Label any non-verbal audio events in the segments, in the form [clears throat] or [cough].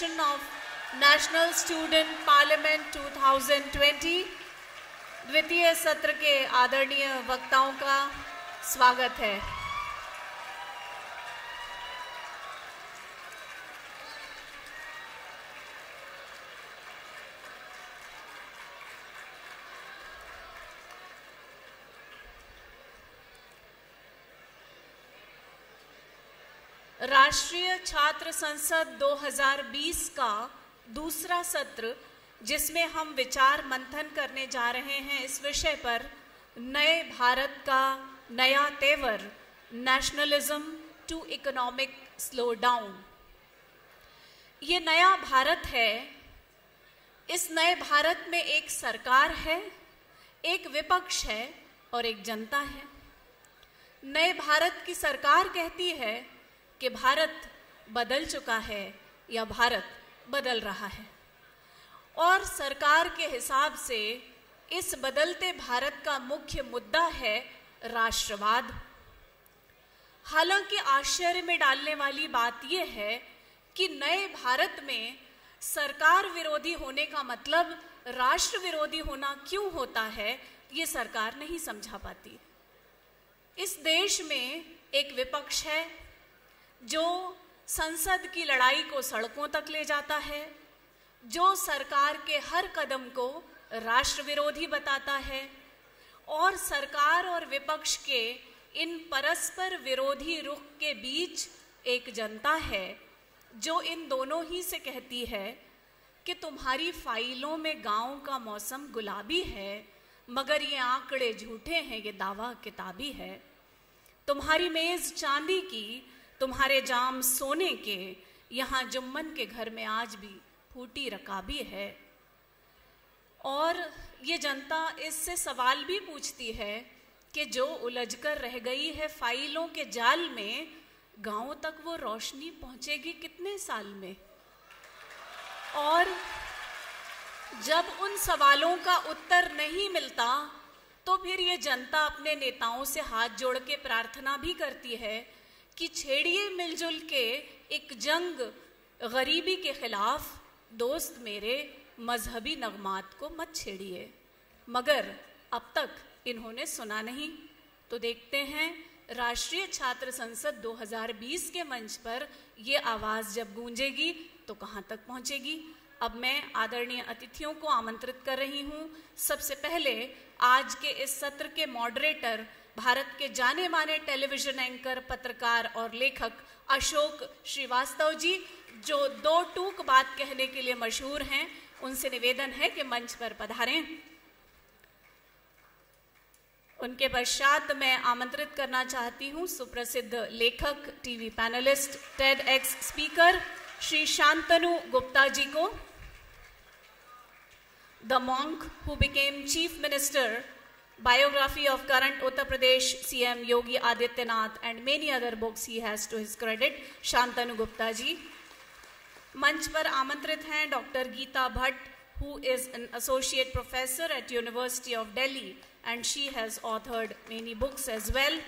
session of National Student Parliament 2020 द्वितीय सत्र के आदरणीय वक्ताओं का स्वागत है राष्ट्रीय छात्र संसद 2020 का दूसरा सत्र, जिसमें हम विचार मंथन करने जा रहे हैं, इस विषय पर नए भारत का नया तेवर nationalism to economic slowdown ये नया भारत है। इस नए भारत में एक सरकार है, एक विपक्ष है और एक जनता है। नए भारत की सरकार कहती है कि भारत बदल चुका है या भारत बदल रहा है। और सरकार के हिसाब से इस बदलते भारत का मुख्य मुद्दा है राष्ट्रवाद। हालाँकि आश्चर्य में डालने वाली बात यह है कि नए भारत में सरकार विरोधी होने का मतलब राष्ट्र विरोधी होना क्यों होता है, ये सरकार नहीं समझा पाती। इस देश में एक विपक्ष है जो संसद की लड़ाई को सड़कों तक ले जाता है, जो सरकार के हर कदम को राष्ट्र विरोधी बताता है, और सरकार और विपक्ष के इन परस्पर विरोधी रुख के बीच एक जनता है, जो इन दोनों ही से कहती है कि तुम्हारी फाइलों में गाँव का मौसम गुलाबी है, मगर ये आंकड़े झूठे हैं, ये दावा किताबी है। तुम्हारी मेज चांदी की तुम्हारे जाम सोने के, यहाँ जुम्मन के घर में आज भी फूटी रकाबी है। और ये जनता इससे सवाल भी पूछती है कि जो उलझकर रह गई है फाइलों के जाल में, गाँव तक वो रोशनी पहुंचेगी कितने साल में? और जब उन सवालों का उत्तर नहीं मिलता तो फिर ये जनता अपने नेताओं से हाथ जोड़ के प्रार्थना भी करती है कि छेड़िए मिलजुल के एक जंग गरीबी के खिलाफ दोस्त मेरे मजहबी नगमात को मत छेड़िए। मगर अब तक इन्होंने सुना नहीं। तो देखते हैं, राष्ट्रीय छात्र संसद 2020 के मंच पर ये आवाज़ जब गूंजेगी तो कहाँ तक पहुँचेगी? अब मैं आदरणीय अतिथियों को आमंत्रित कर रही हूँ। सबसे पहले आज के इस सत्र के मॉडरेटर भारत के जाने माने टेलीविज़न एंकर, पत्रकार और लेखक अशोक श्रीवास्तव जी, जो दो टूक बात कहने के लिए मशहूर हैं, उनसे निवेदन है कि मंच पर पधारें। उनके पश्चात मैं आमंत्रित करना चाहती हूँ सुप्रसिद्ध लेखक, TV panelist TEDx speaker Shri Shantanu Gupta ji को। The monk, who became chief minister biography of current Uttar Pradesh CM Yogi Adityanath and many other books he has to his credit, Shantanu Gupta ji. मंच पर आमंत्रित हैं doctor Geeta Bhatt who is an associate professor at University of Delhi and she has authored many books as well.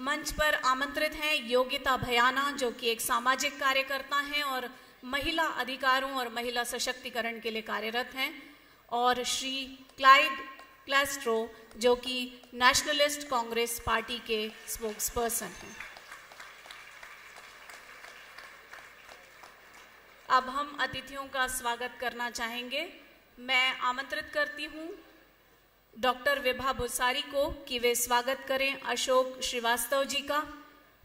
मंच पर आमंत्रित हैं योगिता भयाना जो कि एक सामाजिक कार्यकर्ता हैं और महिला अधिकारों और महिला सशक्तिकरण के लिए कार्यरत हैं और श्री क्लाइड क्लास्ट्रो जो कि नेशनलिस्ट कांग्रेस पार्टी के स्पोक्स पर्सन हैं। अब हम अतिथियों का स्वागत करना चाहेंगे। मैं आमंत्रित करती हूँ डॉक्टर विभा भुसारी को कि वे स्वागत करें अशोक श्रीवास्तव जी का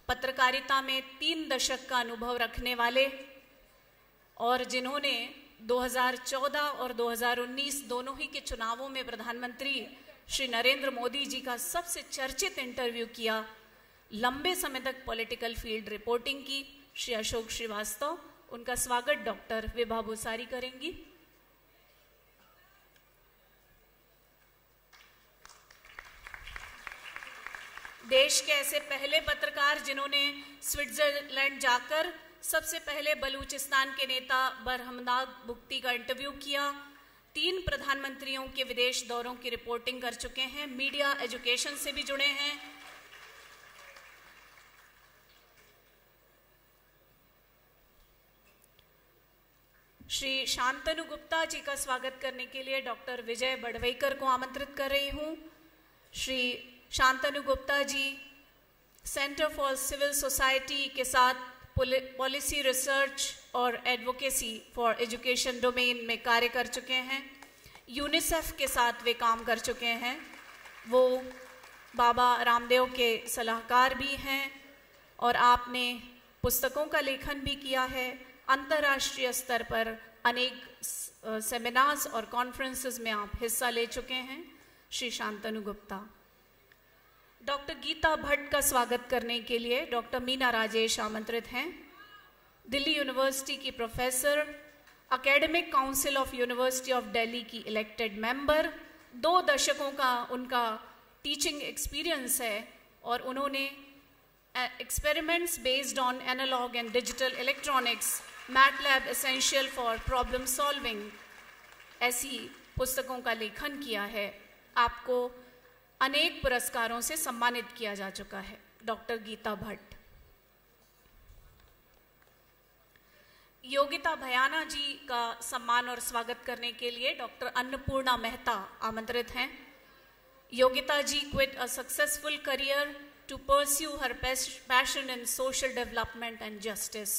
पत्रकारिता में तीन दशक का अनुभव रखने वाले और जिन्होंने 2014 और 2019 दोनों ही के चुनावों में प्रधानमंत्री श्री नरेंद्र मोदी जी का सबसे चर्चित इंटरव्यू किया। लंबे समय तक पॉलिटिकल फ़ील्ड रिपोर्टिंग की। श्री अशोक श्रीवास्तव, उनका स्वागत डॉक्टर विभा भूसारी करेंगी। देश के ऐसे पहले पत्रकार जिन्होंने स्विट्जरलैंड जाकर सबसे पहले बलूचिस्तान के नेता बरहमदाग बुख्ती का इंटरव्यू किया। तीन प्रधानमंत्रियों के विदेश दौरों की रिपोर्टिंग कर चुके हैं। मीडिया एजुकेशन से भी जुड़े हैं। श्री शांतनु गुप्ता जी का स्वागत करने के लिए डॉक्टर विजय बड़वेकर को आमंत्रित कर रही हूँ। Shri Shantanu Gupta ji centre for civil society के साथ पॉलिसी रिसर्च और एडवोकेसी फॉर एजुकेशन डोमेन में कार्य कर चुके हैं। यूनिसेफ के साथ वे काम कर चुके हैं। वो बाबा रामदेव के सलाहकार भी हैं और आपने पुस्तकों का लेखन भी किया है। अंतर्राष्ट्रीय स्तर पर अनेक सेमिनार्स और कॉन्फ्रेंसेस में आप हिस्सा ले चुके हैं। श्री शांतनु गुप्ता। डॉक्टर गीता भट्ट का स्वागत करने के लिए डॉक्टर मीना राजेश आमंत्रित हैं। दिल्ली यूनिवर्सिटी की professor academic council of university of Delhi की इलेक्टेड मेंबर दो दशकों का उनका टीचिंग एक्सपीरियंस है और उन्होंने experiments based on analog and digital electronics MATLAB essential for problem solving ऐसी पुस्तकों का लेखन किया है। आपको अनेक पुरस्कारों से सम्मानित किया जा चुका है, डॉक्टर गीता भट्ट। योगिता भयाना जी का सम्मान और स्वागत करने के लिए डॉक्टर अन्नपूर्णा मेहता आमंत्रित हैं। Yogita ji quit a successful career to pursue her passion in social development and justice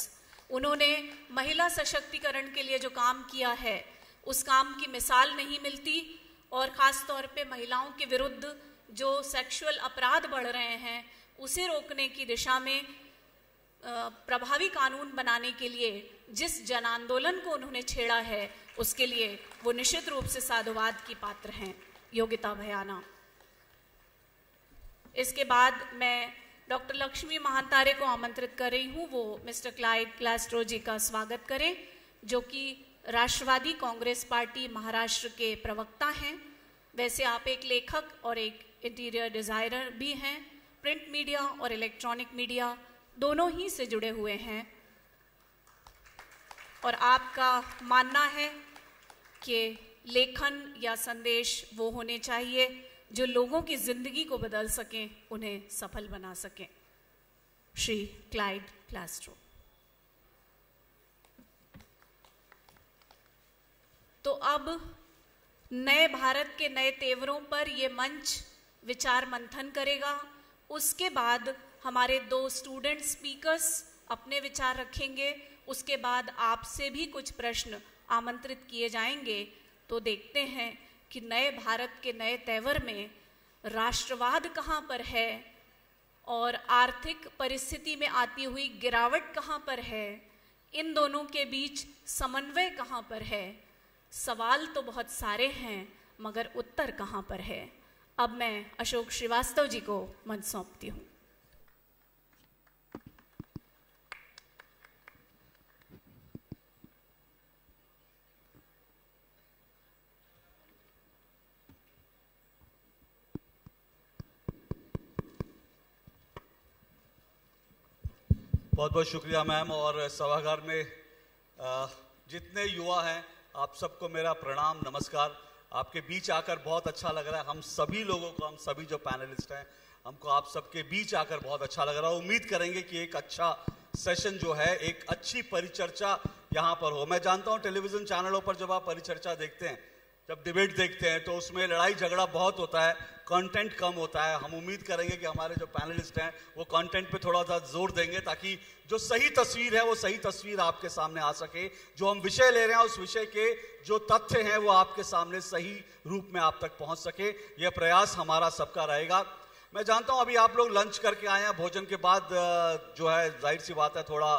उन्होंने महिला सशक्तिकरण के लिए जो काम किया है, उस काम की मिसाल नहीं मिलती और ख़ास तौर पे महिलाओं के विरुद्ध जो सेक्सुअल अपराध बढ़ रहे हैं, उसे रोकने की दिशा में प्रभावी कानून बनाने के लिए जिस जन आंदोलन को उन्होंने छेड़ा है, उसके लिए वो निश्चित रूप से साधुवाद की पात्र हैं। योगिता भयाना। इसके बाद मैं डॉक्टर लक्ष्मी महातारे को आमंत्रित कर रही हूँ। वो मिस्टर क्लाइड क्लास्ट्रो जी का स्वागत करें, जो कि राष्ट्रवादी कांग्रेस पार्टी महाराष्ट्र के प्रवक्ता हैं। वैसे आप एक लेखक और एक इंटीरियर डिज़ाइनर भी हैं प्रिंट मीडिया और इलेक्ट्रॉनिक मीडिया दोनों ही से जुड़े हुए हैं। और आपका मानना है कि लेखन या संदेश वो होने चाहिए जो लोगों की ज़िंदगी को बदल सकें, उन्हें सफल बना सकें। श्री क्लाइड क्लास्ट्रो। तो अब नए भारत के नए तेवरों पर यह मंच विचार मंथन करेगा। उसके बाद हमारे दो स्टूडेंट स्पीकर्स अपने विचार रखेंगे। उसके बाद आपसे भी कुछ प्रश्न आमंत्रित किए जाएँगे। तो देखते हैं कि नए भारत के नए तेवर में राष्ट्रवाद कहाँ पर है और आर्थिक परिस्थिति में आती हुई गिरावट कहाँ पर है। इन दोनों के बीच समन्वय कहाँ पर है? सवाल तो बहुत सारे हैं, मगर उत्तर कहाँ पर है? अब मैं अशोक श्रीवास्तव जी को मन सौंपती हूँ। बहुत बहुत शुक्रिया मैम और सभागार में जितने युवा हैं, आप सबको मेरा प्रणाम, नमस्कार। आपके बीच आकर बहुत अच्छा लग रहा है। हम सभी लोगों को, हम सभी जो पैनलिस्ट हैं, हमको आप सबके बीच आकर बहुत अच्छा लग रहा है। उम्मीद करेंगे कि एक अच्छा सेशन जो है, एक अच्छी परिचर्चा यहाँ पर हो। मैं जानता हूँ टेलीविज़न चैनलों पर जब आप परिचर्चा देखते हैं जब डिबेट देखते हैं तो उसमें लड़ाई झगड़ा बहुत होता है कंटेंट कम होता है। हम उम्मीद करेंगे कि हमारे जो पैनलिस्ट हैं, वो कंटेंट पे थोड़ा सा ज़ोर देंगे, ताकि जो सही तस्वीर है, वो सही तस्वीर आपके सामने आ सके। जो हम विषय ले रहे हैं, उस विषय के जो तथ्य हैं, वो आपके सामने सही रूप में आप तक पहुँच सके। यह प्रयास हमारा सबका रहेगा। मैं जानता हूँ, अभी आप लोग लंच करके आए हैं। भोजन के बाद जो है, ज़ाहिर सी बात है, थोड़ा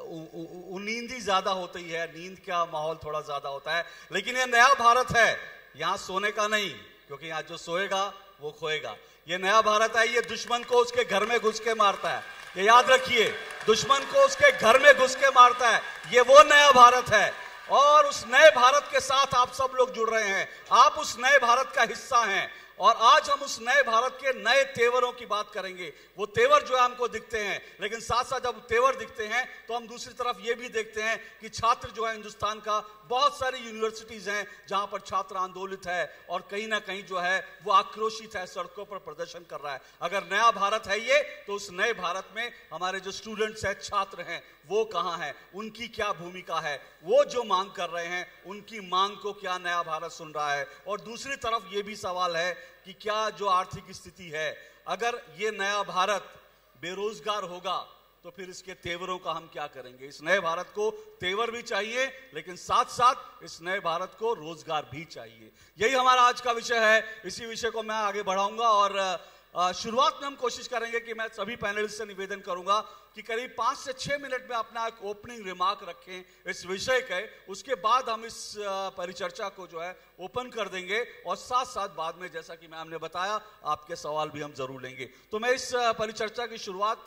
नींद ही ज़्यादा होती है, नींद का माहौल थोड़ा ज़्यादा होता है। लेकिन ये नया भारत है, यहाँ सोने का नहीं, क्योंकि यहाँ जो सोएगा, वो खोएगा। ये नया भारत है, ये दुश्मन को उसके घर में घुस के मारता है। ये याद रखिए, दुश्मन को उसके घर में घुस के मारता है। ये वो नया भारत है। और उस नए भारत के साथ आप सब लोग जुड़ रहे हैं। आप उस नए भारत का हिस्सा हैं। और आज हम उस नए भारत के नए तेवरों की बात करेंगे। वो तेवर जो है हमको दिखते हैं, लेकिन साथ साथ जब तेवर दिखते हैं तो हम दूसरी तरफ़ ये भी देखते हैं कि छात्र जो है हिंदुस्तान का बहुत सारी यूनिवर्सिटीज हैं जहाँ पर छात्र आंदोलित है और कहीं ना कहीं जो है वो आक्रोशित है, सड़कों पर प्रदर्शन कर रहा है। अगर नया भारत है ये तो उस नए भारत में हमारे जो स्टूडेंट्स हैं, छात्र हैं वो कहाँ है? उनकी क्या भूमिका है? वो जो मांग कर रहे हैं, उनकी मांग को क्या नया भारत सुन रहा है? और दूसरी तरफ़ ये भी सवाल है कि क्या जो आर्थिक स्थिति है, अगर ये नया भारत बेरोजगार होगा तो फिर इसके तेवरों का हम क्या करेंगे? इस नए भारत को तेवर भी चाहिए, लेकिन साथ साथ इस नए भारत को रोज़गार भी चाहिए। यही हमारा आज का विषय है। इसी विषय को मैं आगे बढ़ाऊँगा और शुरुआत में हम कोशिश करेंगे कि मैं सभी पैनलिस्ट से निवेदन करूँगा कि करीब पाँच से छह मिनट में अपना एक ओपनिंग रिमार्क रखें इस विषय के। उसके बाद हम इस परिचर्चा को जो है ओपन कर देंगे और साथ साथ बाद में जैसा कि मैम ने बताया आपके सवाल भी हम ज़रूर लेंगे। तो मैं इस परिचर्चा की शुरुआत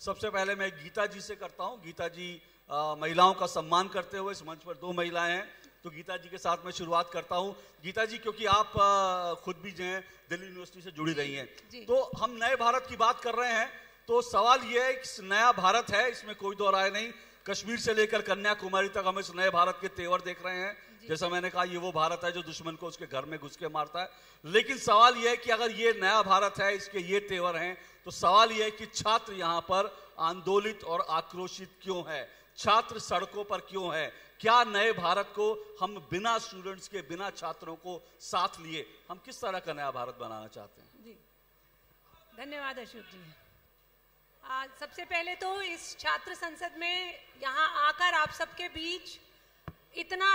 सबसे पहले मैं गीता जी से करता हूँ। गीता जी महिलाओं का सम्मान करते हुए इस मंच पर दो महिलाएँ हैं तो गीता जी के साथ मैं शुरुआत करता हूँ। गीता जी क्योंकि आप खुद भी जो है दिल्ली यूनिवर्सिटी से जुड़ी रही हैं। तो हम नए भारत की बात कर रहे हैं। तो सवाल यह है कि नया भारत है इसमें कोई दो राय नहीं। कश्मीर से लेकर कन्याकुमारी तक हम इस नए भारत के तेवर देख रहे हैं। जैसा मैंने कहा ये वो भारत है जो दुश्मन को उसके घर में घुस के मारता है। लेकिन सवाल यह है कि अगर ये नया भारत है इसके ये तेवर हैं तो सवाल यह है कि छात्र यहाँ पर आंदोलित और आक्रोशित क्यों है? छात्र सड़कों पर क्यों है? क्या नए भारत को हम बिना स्टूडेंट्स के बिना छात्रों को साथ लिए हम किस तरह का नया भारत बनाना चाहते हैं? जी। धन्यवाद अशोक जी। आ, सबसे पहले तो इस छात्र संसद में यहाँ आकर आप सबके बीच इतना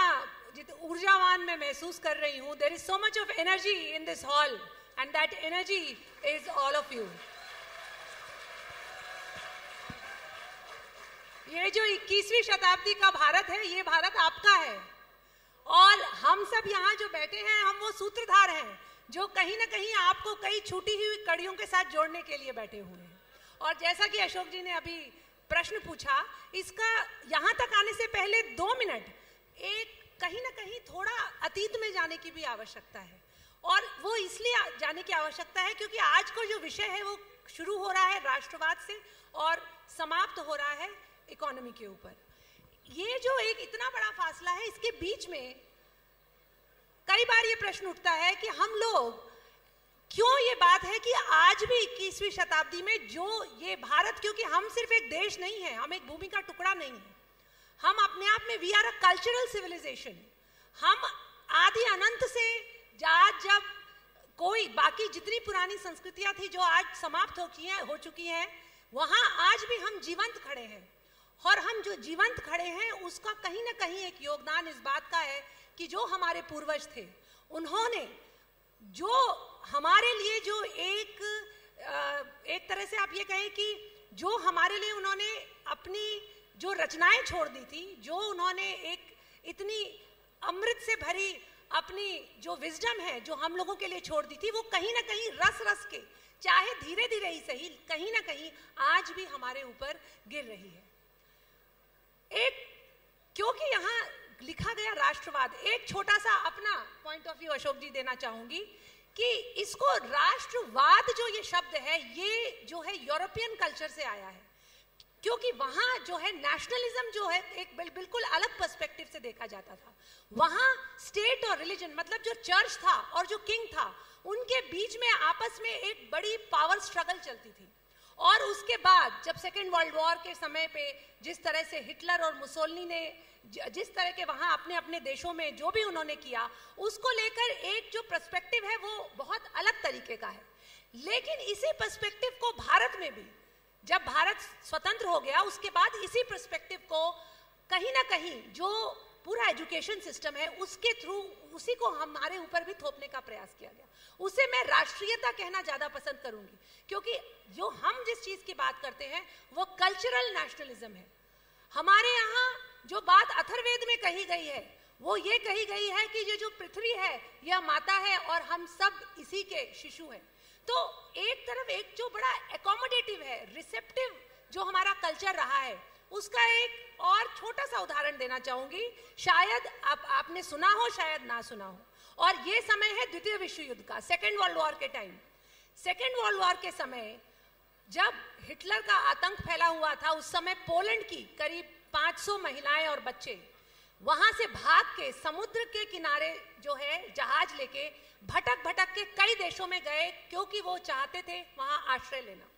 ऊर्जावान मैं महसूस कर रही हूँ। There is so much of energy in this hall and that energy is all of you ये जो 21वीं शताब्दी का भारत है ये भारत आपका है। और हम सब यहाँ जो बैठे हैं हम वो सूत्रधार हैं जो कहीं ना कहीं आपको कई छूटी हुई कड़ियों के साथ जोड़ने के लिए बैठे हुए हैं। और जैसा कि अशोक जी ने अभी प्रश्न पूछा, इसका यहाँ तक आने से पहले दो मिनट, एक कहीं ना कहीं थोड़ा अतीत में जाने की भी आवश्यकता है। और वो इसलिए जाने की आवश्यकता है क्योंकि आज को जो विषय है वो शुरू हो रहा है राष्ट्रवाद से और समाप्त हो रहा है इकोनॉमी के ऊपर। ये जो एक इतना बड़ा फासला है, इसके बीच में कई बार ये प्रश्न उठता है कि हम लोग क्यों ये बात है कि आज भी इक्कीसवीं शताब्दी में जो ये भारत क्योंकि हम सिर्फ़ एक देश नहीं है हम एक भूमि का टुकड़ा नहीं है। हम अपने आप में we are a cultural civilisation हम आदि अनंत से आज जब कोई बाकी जितनी पुरानी संस्कृतियाँ थी जो आज समाप्त हो, हो चुकी हैं वहाँ आज भी हम जीवंत खड़े हैं। और हम जो जीवंत खड़े हैं उसका कहीं ना कहीं एक योगदान इस बात का है कि जो हमारे पूर्वज थे उन्होंने जो हमारे लिए जो एक एक तरह से आप ये कहें कि जो हमारे लिए उन्होंने अपनी जो रचनाएँ छोड़ दी थी, जो उन्होंने एक इतनी अमृत से भरी अपनी जो विजडम है, जो हम लोगों के लिए छोड़ दी थी, वो कहीं ना कहीं रस रस के, चाहे धीरे धीरे ही सही, कहीं ना कहीं आज भी हमारे ऊपर गिर रही है। एक, क्योंकि यहाँ लिखा गया राष्ट्रवाद, एक छोटा सा अपना point of view Ashok ji देना चाहूँगी कि इसको राष्ट्रवाद जो ये शब्द है ये जो है यूरोपियन कल्चर से आया है। क्योंकि वहाँ जो है नेशनलिज्म जो है एक बिल, बिल्कुल अलग पर्सपेक्टिव से देखा जाता था। वहाँ स्टेट और रिलीजन मतलब जो चर्च था और जो किंग था उनके बीच में आपस में एक बड़ी पावर स्ट्रगल चलती थी। और उसके बाद जब सेकेंड वर्ल्ड वॉर के समय पे जिस तरह से हिटलर और मुसोलनी ने जिस तरह के वहाँ अपने अपने देशों में जो भी उन्होंने किया, उसको लेकर एक जो पर्सपेक्टिव है वो बहुत अलग तरीके का है। लेकिन इसी पर्सपेक्टिव को भारत में भी, जब भारत स्वतंत्र हो गया, उसके बाद इसी पर्सपेक्टिव को कहीं ना कहीं जो पूरा एजुकेशन सिस्टम है, उसके थ्रू उसी को हमारे ऊपर भी थोपने का प्रयास किया गया। उसे मैं राष्ट्रीयता कहना ज़्यादा पसंद करूँगी, क्योंकि जो हम जिस चीज़ की बात करते हैं, वो कल्चरल नेशनलिज्म है। हमारे यहाँ जो बात अथर्वेद में कही गई है, वो ये कही गई है कि ये जो पृथ्वी है, यह माता है और हम सब इसी के शिशु हैं। तो एक तरफ़ एक जो बड़ा एकोमोडेटिव है रिसेप्टिव जो हमारा कल्चर रहा है, उसका एक और छोटा सा उदाहरण देना चाहूँगी। शायद आप, आपने सुना हो, शायद ना सुना हो। और ये समय है द्वितीय विश्व युद्ध का सेकेंड वर्ल्ड वॉर के टाइम सेकेंड वर्ल्ड वॉर के समय, जब हिटलर का आतंक फैला हुआ था, उस समय पोलैंड की करीब 500 महिलाएँ और बच्चे वहाँ से भाग के समुद्र के किनारे जो है जहाज़ लेके भटक भटक के कई देशों में गए, क्योंकि वो चाहते थे वहाँ आश्रय लेना।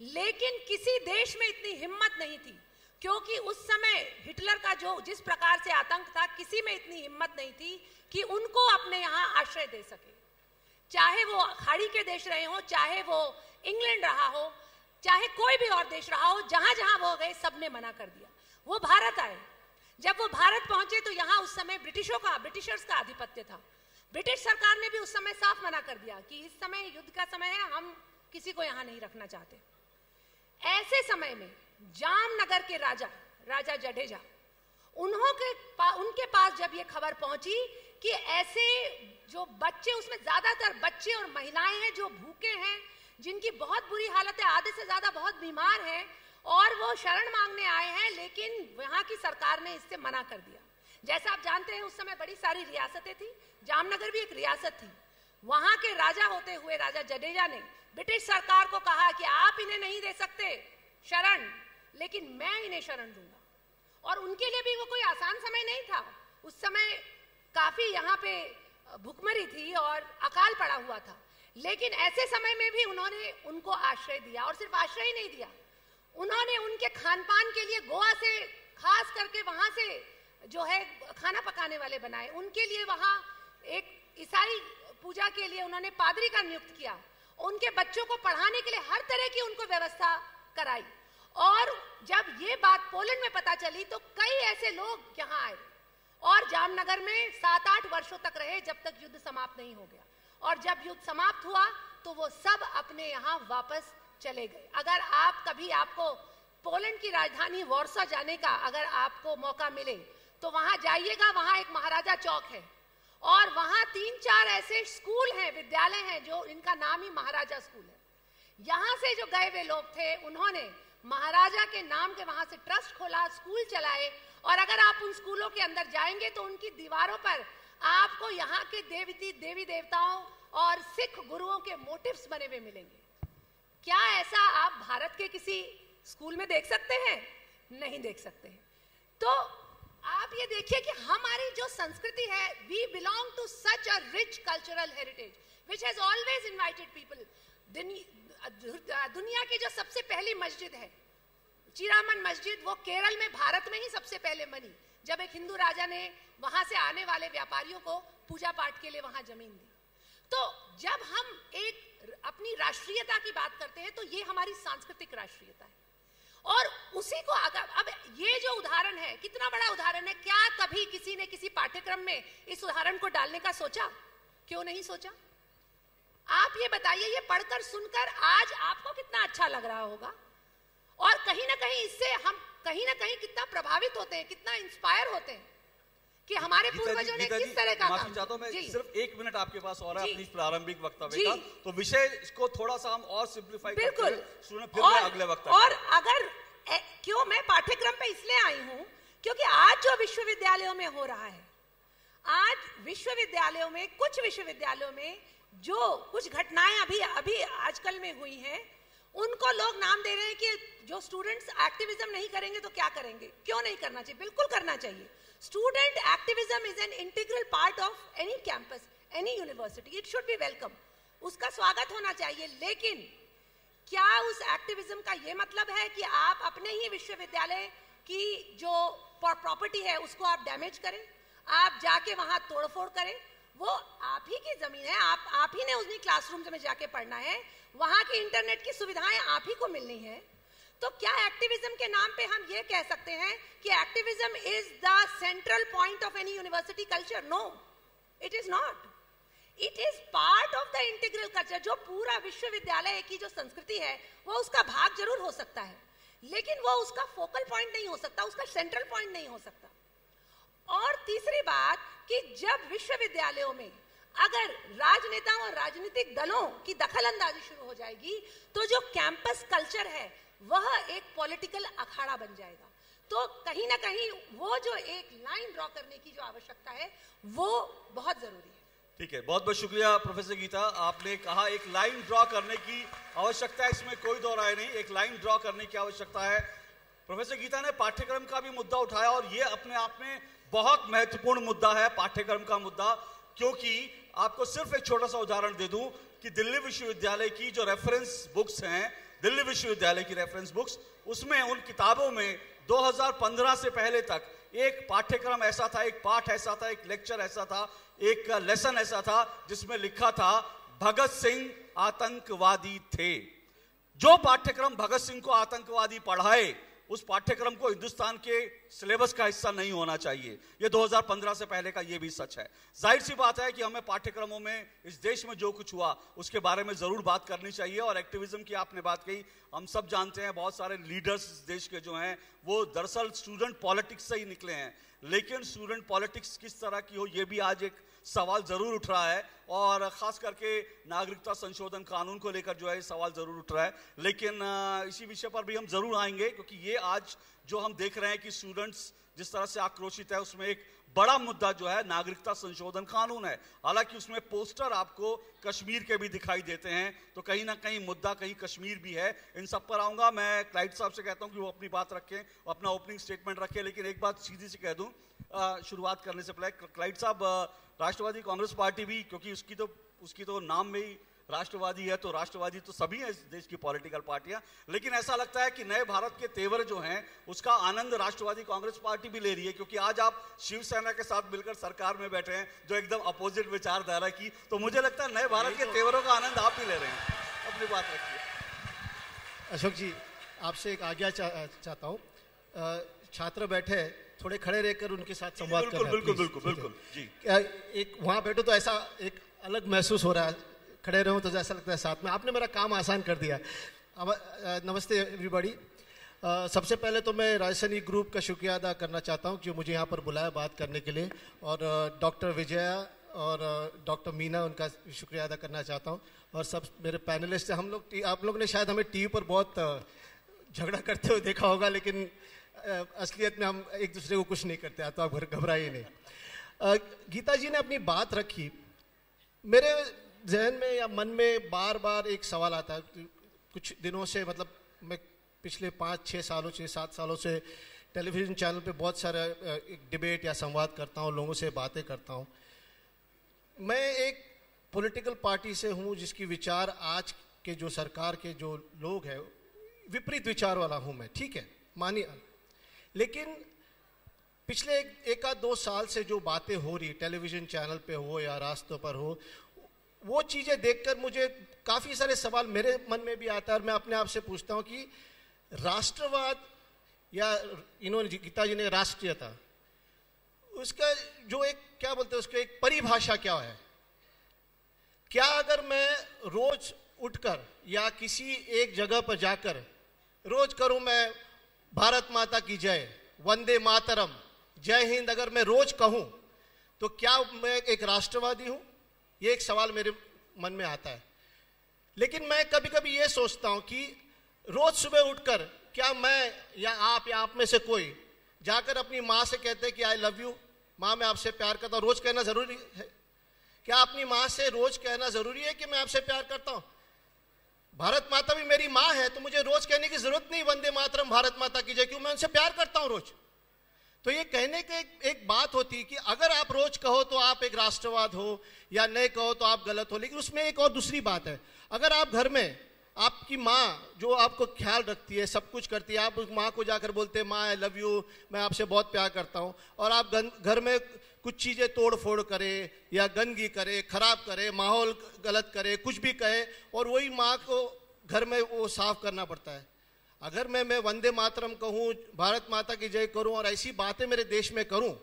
लेकिन किसी देश में इतनी हिम्मत नहीं थी, क्योंकि उस समय हिटलर का जो जिस प्रकार से आतंक था, किसी में इतनी हिम्मत नहीं थी कि उनको अपने यहाँ आश्रय दे सके। चाहे वो खाड़ी के देश रहे हो, चाहे वो इंग्लैंड रहा हो, चाहे कोई भी और देश रहा हो जहाँ जहाँ वो गए सबने मना कर दिया। वो भारत आए। जब वो भारत पहुँचे तो यहाँ उस समय ब्रिटिशों का ब्रिटिशर्स का आधिपत्य था। ब्रिटिश सरकार ने भी उस समय साफ़ मना कर दिया कि इस समय युद्ध का समय है हम किसी को यहाँ नहीं रखना चाहते। ऐसे समय में जामनगर के राजा राजा जडेजा उन्हों के पा, उनके पास जब ये खबर पहुँची कि ऐसे जो बच्चे उसमें ज़्यादातर बच्चे और महिलाएँ हैं जो भूखे हैं जिनकी बहुत बुरी हालत है आधे से ज़्यादा बहुत बीमार हैं और वो शरण मांगने आए हैं, लेकिन वहाँ की सरकार ने इससे मना कर दिया। जैसा आप जानते हैं, उस समय बड़ी सारी रियासतें थी, जामनगर भी एक रियासत थी। वहाँ के राजा होते हुए, राजा जडेजा ने ब्रिटिश सरकार को कहा कि आप इन्हें नहीं दे सकते, शरण, लेकिन मैं इन्हें शरण दूँगा। और उनके लिए भी वो कोई आसान समय नहीं था। उस समय काफ़ी यहाँ पे भुखमरी थी और अकाल पड़ा हुआ था। लेकिन ऐसे समय में भी उन्होंने उनको आश्रय दिया और सिर्फ़ आश्रय ही नहीं दिया उन्होंने उनके खान पान के लिए गोवा से, खास करके वहाँ से जो है, खाना पकाने वाले बनाए। उनके लिए वहाँ एक ईसाई पूजा के लिए उन्होंने पादरी का नियुक्त किया। उनके बच्चों को पढ़ाने के लिए हर तरह की उनको व्यवस्था कराई। और जब ये बात पोलैंड में पता चली तो कई ऐसे लोग यहाँ आए। और जामनगर में सात आठ वर्षों तक रहे, जब तक युद्ध समाप्त नहीं हो गया। और जब युद्ध समाप्त हुआ तो वो सब अपने यहाँ वापस चले गए। अगर आप कभी आपको पोलैंड की राजधानी वॉर्सा जाने का अगर आपको मौका मिले तो वहाँ जाइएगा, वहाँ एक महाराजा चौक है। और वहाँ तीन चार ऐसे स्कूल हैं, विद्यालय हैं, जो इनका नाम ही महाराजा स्कूल है। यहाँ से जो गए हुए लोग थे, उन्होंने महाराजा के नाम के वहाँ से ट्रस्ट खोला, स्कूल चलाए। और अगर आप उन स्कूलों के अंदर जाएँगे तो उनकी दीवारों पर आपको यहाँ के देवती देवी देवताओं और सिख गुरुओं के मोटिव्स बने हुए मिलेंगे। क्या ऐसा आप भारत के किसी स्कूल में देख सकते हैं? नहीं देख सकते। हैं तो आप ये देखिए कि हमारी जो संस्कृति है we belong to such a rich cultural heritage which has always invited people दुनिया की जो सबसे पहली मस्जिद है, चिरामन मस्जिद, वो केरल में, भारत में ही सबसे पहले बनी। जब एक हिंदू राजा ने वहाँ से आने वाले व्यापारियों को पूजा पाठ के लिए वहाँ ज़मीन दी। तो जब हम एक अपनी राष्ट्रीयता की बात करते हैं तो ये हमारी सांस्कृतिक राष्ट्रीयता है। और उसी को अगर अब ये जो उदाहरण है, कितना बड़ा उदाहरण है, क्या कभी किसी ने किसी पाठ्यक्रम में इस उदाहरण को डालने का सोचा? क्यों नहीं सोचा? आप ये बताइए, ये पढ़कर सुनकर आज आपको कितना अच्छा लग रहा होगा? और कहीं ना कहीं इससे हम कहीं ना कहीं कितना प्रभावित होते हैं, कितना इंस्पायर होते हैं। कि हमारे पूर्वजों ने किस तरह का माफ़ी चाहता हूँ मैं सिर्फ़ एक मिनट आपके पास और है अपनी प्रारंभिक वक्तव्य का। तो विषय को थोड़ा सा हम और सिंप्लीफाई बिल्कुल। फिर और, अगले वक्त और अगर ए, क्यों मैं पाठ्यक्रम पे इसलिए आई हूँ? क्योंकि आज जो विश्वविद्यालयों में हो रहा है आज विश्वविद्यालयों में कुछ विश्वविद्यालयों में जो कुछ घटनाएँ अभी अभी आजकल में हुई हैं उनको लोग नाम दे रहे हैं कि जो स्टूडेंट्स एक्टिविज्म नहीं करेंगे तो क्या करेंगे? क्यों नहीं करना चाहिए? बिल्कुल करना चाहिए। Student activism is an integral part of any campus, any university. It should be welcome. उसका स्वागत होना चाहिए लेकिन क्या उस एक्टिविज्म का ये मतलब है कि आप अपने ही विश्वविद्यालय की जो प्रॉपर्टी है उसको आप डैमेज करें? आप जाके वहाँ तोड़फोड़ करें? वो आप ही की ज़मीन है। आप आप ही ने उस क्लासरूम में जाके पढ़ना है। वहाँ की इंटरनेट की सुविधाएँ आप ही को मिलनी है। तो क्या एक्टिविज्म के नाम पे हम ये कह सकते हैं कि activism is the central point of any university culture no it is not it is part of the integral culture जो पूरा विश्वविद्यालय की जो संस्कृति है, वो उसका भाग ज़रूर हो सकता है, लेकिन वो उसका फोकल पॉइंट नहीं हो सकता, उसका सेंट्रल पॉइंट नहीं हो सकता। और तीसरी बात कि जब विश्वविद्यालयों में अगर राजनेताओं और राजनीतिक दलों की दखल अंदाजी शुरू हो जाएगी तो जो कैंपस कल्चर है वह एक पॉलिटिकल अखाड़ा बन जाएगा। तो कहीं ना कहीं वो जो एक लाइन ड्रॉ करने की जो आवश्यकता है, वो बहुत ज़रूरी है। ठीक है, बहुत बहुत शुक्रिया प्रोफेसर गीता। आपने कहा एक लाइन ड्रॉ करने की आवश्यकता है इसमें कोई दो राय नहीं, एक लाइन ड्रॉ करने की आवश्यकता है। प्रोफेसर गीता ने पाठ्यक्रम का भी मुद्दा उठाया और ये अपने आप में बहुत महत्वपूर्ण मुद्दा है, पाठ्यक्रम का मुद्दा, क्योंकि आपको सिर्फ़ एक छोटा सा उदाहरण दे दूँ कि दिल्ली विश्वविद्यालय की जो रेफरेंस बुक्स हैं दिल्ली विश्वविद्यालय की रेफरेंस बुक्स उसमें, उन किताबों में 2015 से पहले तक, एक पाठ्यक्रम ऐसा था, एक पाठ ऐसा था, एक लेक्चर ऐसा था, एक लेसन ऐसा था, जिसमें लिखा था, भगत सिंह आतंकवादी थे। जो पाठ्यक्रम भगत सिंह को आतंकवादी पढ़ाए उस पाठ्यक्रम को हिंदुस्तान के सिलेबस का हिस्सा नहीं होना चाहिए। ये 2015 से पहले का ये भी सच है। ज़ाहिर सी बात है कि हमें पाठ्यक्रमों में, इस देश में जो कुछ हुआ, उसके बारे में ज़रूर बात करनी चाहिए और एक्टिविज्म की आपने बात कही, हम सब जानते हैं बहुत सारे लीडर्स इस देश के जो हैं, वो दरअसल स्टूडेंट पॉलिटिक्स से ही निकले हैं। लेकिन स्टूडेंट पॉलिटिक्स किस तरह की हो, ये भी आज एक सवाल ज़रूर उठ रहा है और खास करके नागरिकता संशोधन कानून को लेकर जो है सवाल ज़रूर उठ रहा है। लेकिन इसी विषय पर भी हम ज़रूर आएँगे क्योंकि ये आज जो हम देख रहे हैं कि स्टूडेंट्स जिस तरह से आक्रोशित है, उसमें एक बड़ा मुद्दा जो है नागरिकता संशोधन कानून है। हालाँकि उसमें पोस्टर आपको कश्मीर के भी दिखाई देते हैं तो कहीं ना कहीं मुद्दा कहीं कश्मीर भी है। इन सब पर आऊँगा, मैं क्लाइट साहब से कहता हूँ कि वो अपनी बात रखें, अपना ओपनिंग स्टेटमेंट रखें, लेकिन एक बात सीधी से कह दूँ शुरुआत करने से पहले, क्लाइट साहब राष्ट्रवादी कांग्रेस पार्टी भी, क्योंकि उसकी तो उसकी तो नाम में ही राष्ट्रवादी है तो राष्ट्रवादी तो सभी है देश की पॉलिटिकल पार्टियाँ। लेकिन ऐसा लगता है कि नए भारत के तेवर जो हैं, उसका आनंद राष्ट्रवादी कांग्रेस पार्टी भी ले रही है, क्योंकि आज आप शिवसेना के साथ मिलकर सरकार में बैठे हैं, जो एकदम अपोजिट विचारधारा की तो मुझे लगता है नए भारत के तेवरों का आनंद आप भी ले रहे हैं। अपनी बात रखिए। अशोक जी, आपसे एक आज्ञा चाहता हूँ। छात्र बैठे थोड़े खड़े रहकर उनके साथ संवाद बिल्कुल बिल्कुल बिल्कुल बिल्कुल जी। एक वहाँ बैठो तो ऐसा एक अलग महसूस हो रहा है। खड़े रहो तो ऐसा लगता है साथ में। आपने मेरा काम आसान कर दिया। अब नमस्ते एवरीबॉडी सबसे पहले तो मैं राजसैनी ग्रुप का शुक्रिया अदा करना चाहता हूँ कि मुझे यहाँ पर बुलाया बात करने के लिए। और डॉक्टर विजया और डॉक्टर मीना उनका शुक्रिया अदा करना चाहता हूँ। और सब मेरे पैनलिस्ट हम लोग आप लोग ने शायद हमें टीवी पर बहुत झगड़ा करते हुए देखा होगा लेकिन असलियत में हम एक दूसरे को कुछ नहीं करते तो आप घबराइए नहीं। गीता जी ने अपनी बात रखी। मेरे जहन में या मन में बार बार एक सवाल आता है कुछ दिनों से मतलब मैं पिछले पाँच छः सालों से, सात सालों से टेलीविज़न चैनल पे बहुत सारा डिबेट या संवाद करता हूँ, लोगों से बातें करता हूँ। मैं एक पॉलिटिकल पार्टी से हूँ, जिसकी विचार आज के जो सरकार के जो लोग हैं, विपरीत विचार वाला हूँ मैं, ठीक है? मानिए। लेकिन पिछले एक, आध दो साल से जो बातें हो रही टेलीविज़न चैनल पे हो या रास्तों पर हो वो चीज़ें देखकर मुझे काफ़ी सारे सवाल मेरे मन में भी आता है और मैं अपने आप से पूछता हूँ कि राष्ट्रवाद या इन्होंने गीता जी ने राष्ट्रीयता उसका जो एक क्या बोलते हैं उसका एक परिभाषा क्या है? क्या अगर मैं रोज उठकर या किसी एक जगह पर जाकर रोज करूँ मैं भारत माता की जय, वंदे मातरम। जय हिंद, अगर मैं रोज कहूँ तो क्या मैं एक राष्ट्रवादी हूँ? ये एक सवाल मेरे मन में आता है। लेकिन मैं कभी कभी ये सोचता हूँ कि रोज सुबह उठकर क्या मैं या आप या आप में से कोई जाकर अपनी माँ से कहते हैं कि आई लव यू माँ मैं आपसे प्यार करता हूँ, रोज कहना ज़रूरी है? क्या अपनी माँ से रोज कहना ज़रूरी है कि मैं आपसे प्यार करता हूँ? भारत माता भी मेरी माँ है तो मुझे रोज कहने की ज़रूरत नहीं वंदे मातरम भारत माता की जय क्यों? मैं उनसे प्यार करता हूँ रोज। तो ये कहने के एक, एक बात होती कि अगर आप रोज कहो तो आप एक राष्ट्रवाद हो या नहीं कहो तो आप गलत हो लेकिन उसमें एक और दूसरी बात है। अगर आप घर में आपकी माँ जो आपको ख्याल रखती है सब कुछ करती है आप उस माँ को जाकर बोलते हैं माँ आई लव यू मैं आपसे बहुत प्यार करता हूँ। और आप घर में कुछ चीज़ें तोड़ फोड़ करे या गंदगी करे, खराब करे, माहौल गलत करे, कुछ भी कहे, और वही माँ को घर में वो साफ़ करना पड़ता है। अगर मैं मैं वंदे मातरम कहूँ, भारत माता की जय करूँ और ऐसी बातें मेरे देश में करूँ,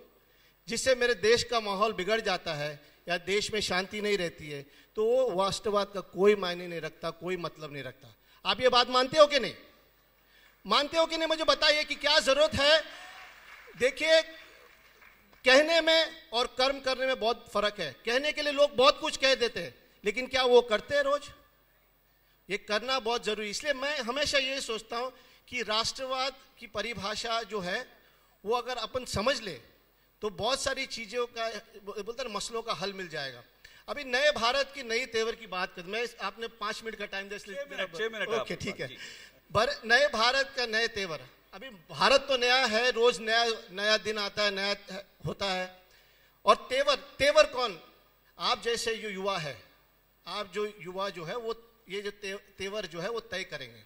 जिससे मेरे देश का माहौल बिगड़ जाता है या देश में शांति नहीं रहती है तो वो वास्तववाद का कोई मायने नहीं रखता, कोई मतलब नहीं रखता। आप ये बात मानते हो कि नहीं? मानते हो कि नहीं? मुझे बताइए कि क्या ज़रूरत है? देखिए कहने में और कर्म करने में बहुत फ़र्क है। कहने के लिए लोग बहुत कुछ कह देते हैं लेकिन क्या वो करते हैं रोज? ये करना बहुत ज़रूरी इसलिए मैं हमेशा ये सोचता हूँ कि राष्ट्रवाद की परिभाषा जो है वो अगर अपन समझ ले तो बहुत सारी चीज़ों का बोलते हैं मसलों का हल मिल जाएगा। अभी नए भारत की नई तेवर की बात कर मैं आपने पाँच मिनट का टाइम दिया ओके ठीक है। नए भारत का नए तेवर अभी भारत तो नया है रोज नया नया दिन आता है नया होता है। और तेवर तेवर कौन? आप जैसे जो युवा है आप जो युवा जो है वो ये जो ते, तेवर जो है वो तय करेंगे।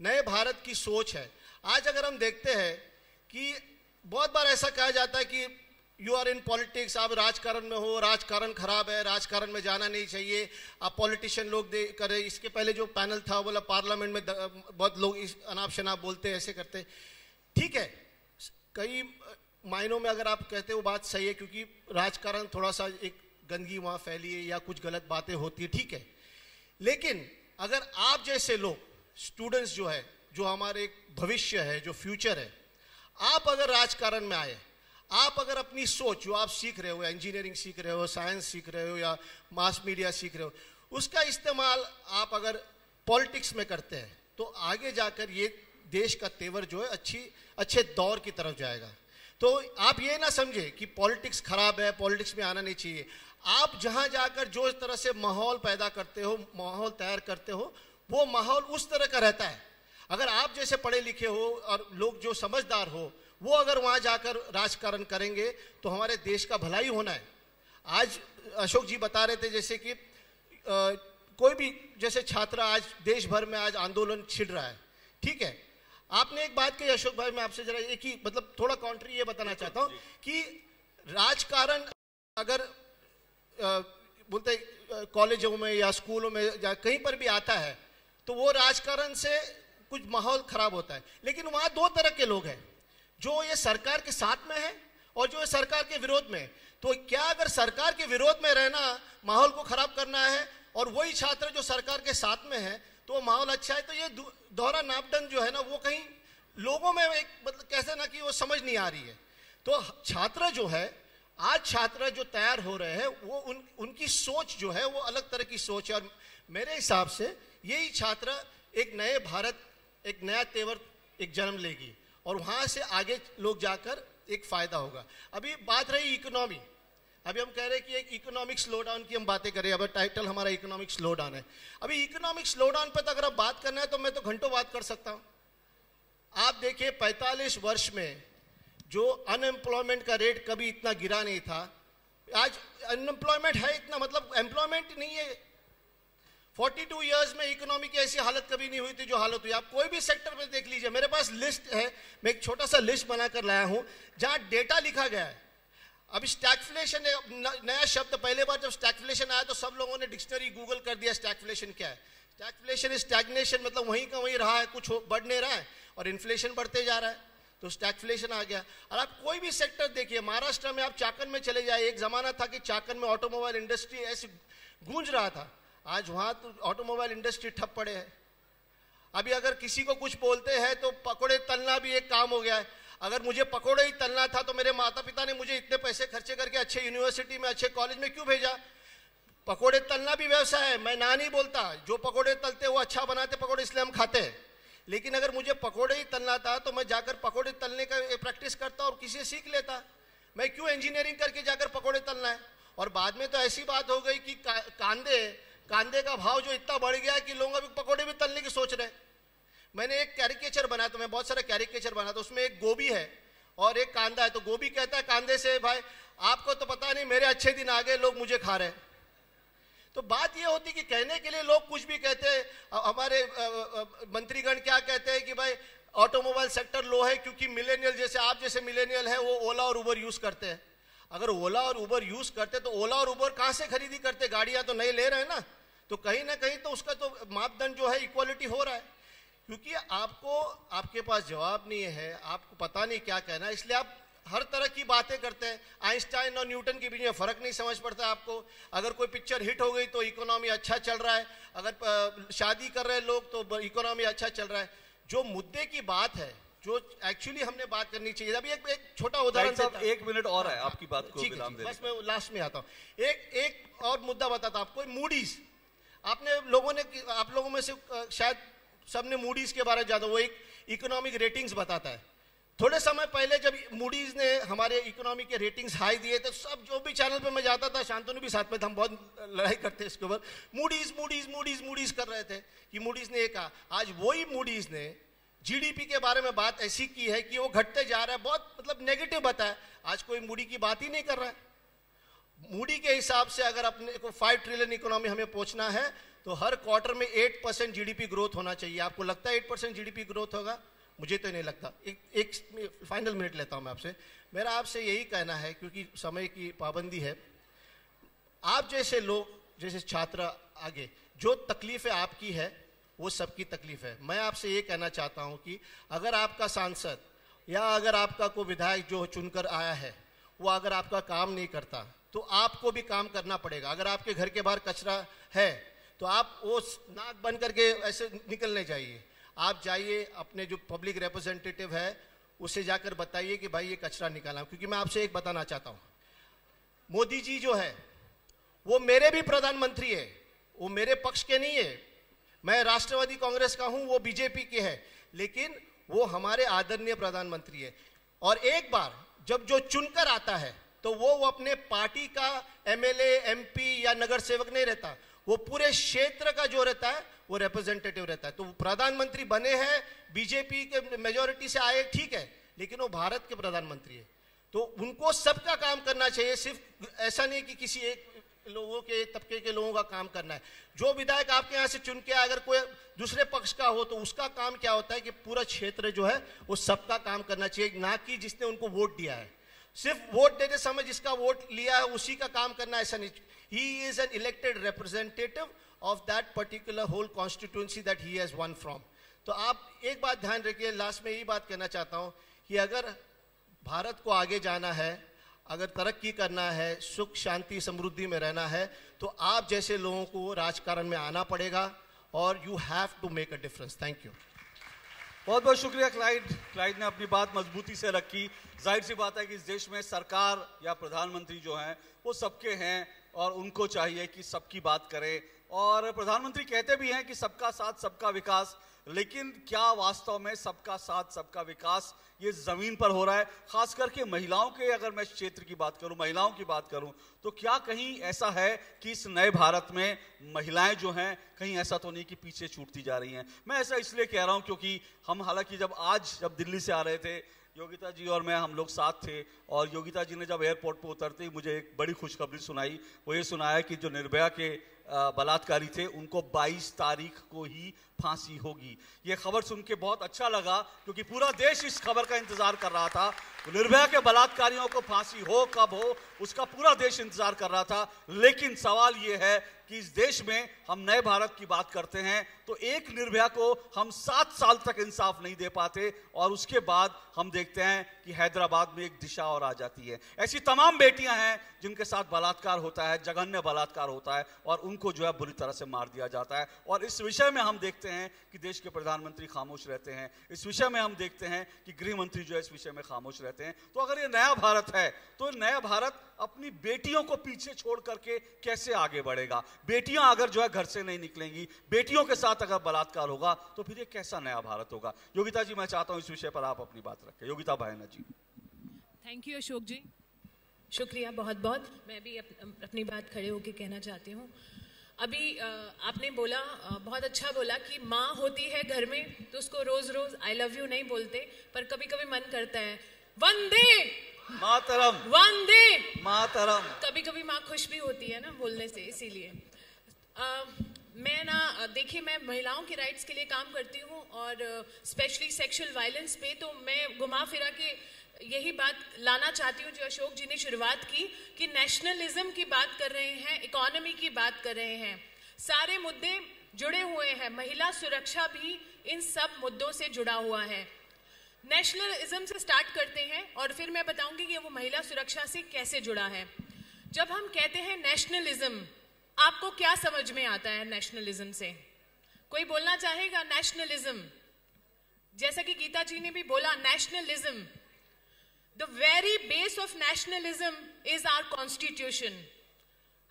नए भारत की सोच है। आज अगर हम देखते हैं कि बहुत बार ऐसा कहा जाता है कि यू आर इन पॉलिटिक्स आप राजकारण में हो, राजकारण खराब है, राजकारण में जाना नहीं चाहिए। आप पॉलिटिशियन लोग दे, करे, इसके पहले जो पैनल था बोला पार्लियामेंट में बहुत लोग इस अनाप शनाप बोलते ऐसे करते। ठीक है, कई मायनों में अगर आप कहते हो बात सही है, क्योंकि राजकारण थोड़ा सा एक गंदगी वहाँ फैली है या कुछ गलत बातें होती है, ठीक है। लेकिन अगर आप जैसे लोग स्टूडेंट्स जो है, जो हमारे भविष्य है, जो फ्यूचर है, आप अगर राजकारण में आए आप अगर अपनी सोच, जो आप सीख रहे हो इंजीनियरिंग सीख रहे हो साइंस सीख रहे हो, या मास मीडिया सीख रहे हो, उसका इस्तेमाल आप अगर पॉलिटिक्स में करते हैं तो आगे जाकर ये देश का तेवर जो है, अच्छी, अच्छे दौर की तरफ़ जाएगा। तो आप ये ना समझे कि पॉलिटिक्स खराब है पॉलिटिक्स में आना नहीं चाहिए। आप जहाँ जाकर जो इस तरह से माहौल पैदा करते हो, माहौल तैयार करते हो, वो माहौल उस तरह का रहता है। अगर आप जैसे पढ़े लिखे हो, और लोग जो समझदार हो वो अगर वहाँ जाकर राजकारण करेंगे तो हमारे देश का भलाई होना है। आज अशोक जी बता रहे थे जैसे कि अ, कोई भी जैसे छात्र आज देश भर में आज आंदोलन छिड़ रहा है। ठीक है? आपने एक बात कही अशोक भाई मैं आपसे जरा एक ही मतलब थोड़ा काउंट्री ये बताना चाहता हूँ कि राजकारण अगर अ, बोलते कॉलेजों में या स्कूलों में या कहीं पर भी आता है तो वो राजकारण से कुछ माहौल खराब होता है। लेकिन वहाँ दो तरह के लोग हैं। जो ये सरकार के साथ में है और जो ये सरकार के विरोध में तो क्या अगर सरकार के विरोध में रहना माहौल को खराब करना है और वही छात्र जो सरकार के साथ में है तो माहौल अच्छा है तो ये दोहरा नापदंड जो है ना, वो कहीं लोगों में एक मतलब कैसे ना कि वो समझ नहीं आ रही है। तो छात्र जो है, आज छात्र जो तैयार हो रहे हैं, वो उन, उनकी सोच जो है, वो अलग तरह की सोच है। और मेरे हिसाब से यही छात्र एक नए भारत, एक नया तेवर एक जन्म लेगी। और वहाँ से आगे लोग जाकर एक फ़ायदा होगा। अभी बात रही इकोनॉमी अभी हम कह रहे हैं कि एक इकोनॉमिक स्लो डाउन की हम बातें करें अब टाइटल हमारा इकोनॉमिक स्लो डाउन है। अभी इकोनॉमिक स्लो डाउन पर तो अगर आप बात करना है तो मैं तो घंटों बात कर सकता हूँ। आप देखिए 45 वर्ष में जो अनएम्प्लॉयमेंट का रेट कभी इतना गिरा नहीं था, आज अनएम्प्लॉयमेंट है इतना मतलब एम्प्लॉयमेंट नहीं है। 42 इयर्स में इकोनॉमी की ऐसी हालत कभी नहीं हुई थी जो हालत हुई। आप कोई भी सेक्टर में देख लीजिए। मेरे पास लिस्ट है। मैं एक छोटा सा लिस्ट बनाकर लाया हूँ, जहाँ डेटा लिखा गया है। अब स्टैगफ्लेशन नया शब्द पहले बार जब स्टैगफ्लेशन आया तो सब लोगों ने डिक्शनरी गूगल कर दिया स्टैगफ्लेशन क्या है? स्टैगफ्लेशन स्टैग्नेशन मतलब वहीं का वहीं रहा है, कुछ बढ़ नहीं रहा है और इन्फ्लेशन बढ़ते जा रहा है। तो स्टैगफ्लेशन आ गया। और आप कोई भी सेक्टर देखिए, महाराष्ट्र में आप चाकन में चले जाए एक जमाना था कि चाकन में ऑटोमोबाइल इंडस्ट्री ऐसी गूंज रहा था। आज वहाँ तो ऑटोमोबाइल इंडस्ट्री ठप पड़े है। अभी अगर किसी को कुछ बोलते हैं तो पकोड़े तलना भी एक काम हो गया है। अगर मुझे पकोड़े ही तलना था तो मेरे माता पिता ने मुझे इतने पैसे खर्चे करके अच्छे यूनिवर्सिटी में अच्छे कॉलेज में क्यों भेजा? पकोड़े तलना भी व्यवसाय है मैं ना नहीं बोलता। जो पकोड़े तलते वो अच्छा बनाते पकोड़े इसलिए हम खाते हैं। लेकिन अगर मुझे पकोड़े ही तलना था तो मैं जाकर पकोड़े तलने का प्रैक्टिस करता और किसी से सीख लेता। मैं क्यों इंजीनियरिंग करके जाकर पकोड़े तलना है? और बाद में तो ऐसी बात हो गई कि का, कांदे कांदे का भाव जो इतना बढ़ गया है कि लोग अभी पकोड़े भी तलने की सोच रहे मैंने एक कैरिकेचर बनाया तो मैं बहुत सारा कैरिकेचर बना तो उसमें एक गोभी है और एक कांदा है। तो गोभी कहता है, कांदे से भाई, आपको तो पता नहीं, मेरे अच्छे दिन आ गए, लोग मुझे खा रहे हैं। तो बात यह होती कि कहने के लिए लोग कुछ भी कहते हैं हमारे मंत्रीगण क्या कहते हैं कि भाई, ऑटोमोबाइल सेक्टर लो है क्योंकि मिलेनियल जैसे, आप जैसे मिलेनियल है, वो ओला और उबर यूज़ करते हैं। अगर ओला और उबर यूज़ करते तो ओला और उबर कहाँ से खरीदी करते? गाड़ियाँ तो नहीं ले रहे ना। तो कहीं ना कहीं तो उसका तो मापदंड जो है इक्वालिटी हो रहा है। क्योंकि आपको, आपके पास जवाब नहीं है, आपको पता नहीं क्या कहना है। इसलिए आप हर तरह की बातें करते हैं। आइंस्टाइन और न्यूटन के बीच में फ़र्क नहीं समझ पड़ता आपको। अगर कोई पिक्चर हिट हो गई तो इकोनॉमी अच्छा चल रहा है। अगर शादी कर रहे हैं लोग तो इकोनॉमी अच्छा चल रहा है। जो मुद्दे की बात है जो एक्चुअली हमने बात करनी चाहिए। अभी एक, एक छोटा उदाहरण साहब एक मिनट और है आपकी बात को ठीक है, विराम बस मैं लास्ट में आता हूँ। एक एक और मुद्दा बताता आपको मूडीज आपने लोगों ने आप लोगों में से शायद सबने मूडीज के बारे में ज़्यादा वो एक इकोनॉमिक रेटिंग्स बताता है। थोड़े समय पहले जब मूडीज ने हमारे इकोनॉमी के रेटिंग्स हाई दिए तो सब जो भी चैनल पे मैं जाता था शांतनु भी साथ में था हम बहुत लड़ाई करते इसके ऊपर। मूडीज मूडीज मूडीज मूडीज कर रहे थे कि मूडीज ने ये कहा। आज वही मूडीज ने जीडीपी के बारे में बात ऐसी की है कि वो घटते जा रहा है, बहुत मतलब नेगेटिव बताया आज कोई मूडी की बात ही नहीं कर रहा है। मूडी के हिसाब से अगर अपने को फाइव ट्रिलियन इकोनॉमी हमें पहुँचना है तो हर क्वार्टर में एट परसेंट जीडीपी ग्रोथ होना चाहिए। आपको लगता है एट परसेंट जीडीपी ग्रोथ होगा? मुझे तो नहीं लगता। एक एक फाइनल मिनट लेता हूँ मैं आपसे। मेरा आपसे यही कहना है, क्योंकि समय की पाबंदी है। आप जैसे लोग, जैसे छात्र आगे, जो तकलीफ़ आपकी है वो सबकी तकलीफ़ है। मैं आपसे ये कहना चाहता हूँ कि अगर आपका सांसद या अगर आपका कोई विधायक जो चुनकर आया है, वो अगर आपका काम नहीं करता तो आपको भी काम करना पड़ेगा। अगर आपके घर के बाहर कचरा है तो आप वो नाक बंद करके ऐसे निकलने जाइए। आप जाइए, अपने जो पब्लिक रिप्रेजेंटेटिव है, उसे जाकर बताइए कि भाई ये कचरा निकाला क्योंकि मैं आपसे एक बताना चाहता हूँ। मोदी जी जो है, वो मेरे भी प्रधानमंत्री है, वो मेरे पक्ष के नहीं है मैं राष्ट्रवादी कांग्रेस का हूँ, वो बीजेपी के है। लेकिन वो हमारे आदरणीय प्रधानमंत्री है। और एक बार जब जो चुनकर आता है तो वो वो अपने पार्टी का एमएलए, एमपी या नगर सेवक नहीं रहता। वो पूरे क्षेत्र का जो रहता है, वो रिप्रेजेंटेटिव रहता है। तो प्रधानमंत्री बने हैं, बीजेपी के मेजोरिटी से आए, ठीक है, लेकिन वो भारत के प्रधानमंत्री है। तो उनको सबका काम करना चाहिए, सिर्फ़ ऐसा नहीं कि किसी एक लोगों के, तबके के लोगों का काम करना है। जो विधायक आपके यहाँ से चुन के अगर कोई दूसरे पक्ष का हो तो उसका काम क्या होता है कि पूरा क्षेत्र जो है, वो सबका काम करना चाहिए, ना कि जिसने उनको वोट दिया है। सिर्फ़ वोट देते समय जिसका वोट लिया है, उसी का काम करना ऐसा नहीं। He is an elected representative of that particular whole constituency that he has won from तो आप एक बात ध्यान रखिए लास्ट में यही बात कहना चाहता हूँ कि अगर भारत को आगे जाना है अगर तरक्की करना है, सुख, शांति, समृद्धि में रहना है तो आप जैसे लोगों को राजकारण में आना पड़ेगा और you have to make a difference thank you बहुत बहुत शुक्रिया क्लाइड क्लाइड ने अपनी बात मजबूती से रखी। ज़ाहिर सी बात है कि इस देश में सरकार या प्रधानमंत्री जो हैं, वो सबके हैं और उनको चाहिए कि सबकी बात करें। और प्रधानमंत्री कहते भी हैं कि सबका साथ, सबका विकास। लेकिन क्या वास्तव में सबका साथ, सबका विकास ये ज़मीन पर हो रहा है? खास करके महिलाओं के अगर मैं क्षेत्र की बात करूँ, महिलाओं की बात करूँ तो क्या कहीं ऐसा है कि इस नए भारत में महिलाएँ जो हैं, कहीं ऐसा तो नहीं कि पीछे छूटती जा रही हैं? मैं ऐसा इसलिए कह रहा हूँ क्योंकि हम हालाँकि जब आज जब दिल्ली से आ रहे थे, योगिता जी और मैं, हम लोग साथ थे, और योगिता जी ने जब एयरपोर्ट पर उतरते ही मुझे एक बड़ी खुशखबरी सुनाई। वो ये सुनाया कि जो निर्भया के बलात्कारी थे, उनको 22 तारीख को ही फांसी होगी। ये खबर सुन के बहुत अच्छा लगा, क्योंकि पूरा देश इस खबर का इंतज़ार कर रहा था। निर्भया के बलात्कारियों को फांसी हो, कब हो, उसका पूरा देश इंतज़ार कर रहा था। लेकिन सवाल ये है कि इस देश में हम नए भारत की बात करते हैं तो एक निर्भया को हम सात साल तक इंसाफ नहीं दे पाते और उसके बाद हम देखते हैं कि हैदराबाद में एक दिशा और आ जाती है। ऐसी तमाम बेटियाँ हैं जिनके साथ बलात्कार होता है, जघन्य बलात्कार होता है और उनको जो है बुरी तरह से मार दिया जाता है। और इस विषय में हम देखते हैं कि देश के प्रधानमंत्री खामोश रहते हैं। इस विषय में हम देखते हैं कि गृह मंत्री जो है इस विषय में खामोश रहते हैं। तो अगर ये नया भारत है तो नया भारत अपनी बेटियों को पीछे छोड़ करके कैसे आगे बढ़ेगा? बेटियाँ अगर जो है घर से नहीं निकलेंगी बेटियों के साथ अगर बलात्कार होगा तो फिर ये कैसा नया भारत होगा? योगिता जी मैं चाहता हूँ इस विषय पर आप अपनी बात रखें। योगिता भाईना जी। Thank you Ashok ji. शुक्रिया बहुत बहुत मैं भी अप, अपनी बात खड़े होकर कहना चाहती हूँ। अभी आपने बोला बहुत अच्छा बोला कि माँ होती है घर में तो उसको रोज रोज आई लव यू नहीं बोलते पर कभी कभी मन करता है वंदे! मातरम। वंदे! मातरम। कभी कभी माँ खुश भी होती है ना बोलने से इसीलिए। मैं ना देखिए, मैं महिलाओं के राइट्स के लिए काम करती हूँ और स्पेशली सेक्सुअल वायलेंस पे तो मैं घुमा फिरा के यही बात लाना चाहती हूँ जो अशोक जी ने शुरुआत की कि नेशनलिज्म की बात कर रहे हैं इकोनॉमी की बात कर रहे हैं। सारे मुद्दे जुड़े हुए हैं। महिला सुरक्षा भी इन सब मुद्दों से जुड़ा हुआ है। नेशनलिज्म से स्टार्ट करते हैं और फिर मैं बताऊँगी कि वो महिला सुरक्षा से कैसे जुड़ा है। जब हम कहते हैं नेशनलिज्म आपको क्या समझ में आता है नेशनलिज्म से? कोई बोलना चाहेगा नेशनलिज्म जैसा कि गीता जी ने भी बोला nationalism the very base of nationalism is our constitution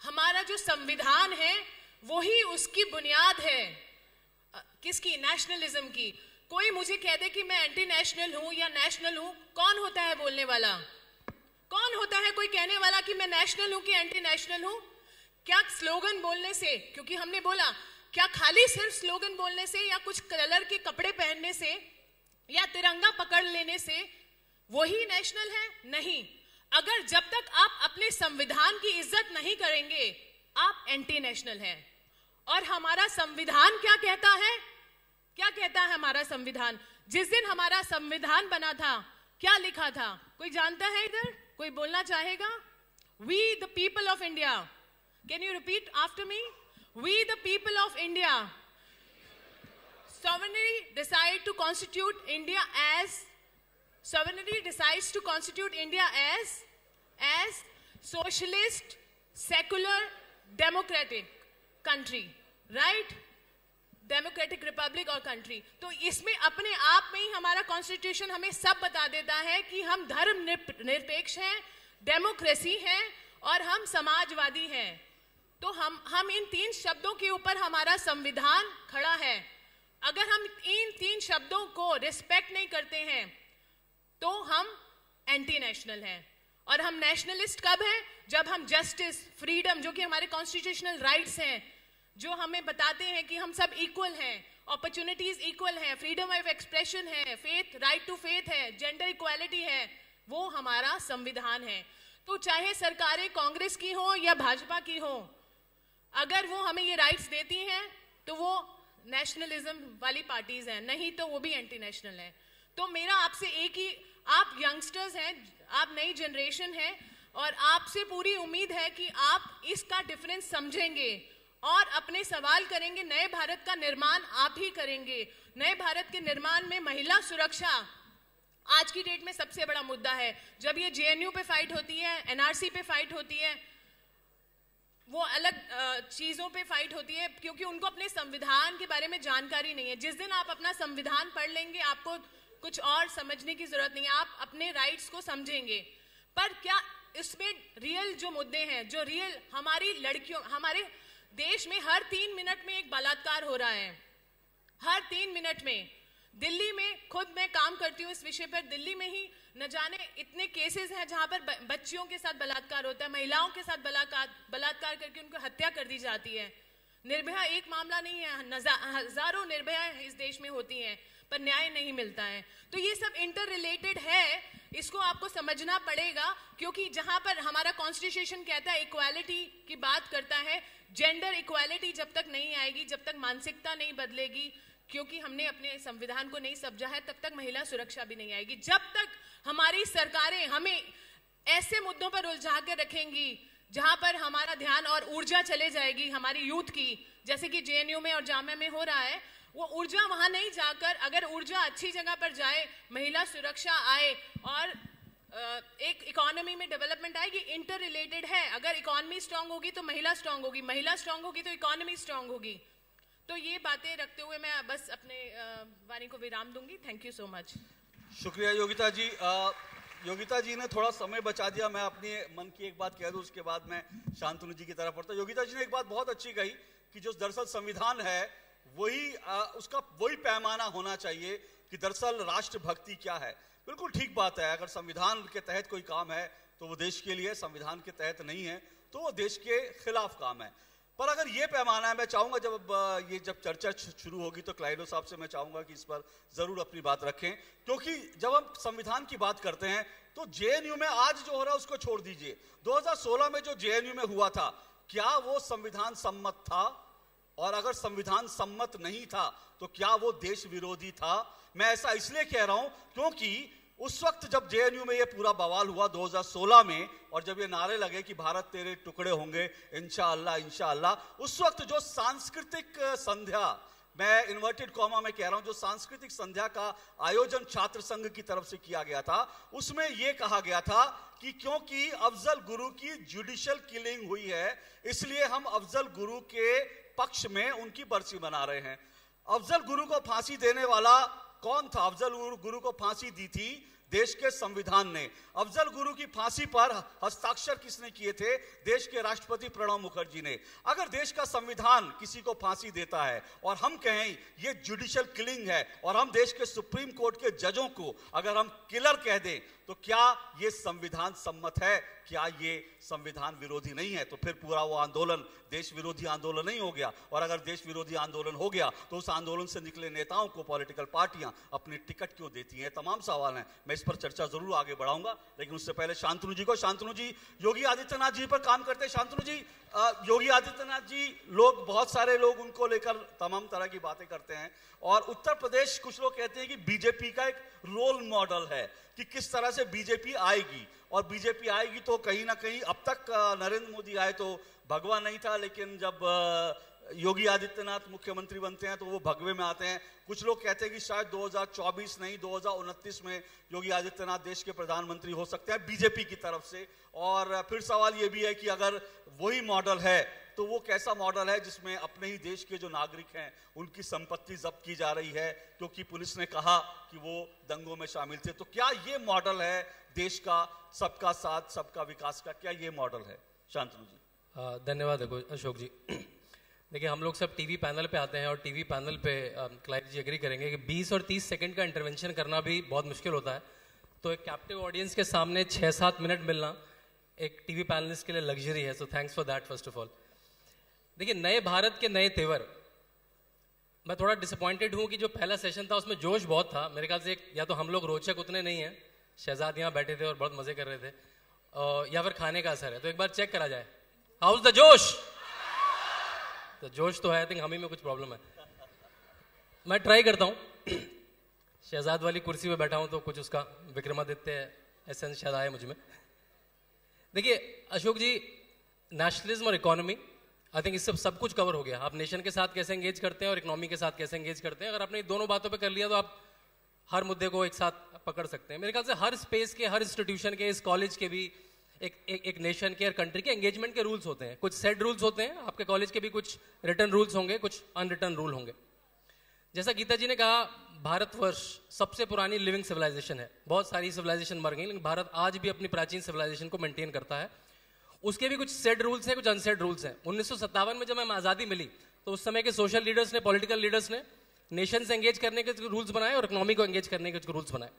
हमारा जो संविधान है, वो ही उसकी बुनियाद है। किसकी? नेशनलिज्म की। कोई मुझे कह दे कि मैं एंटी नेशनल हूँ या नेशनल हूँ, कौन होता है बोलने वाला? कौन होता है कोई कहने वाला कि मैं नेशनल हूँ कि एंटी नेशनल हूँ? क्या स्लोगन बोलने से, क्योंकि हमने बोला, क्या खाली सिर्फ़ स्लोगन बोलने से या कुछ कलर के कपड़े पहनने से या तिरंगा पकड़ लेने से, वही नेशनल है? नहीं। अगर जब तक आप अपने संविधान की इज़्ज़त नहीं करेंगे, आप एंटी नेशनल हैं। और हमारा संविधान क्या कहता है? क्या कहता है हमारा संविधान? जिस दिन हमारा संविधान बना था, क्या लिखा था? कोई जानता है इधर? कोई बोलना चाहेगा? We the people of India can you repeat after me we the people of India sovereignty decide to constitute India as sovereignty decides to constitute India as as socialist, secular, democratic country, right? Democratic republic और country तो इसमें अपने आप में ही हमारा constitution हमें सब बता देता है कि हम धर्म निरपेक्ष हैं डेमोक्रेसी हैं और हम समाजवादी हैं तो हम हम इन तीन शब्दों के ऊपर हमारा संविधान खड़ा है। अगर हम इन तीन शब्दों को रिस्पेक्ट नहीं करते हैं तो हम एंटी नेशनल हैं। और हम नेशनलिस्ट कब हैं? जब हम जस्टिस फ्रीडम जो कि हमारे कॉन्स्टिट्यूशनल राइट्स हैं, जो हमें बताते हैं कि हम सब इक्वल हैं अपॉर्चुनिटीज़ इक्वल हैं फ्रीडम ऑफ़ एक्सप्रेशन है फेथ राइट टू फेथ है जेंडर इक्वालिटी है, वो हमारा संविधान है। तो चाहे सरकारें कांग्रेस की हो या भाजपा की हो अगर वो हमें ये राइट्स देती हैं तो वो नेशनलिज्म वाली पार्टीज़ हैं, नहीं तो वो भी एंटी नेशनल है। तो मेरा आपसे एक ही, आप यंगस्टर्स हैं, आप नई जनरेशन है, और आपसे पूरी उम्मीद है कि आप इसका डिफरेंस समझेंगे और अपने सवाल करेंगे, नए भारत का निर्माण आप ही करेंगे। नए भारत के निर्माण में महिला सुरक्षा आज की डेट में सबसे बड़ा मुद्दा है। जब ये जेएनयू पे फाइट होती है एनआरसी पे फाइट होती है वो अलग चीज़ों पे फाइट होती है, क्योंकि उनको अपने संविधान के बारे में जानकारी नहीं है। जिस दिन आप अपना संविधान पढ़ लेंगे, आपको कुछ और समझने की ज़रूरत नहीं है। आप अपने राइट्स को समझेंगे। पर क्या इसमें रियल जो मुद्दे हैं, जो रियल हमारी लड़कियों, हमारे देश में हर तीन मिनट में एक बलात्कार हो रहा है। हर तीन मिनट में। दिल्ली में खुद मैं काम करती हूँ इस विषय पर। दिल्ली में ही न जाने इतने केसेस हैं जहाँ पर बच्चियों के साथ बलात्कार होता है, महिलाओं के साथ बलात्कार बलात्कार करके उनको हत्या कर दी जाती है। निर्भया एक मामला नहीं है हज़ारों निर्भया इस देश में होती हैं, पर न्याय नहीं मिलता है। तो ये सब इंटर रिलेटेड है, इसको आपको समझना पड़ेगा, क्योंकि जहाँ पर हमारा कॉन्स्टिट्यूशन कहता है इक्वालिटी की बात करता है जेंडर इक्वालिटी जब तक नहीं आएगी, जब तक मानसिकता नहीं बदलेगी, क्योंकि हमने अपने संविधान को नहीं समझा है, तब तक महिला सुरक्षा भी नहीं आएगी। जब तक हमारी सरकारें हमें ऐसे मुद्दों पर उलझा कर रखेंगी, जहाँ पर हमारा ध्यान और ऊर्जा चले जाएगी हमारी यूथ की। जैसे कि जेएनयू में और जामे में हो रहा है, वो ऊर्जा वहाँ नहीं जाकर अगर ऊर्जा अच्छी जगह पर जाए, महिला सुरक्षा आए और एक इकोनॉमी में डेवलपमेंट आएगी इंटर रिलेटेड है। अगर इकोनॉमी स्ट्रांग होगी तो महिला स्ट्रांग होगी, महिला स्ट्रांग होगी तो इकोनॉमी स्ट्रांग होगी। तो ये बातें रखते हुए मैं बस अपने वाणी को विराम दूँगी। थैंक यू सो मच शुक्रिया योगिता जी। योगिता जी ने थोड़ा समय बचा दिया मैं अपनी मन की एक बात कह दूँ उसके बाद मैं शांतनु जी की तरफ़ पढ़ता योगिता जी ने एक बात बहुत अच्छी कही कि जो दरअसल संविधान है वही आ, उसका वही पैमाना होना चाहिए कि दरअसल राष्ट्रभक्ति क्या है। बिल्कुल ठीक बात है अगर संविधान के तहत कोई काम है तो वो देश के लिए संविधान के तहत नहीं है तो वो देश के खिलाफ काम है। पर अगर ये पैमाना है, मैं चाहूँगा जब ये जब चर्चा शुरू होगी तो क्लाइडो साहब से मैं चाहूँगा कि इस पर ज़रूर अपनी बात रखें। क्योंकि जब हम संविधान की बात करते हैं तो जेएनयू में आज जो हो रहा है उसको छोड़ दीजिए। 2016 में जो जेएनयू में हुआ था, क्या वो संविधान सम्मत था? और अगर संविधान सम्मत नहीं था तो क्या वो देश विरोधी था? मैं ऐसा इसलिए कह रहा हूँ क्योंकि उस वक्त जब जेएनयू में ये पूरा बवाल हुआ 2016 में, और जब ये नारे लगे कि भारत तेरे टुकड़े होंगे, इंशाअल्लाह इंशाअल्लाह, उस वक्त जो सांस्कृतिक संध्या, मैं इन्वर्टेड कॉमा में कह रहा हूँ, जो सांस्कृतिक संध्या का आयोजन छात्र संघ की तरफ़ से किया गया था, उसमें यह कहा गया था कि क्योंकि अफजल गुरु की जुडिशियल किलिंग हुई है, इसलिए हम अफजल गुरु के पक्ष में उनकी बरसी मना रहे हैं। अफजल गुरु को फांसी देने वाला कौन था? अफजल गुरु को फांसी दी थी देश के संविधान ने। अफजल गुरु की फांसी पर हस्ताक्षर किसने किए थे? देश के राष्ट्रपति प्रणब मुखर्जी ने। अगर देश का संविधान किसी को फांसी देता है और हम कहें, ये जुडिशियल किलिंग है और हम देश के सुप्रीम कोर्ट के जजों को अगर हम किलर कह दें तो क्या ये संविधान सम्मत है? क्या ये संविधान विरोधी नहीं है? तो फिर पूरा वो आंदोलन देश विरोधी आंदोलन नहीं हो गया। और अगर देश विरोधी आंदोलन हो गया तो उस आंदोलन से निकले नेताओं को पॉलिटिकल पार्टियाँ अपनी टिकट क्यों देती हैं? तमाम सवाल हैं। मैं इस पर चर्चा ज़रूर आगे बढ़ाऊँगा। लेकिन उससे पहले शांतनु जी को, शांतनु जी, योगी आदित्यनाथ जी पर काम करते शांतनु जी योगी आदित्यनाथ जी, लोग, बहुत सारे लोग उनको लेकर तमाम तरह की बातें करते हैं। और उत्तर प्रदेश कुछ लोग कहते हैं कि बीजेपी का एक रोल मॉडल है। कि किस तरह से बीजेपी आएगी। और बीजेपी आएगी तो कहीं ना कहीं अब तक नरेंद्र मोदी आए तो भगवा नहीं था, लेकिन जब योगी आदित्यनाथ मुख्यमंत्री बनते हैं तो वो भगवे में आते हैं। कुछ लोग कहते हैं कि शायद 2024 नहीं, दो में योगी आदित्यनाथ देश के प्रधानमंत्री हो सकते हैं बीजेपी की तरफ़ से। और फिर सवाल ये भी है कि अगर वही मॉडल है तो वो कैसा मॉडल है जिसमें अपने ही देश के जो नागरिक हैं, उनकी संपत्ति जब्त की जा रही है? क्योंकि पुलिस ने कहा कि वो दंगों में शामिल थे। तो क्या ये मॉडल है देश का, सबका साथ, सबका विकास का? क्या ये मॉडल है? शांतनु जी। धन्यवाद अशोक जी। देखिए, हम लोग सब टीवी पैनल पे आते हैं और टीवी पैनल पे क्लाइंट जी एग्री करेंगे कि 20 और 30 सेकंड का इंटरवेंशन करना भी बहुत मुश्किल होता है। तो एक कैप्टिव ऑडियंस के सामने छः सात मिनट मिलना एक टीवी पैनलिस्ट के लिए लग्जरी है so thanks for that first of all देखिए, नए भारत के नए तेवर। मैं थोड़ा डिसअपॉइंटेड हूँ कि जो पहला सेशन था, उसमें जोश बहुत था। मेरे ख्याल से एक, या तो हम लोग रोचक उतने नहीं हैं। शहजाद यहाँ बैठे थे और बहुत मज़े कर रहे थे। या फिर खाने का असर है। तो एक बार चेक करा जाए। हाउस द जोश? तो जोश तो है आई थिंक हम ही में कुछ प्रॉब्लम है। मैं ट्राई करता हूँ। शहजाद वाली कुर्सी पे बैठा हूँ तो कुछ उसका विक्रमादित्य एसेंस शायद आया मुझमें। देखिए, अशोक जी नेशनलिज्म और इकोनॉमी आई थिंक इससे सब कुछ कवर हो गया। आप नेशन के साथ कैसे एंगेज करते हैं और इकोनॉमी के साथ कैसे एंगेज करते हैं? अगर आपने दोनों बातों पे कर लिया तो आप हर मुद्दे को एक साथ पकड़ सकते हैं। मेरे ख्याल से हर स्पेस के, हर इंस्टीट्यूशन के, इस कॉलेज के भी एक एक, एक नेशन के और कंट्री के एंगेजमेंट के रूल्स होते हैं। कुछ सेट रूल्स होते हैं। आपके कॉलेज के भी कुछ रिटर्न रूल्स होंगे कुछ अनरिटर्न रूल होंगे। जैसा गीता जी ने कहा भारतवर्ष सबसे पुरानी लिविंग सिविलाइजेशन है। बहुत सारी सिविलाइजेशन मर गई लेकिन भारत आज भी अपनी प्राचीन सिविलाइजेशन को मेंटेन करता है। उसके भी कुछ सेट रूल्स हैं कुछ अनसेट रूल्स हैं। उन्नीस सौ सत्तावन में जब हमें आज़ादी मिली तो उस समय के सोशल लीडर्स ने पॉलिटिकल लीडर्स ने नेशन से एंगेज करने के रूल्स बनाए और इकोनॉमी को एंगेज करने के रूल्स बनाए।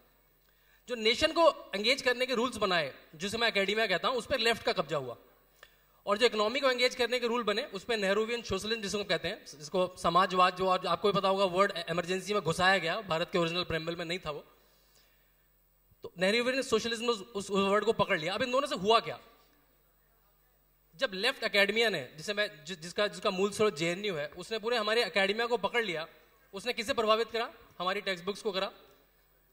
जो नेशन को एंगेज करने के रूल्स बनाए जिसे मैं अकेडमिया कहता हूँ उस पर लेफ़्ट का कब्जा हुआ। और जो इकोनॉमी को एंगेज करने के रूल बने उस पर नेहरूवियन सोशलिज्म जिसको कहते हैं जिसको समाजवाद जो आपको भी पता होगा वर्ड इमरजेंसी में घुसाया गया भारत के ओरिजिनल प्रेम्बल में नहीं था वो। तो नेहरूवियन सोशलिज्म उस वर्ड को पकड़ लिया। अब इन दोनों से हुआ क्या? जब लेफ़्ट अकेडमिया ने जिसे मैं जि, जिसका जिसका मूल स्रोत जेएनयू है उसने पूरे हमारे अकेडमिया को पकड़ लिया उसने किसे प्रभावित करा? हमारी टेक्स्ट बुक्स को करा।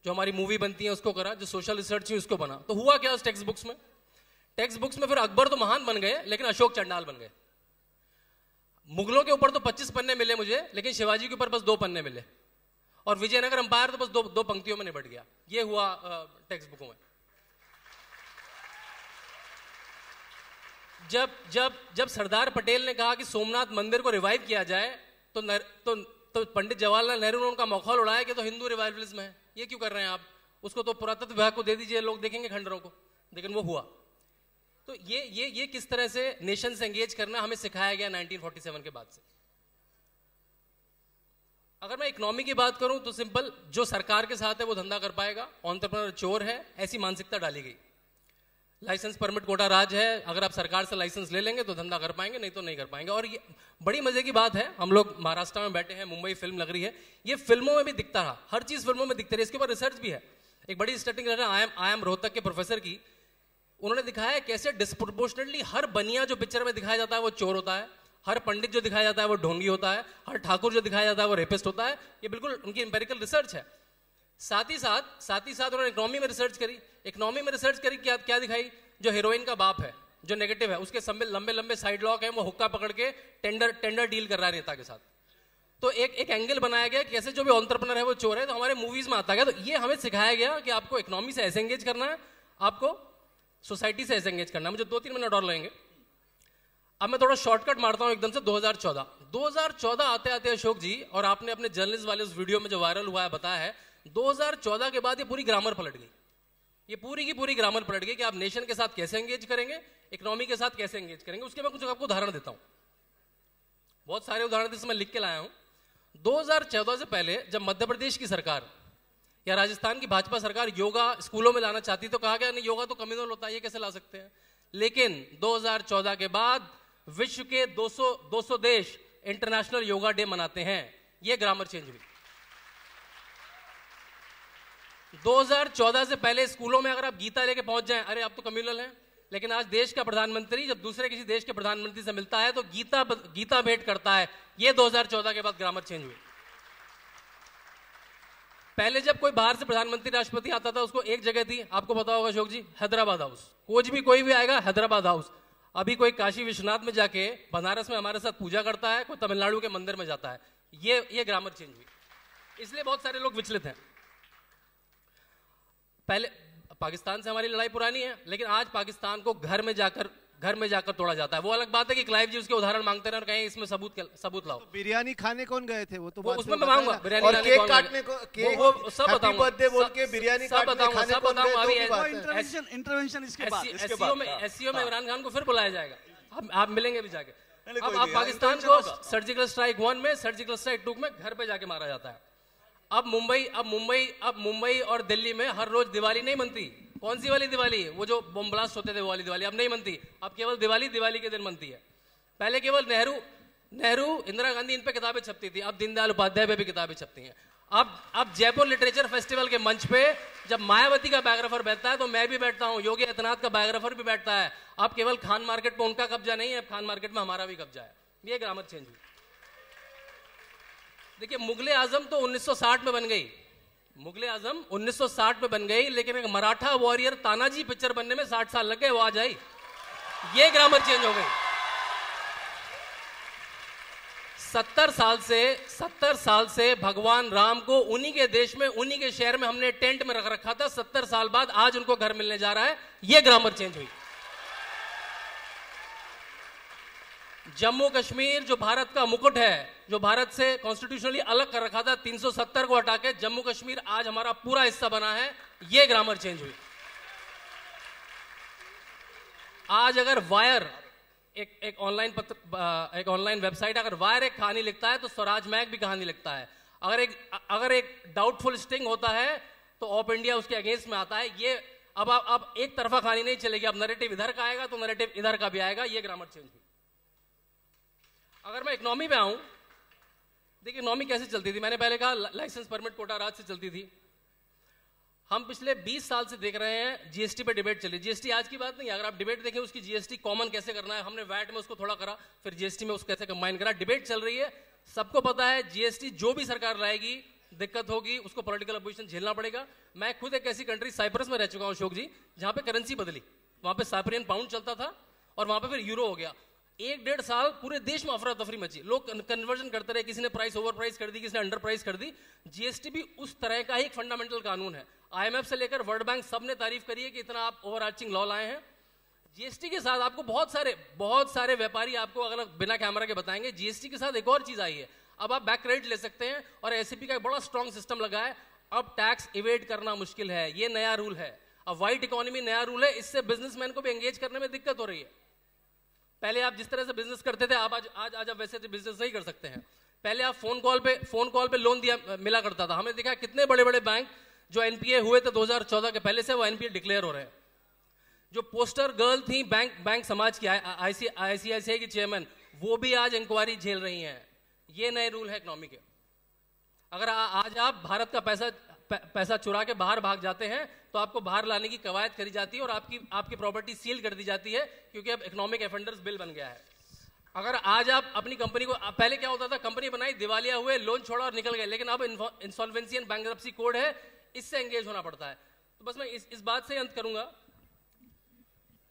जो हमारी मूवी बनती है उसको करा जो सोशल रिसर्च हुई उसको बना। तो हुआ क्या उस टेक्स्ट बुक्स में? टेक्स्ट बुक्स में फिर अकबर तो महान बन गए लेकिन अशोक चंडाल बन गए। मुगलों के ऊपर तो 25 पन्ने मिले मुझे लेकिन शिवाजी के ऊपर बस दो पन्ने मिले। और विजयनगर अंपायर तो बस दो दो पंक्तियों में निपट गया। ये हुआ टेक्स्ट बुकों में। जब जब जब सरदार पटेल ने कहा कि सोमनाथ मंदिर को रिवाइव किया जाए तो नर, तो, तो पंडित जवाहरलाल नेहरू ने उनका मौखौल उड़ाया कि तो हिंदू रिवाइवलिज्म है। ये क्यों कर रहे हैं आप? उसको तो पुरातत्व विभाग को दे दीजिए, लोग देखेंगे खंडरों को। लेकिन वो हुआ। तो ये ये ये किस तरह से नेशन से एंगेज करना हमें सिखाया गया 1947 के बाद से? अगर मैं इकोनॉमी की बात करूँ तो सिंपल जो सरकार के साथ है, वो धंधा कर पाएगा। ऑन्टरप्रनर चोर है, ऐसी मानसिकता डाली गई। लाइसेंस परमिट कोटा राज है, अगर आप सरकार से लाइसेंस ले लेंगे तो धंधा कर पाएँगे, नहीं तो नहीं कर पाएँगे। और ये बड़ी मज़े की बात है, हम लोग महाराष्ट्र में बैठे हैं, मुंबई फ़िल्म लग रही है। ये फ़िल्मों में भी दिखता रहा, हर चीज़ फ़िल्मों में दिखती रही, इसके ऊपर रिसर्च भी है। एक बड़ी starting I M I M Rohtak के प्रोफेसर की। उन्होंने दिखाया है कैसे डिस्प्रोपोर्शनली हर बनिया जो पिक्चर में दिखाया जाता है, वो चोर होता है, हर पंडित जो दिखाया जाता है, वो ढोंगी होता है, हर ठाकुर जो दिखाया जाता है, वो रेपिस्ट होता है। ये बिल्कुल उनकी इंपेरिकल रिसर्च है। साथ ही साथ साथ ही साथ उन्होंने इकोनॉमी में रिसर्च करी। इकोनॉमी में रिसर्च करी, क्या क्या दिखाई? जो हीरोइन का बाप है, जो नेगेटिव है, उसके सब लंबे लंबे साइड लॉक है, वो हुक्का पकड़ के टेंडर टेंडर डील कर रहा है नेता के साथ। तो एक एक एंगल बनाया गया कैसे जो भी ऑन्टरप्रनर है, वो चोर है तो हमारे मूवीज़ में आता गया। तो ये हमें सिखाया गया कि आपको इकोनॉमी से ऐसे एंगेज करना है, आपको सोसाइटी से ऐसे एंगेज करना है। मुझे दो तीन मिनट और लगेंगे। अब मैं थोड़ा शॉर्टकट मारता हूँ एकदम से 2014 2014 आते आते अशोक जी, और आपने अपने जर्नलिस्ट वाले उस वीडियो में जो वायरल हुआ है, बताया है 2014 के बाद ये पूरी ग्रामर पलट गई। ये पूरी की पूरी ग्रामर पलट गई कि आप नेशन के साथ कैसे एंगेज करेंगे इकोनॉमी के साथ कैसे एंगेज करेंगे। उसके मैं कुछ आपको उदाहरण देता हूँ। बहुत सारे उदाहरण जिसमें लिख के लाया हूँ। 2014 से पहले जब मध्य प्रदेश की सरकार या राजस्थान की भाजपा सरकार योगा स्कूलों में लाना चाहती तो कहा गया, नहीं, योगा तो कम्युनल होता है, ये कैसे ला सकते हैं? लेकिन 2014 के बाद विश्व के 200 200 देश इंटरनेशनल योगा डे मनाते हैं। ये ग्रामर चेंज हुई। 2014 से पहले स्कूलों में अगर आप गीता लेके पहुँच जाएँ, अरे आप तो कम्युनल हैं, लेकिन आज देश का प्रधानमंत्री, जब दूसरे किसी देश के प्रधानमंत्री से मिलता है तो गीता गीता भेंट करता है। ये 2014 के बाद ग्रामर चेंज हुई पहले जब कोई बाहर से प्रधानमंत्री, राष्ट्रपति आता था, उसको एक जगह थी आपको पता होगा अशोक जी, हैदराबाद हाउस। कुछ भी कोई भी आएगा, हैदराबाद हाउस। अभी कोई काशी विश्वनाथ में जाके, बनारस में हमारे साथ पूजा करता है, कोई तमिलनाडु के मंदिर में जाता है। ये ये ग्रामर चेंज हुई। इसलिए बहुत सारे लोग विचलित हैं। पहले पाकिस्तान से हमारी लड़ाई पुरानी है लेकिन आज पाकिस्तान को घर में जाकर घर में जाकर तोड़ा जाता है। वो अलग बात है कि क्लाइव जी उसके उदाहरण मांगते रहे और कहें इसमें सबूत सबूत लाओ। तो बिरयानी खाने कौन गए थे? वो तो वो उसमें मैं मांगूँगा बिरयानी और केक काटने को केक वो सब बताऊँगा। बर्थडे बोल के बिरयानी सब काटने बताऊँगा खाने सब बताऊँगा अभी है। इंटरवेंशन इंटरवेंशन इसके बाद इसके एससीओ बाद, में हाँ, एससीओ में इमरान खान को फिर बुलाया जाएगा। आप आप मिलेंगे भी जाके। अब आप हाँ, पाकिस्तान को सर्जिकल स्ट्राइक वन में सर्जिकल स्ट्राइक टू में घर पे जाके मारा जाता है। अब मुंबई अब मुंबई अब मुंबई और दिल्ली में हर रोज दिवाली नहीं मनती। कौन सी वाली दिवाली? वो जो बम ब्लास्ट होते थे, वो वाली दिवाली। अब नहीं मनती। अब केवल दिवाली दिवाली के दिन मनती है। पहले केवल नेहरू नेहरू, इंदिरा गांधी इन पे किताबें छपती थी। अब दीनदयाल उपाध्याय पे भी किताबें छपती हैं। अब अब जयपुर लिटरेचर फेस्टिवल के मंच पे जब मायावती का बायोग्राफर बैठता है तो मैं भी बैठता हूँ, योगी आदित्यनाथ का बायोग्राफर भी बैठता है। अब केवल खान मार्केट पे उनका कब्जा नहीं है खान मार्केट में हमारा भी कब्जा है। ये ग्रामर चेंज हुई। देखिए, मुगले आज़म तो 1960 में बन गई। मुगले आज़म 1960 में बन गई, लेकिन एक मराठा वॉरियर तानाजी पिक्चर बनने में 60 साल लग गए, वो आ जाई ये ग्रामर चेंज हो गई। सत्तर साल से, सत्तर साल से भगवान राम को उन्हीं के देश में, उन्हीं के शहर में हमने टेंट में रख रखा था। सत्तर साल बाद आज उनको घर मिलने जा रहा है। ये ग्रामर चेंज हुई। जम्मू कश्मीर जो भारत का मुकुट है, जो भारत से कॉन्स्टिट्यूशनली अलग कर रखा था 370 को हटा के जम्मू कश्मीर आज हमारा पूरा हिस्सा बना है, ये ग्रामर चेंज हुई। आज अगर वायर, एक एक ऑनलाइन पत्र एक ऑनलाइन वेबसाइट अगर वायर एक कहानी लिखता है तो स्वराज मैग भी कहानी लिखता है। अगर एक अगर एक डाउटफुल स्टिंग होता है तो ऑफ़ इंडिया उसके अगेंस्ट में आता है। ये, अब अब एक तरफा कहानी नहीं चलेगी, अब नरेटिव इधर का आएगा तो नरेटिव इधर का भी आएगा, ये ग्रामर चेंज हुई। अगर मैं इकोनॉमी पे आऊँ, देखिए इकोनॉमी कैसे चलती थी? मैंने पहले कहा लाइसेंस परमिट कोटा राज से चलती थी। हम पिछले 20 साल से देख रहे हैं जीएसटी पे डिबेट चली जीएसटी आज की बात नहीं अगर आप डिबेट देखें, उसकी जीएसटी कॉमन कैसे करना है, हमने वैट में उसको थोड़ा करा, फिर जीएसटी में उसको कैसे कंबाइन करा। डिबेट चल रही है। सबको पता है जीएसटी जो भी सरकार लाएगी, दिक्कत होगी, उसको पॉलिटिकल अपोजिशन झेलना पड़ेगा। मैं खुद एक ऐसी कंट्री साइप्रस में रह चुका हूँ, अशोक जी, जहाँ पे करेंसी बदली। वहाँ पे साइप्रियन पाउंड चलता था और वहाँ पे फिर यूरो हो गया। एक डेढ़ साल पूरे देश में अफरा तफरी मची। लोग कन्वर्जन करते रहे, किसी ने प्राइस ओवर प्राइस कर दी, किसी ने अंडर प्राइस कर दी। जीएसटी भी उस तरह का ही एक फंडामेंटल कानून है। आईएमएफ से लेकर वर्ल्ड बैंक सबने तारीफ़ करी है कि इतना आप ओवर आर्चिंग लॉ लाए हैं। जीएसटी के साथ आपको बहुत सारे बहुत सारे व्यापारी आपको अगर बिना कैमरा के बताएँगे। जीएसटी के साथ एक और चीज़ आई है। अब आप बैक क्रेडिट ले सकते हैं और एससीपी का एक बड़ा स्ट्रॉन्ग सिस्टम लगा है। अब टैक्स इवेट करना मुश्किल है। ये नया रूल है। अब व्हाइट इकोनॉमी नया रूल है। इससे बिजनेसमैन को भी एंगेज करने में दिक्कत हो रही है। पहले आप जिस तरह से बिज़नेस करते थे आप आज आज आज आप वैसे बिज़नेस नहीं कर सकते हैं। पहले आप फ़ोन कॉल पे फ़ोन कॉल पे लोन दिया मिला करता था। हमने देखा कितने बड़े बड़े बैंक जो एनपीए हुए थे 2014 के पहले से वो एनपीए डिक्लेयर हो रहे हैं। जो पोस्टर गर्ल थी बैंक बैंक समाज की आईसीआईसीआई की चेयरमैन वो भी आज इंक्वायरी झेल रही हैं। ये नए रूल है इकोनॉमी के। अगर आ, आज आप भारत का पैसा पैसा चुरा के बाहर भाग जाते हैं तो आपको बाहर लाने की कवायद करी जाती है और आपकी आपकी प्रॉपर्टी सील कर दी जाती है क्योंकि अब इकोनॉमिक एफेंडर्स बिल बन गया है। अगर आज आप अपनी कंपनी को पहले क्या होता था? कंपनी बनाई दिवालिया हुए लोन छोड़ा और निकल गए लेकिन अब इंसॉल्वेंसी एंड बैंक कोड है इससे एंगेज होना पड़ता है। तो बस मैं इस, इस बात से अंत करूँगा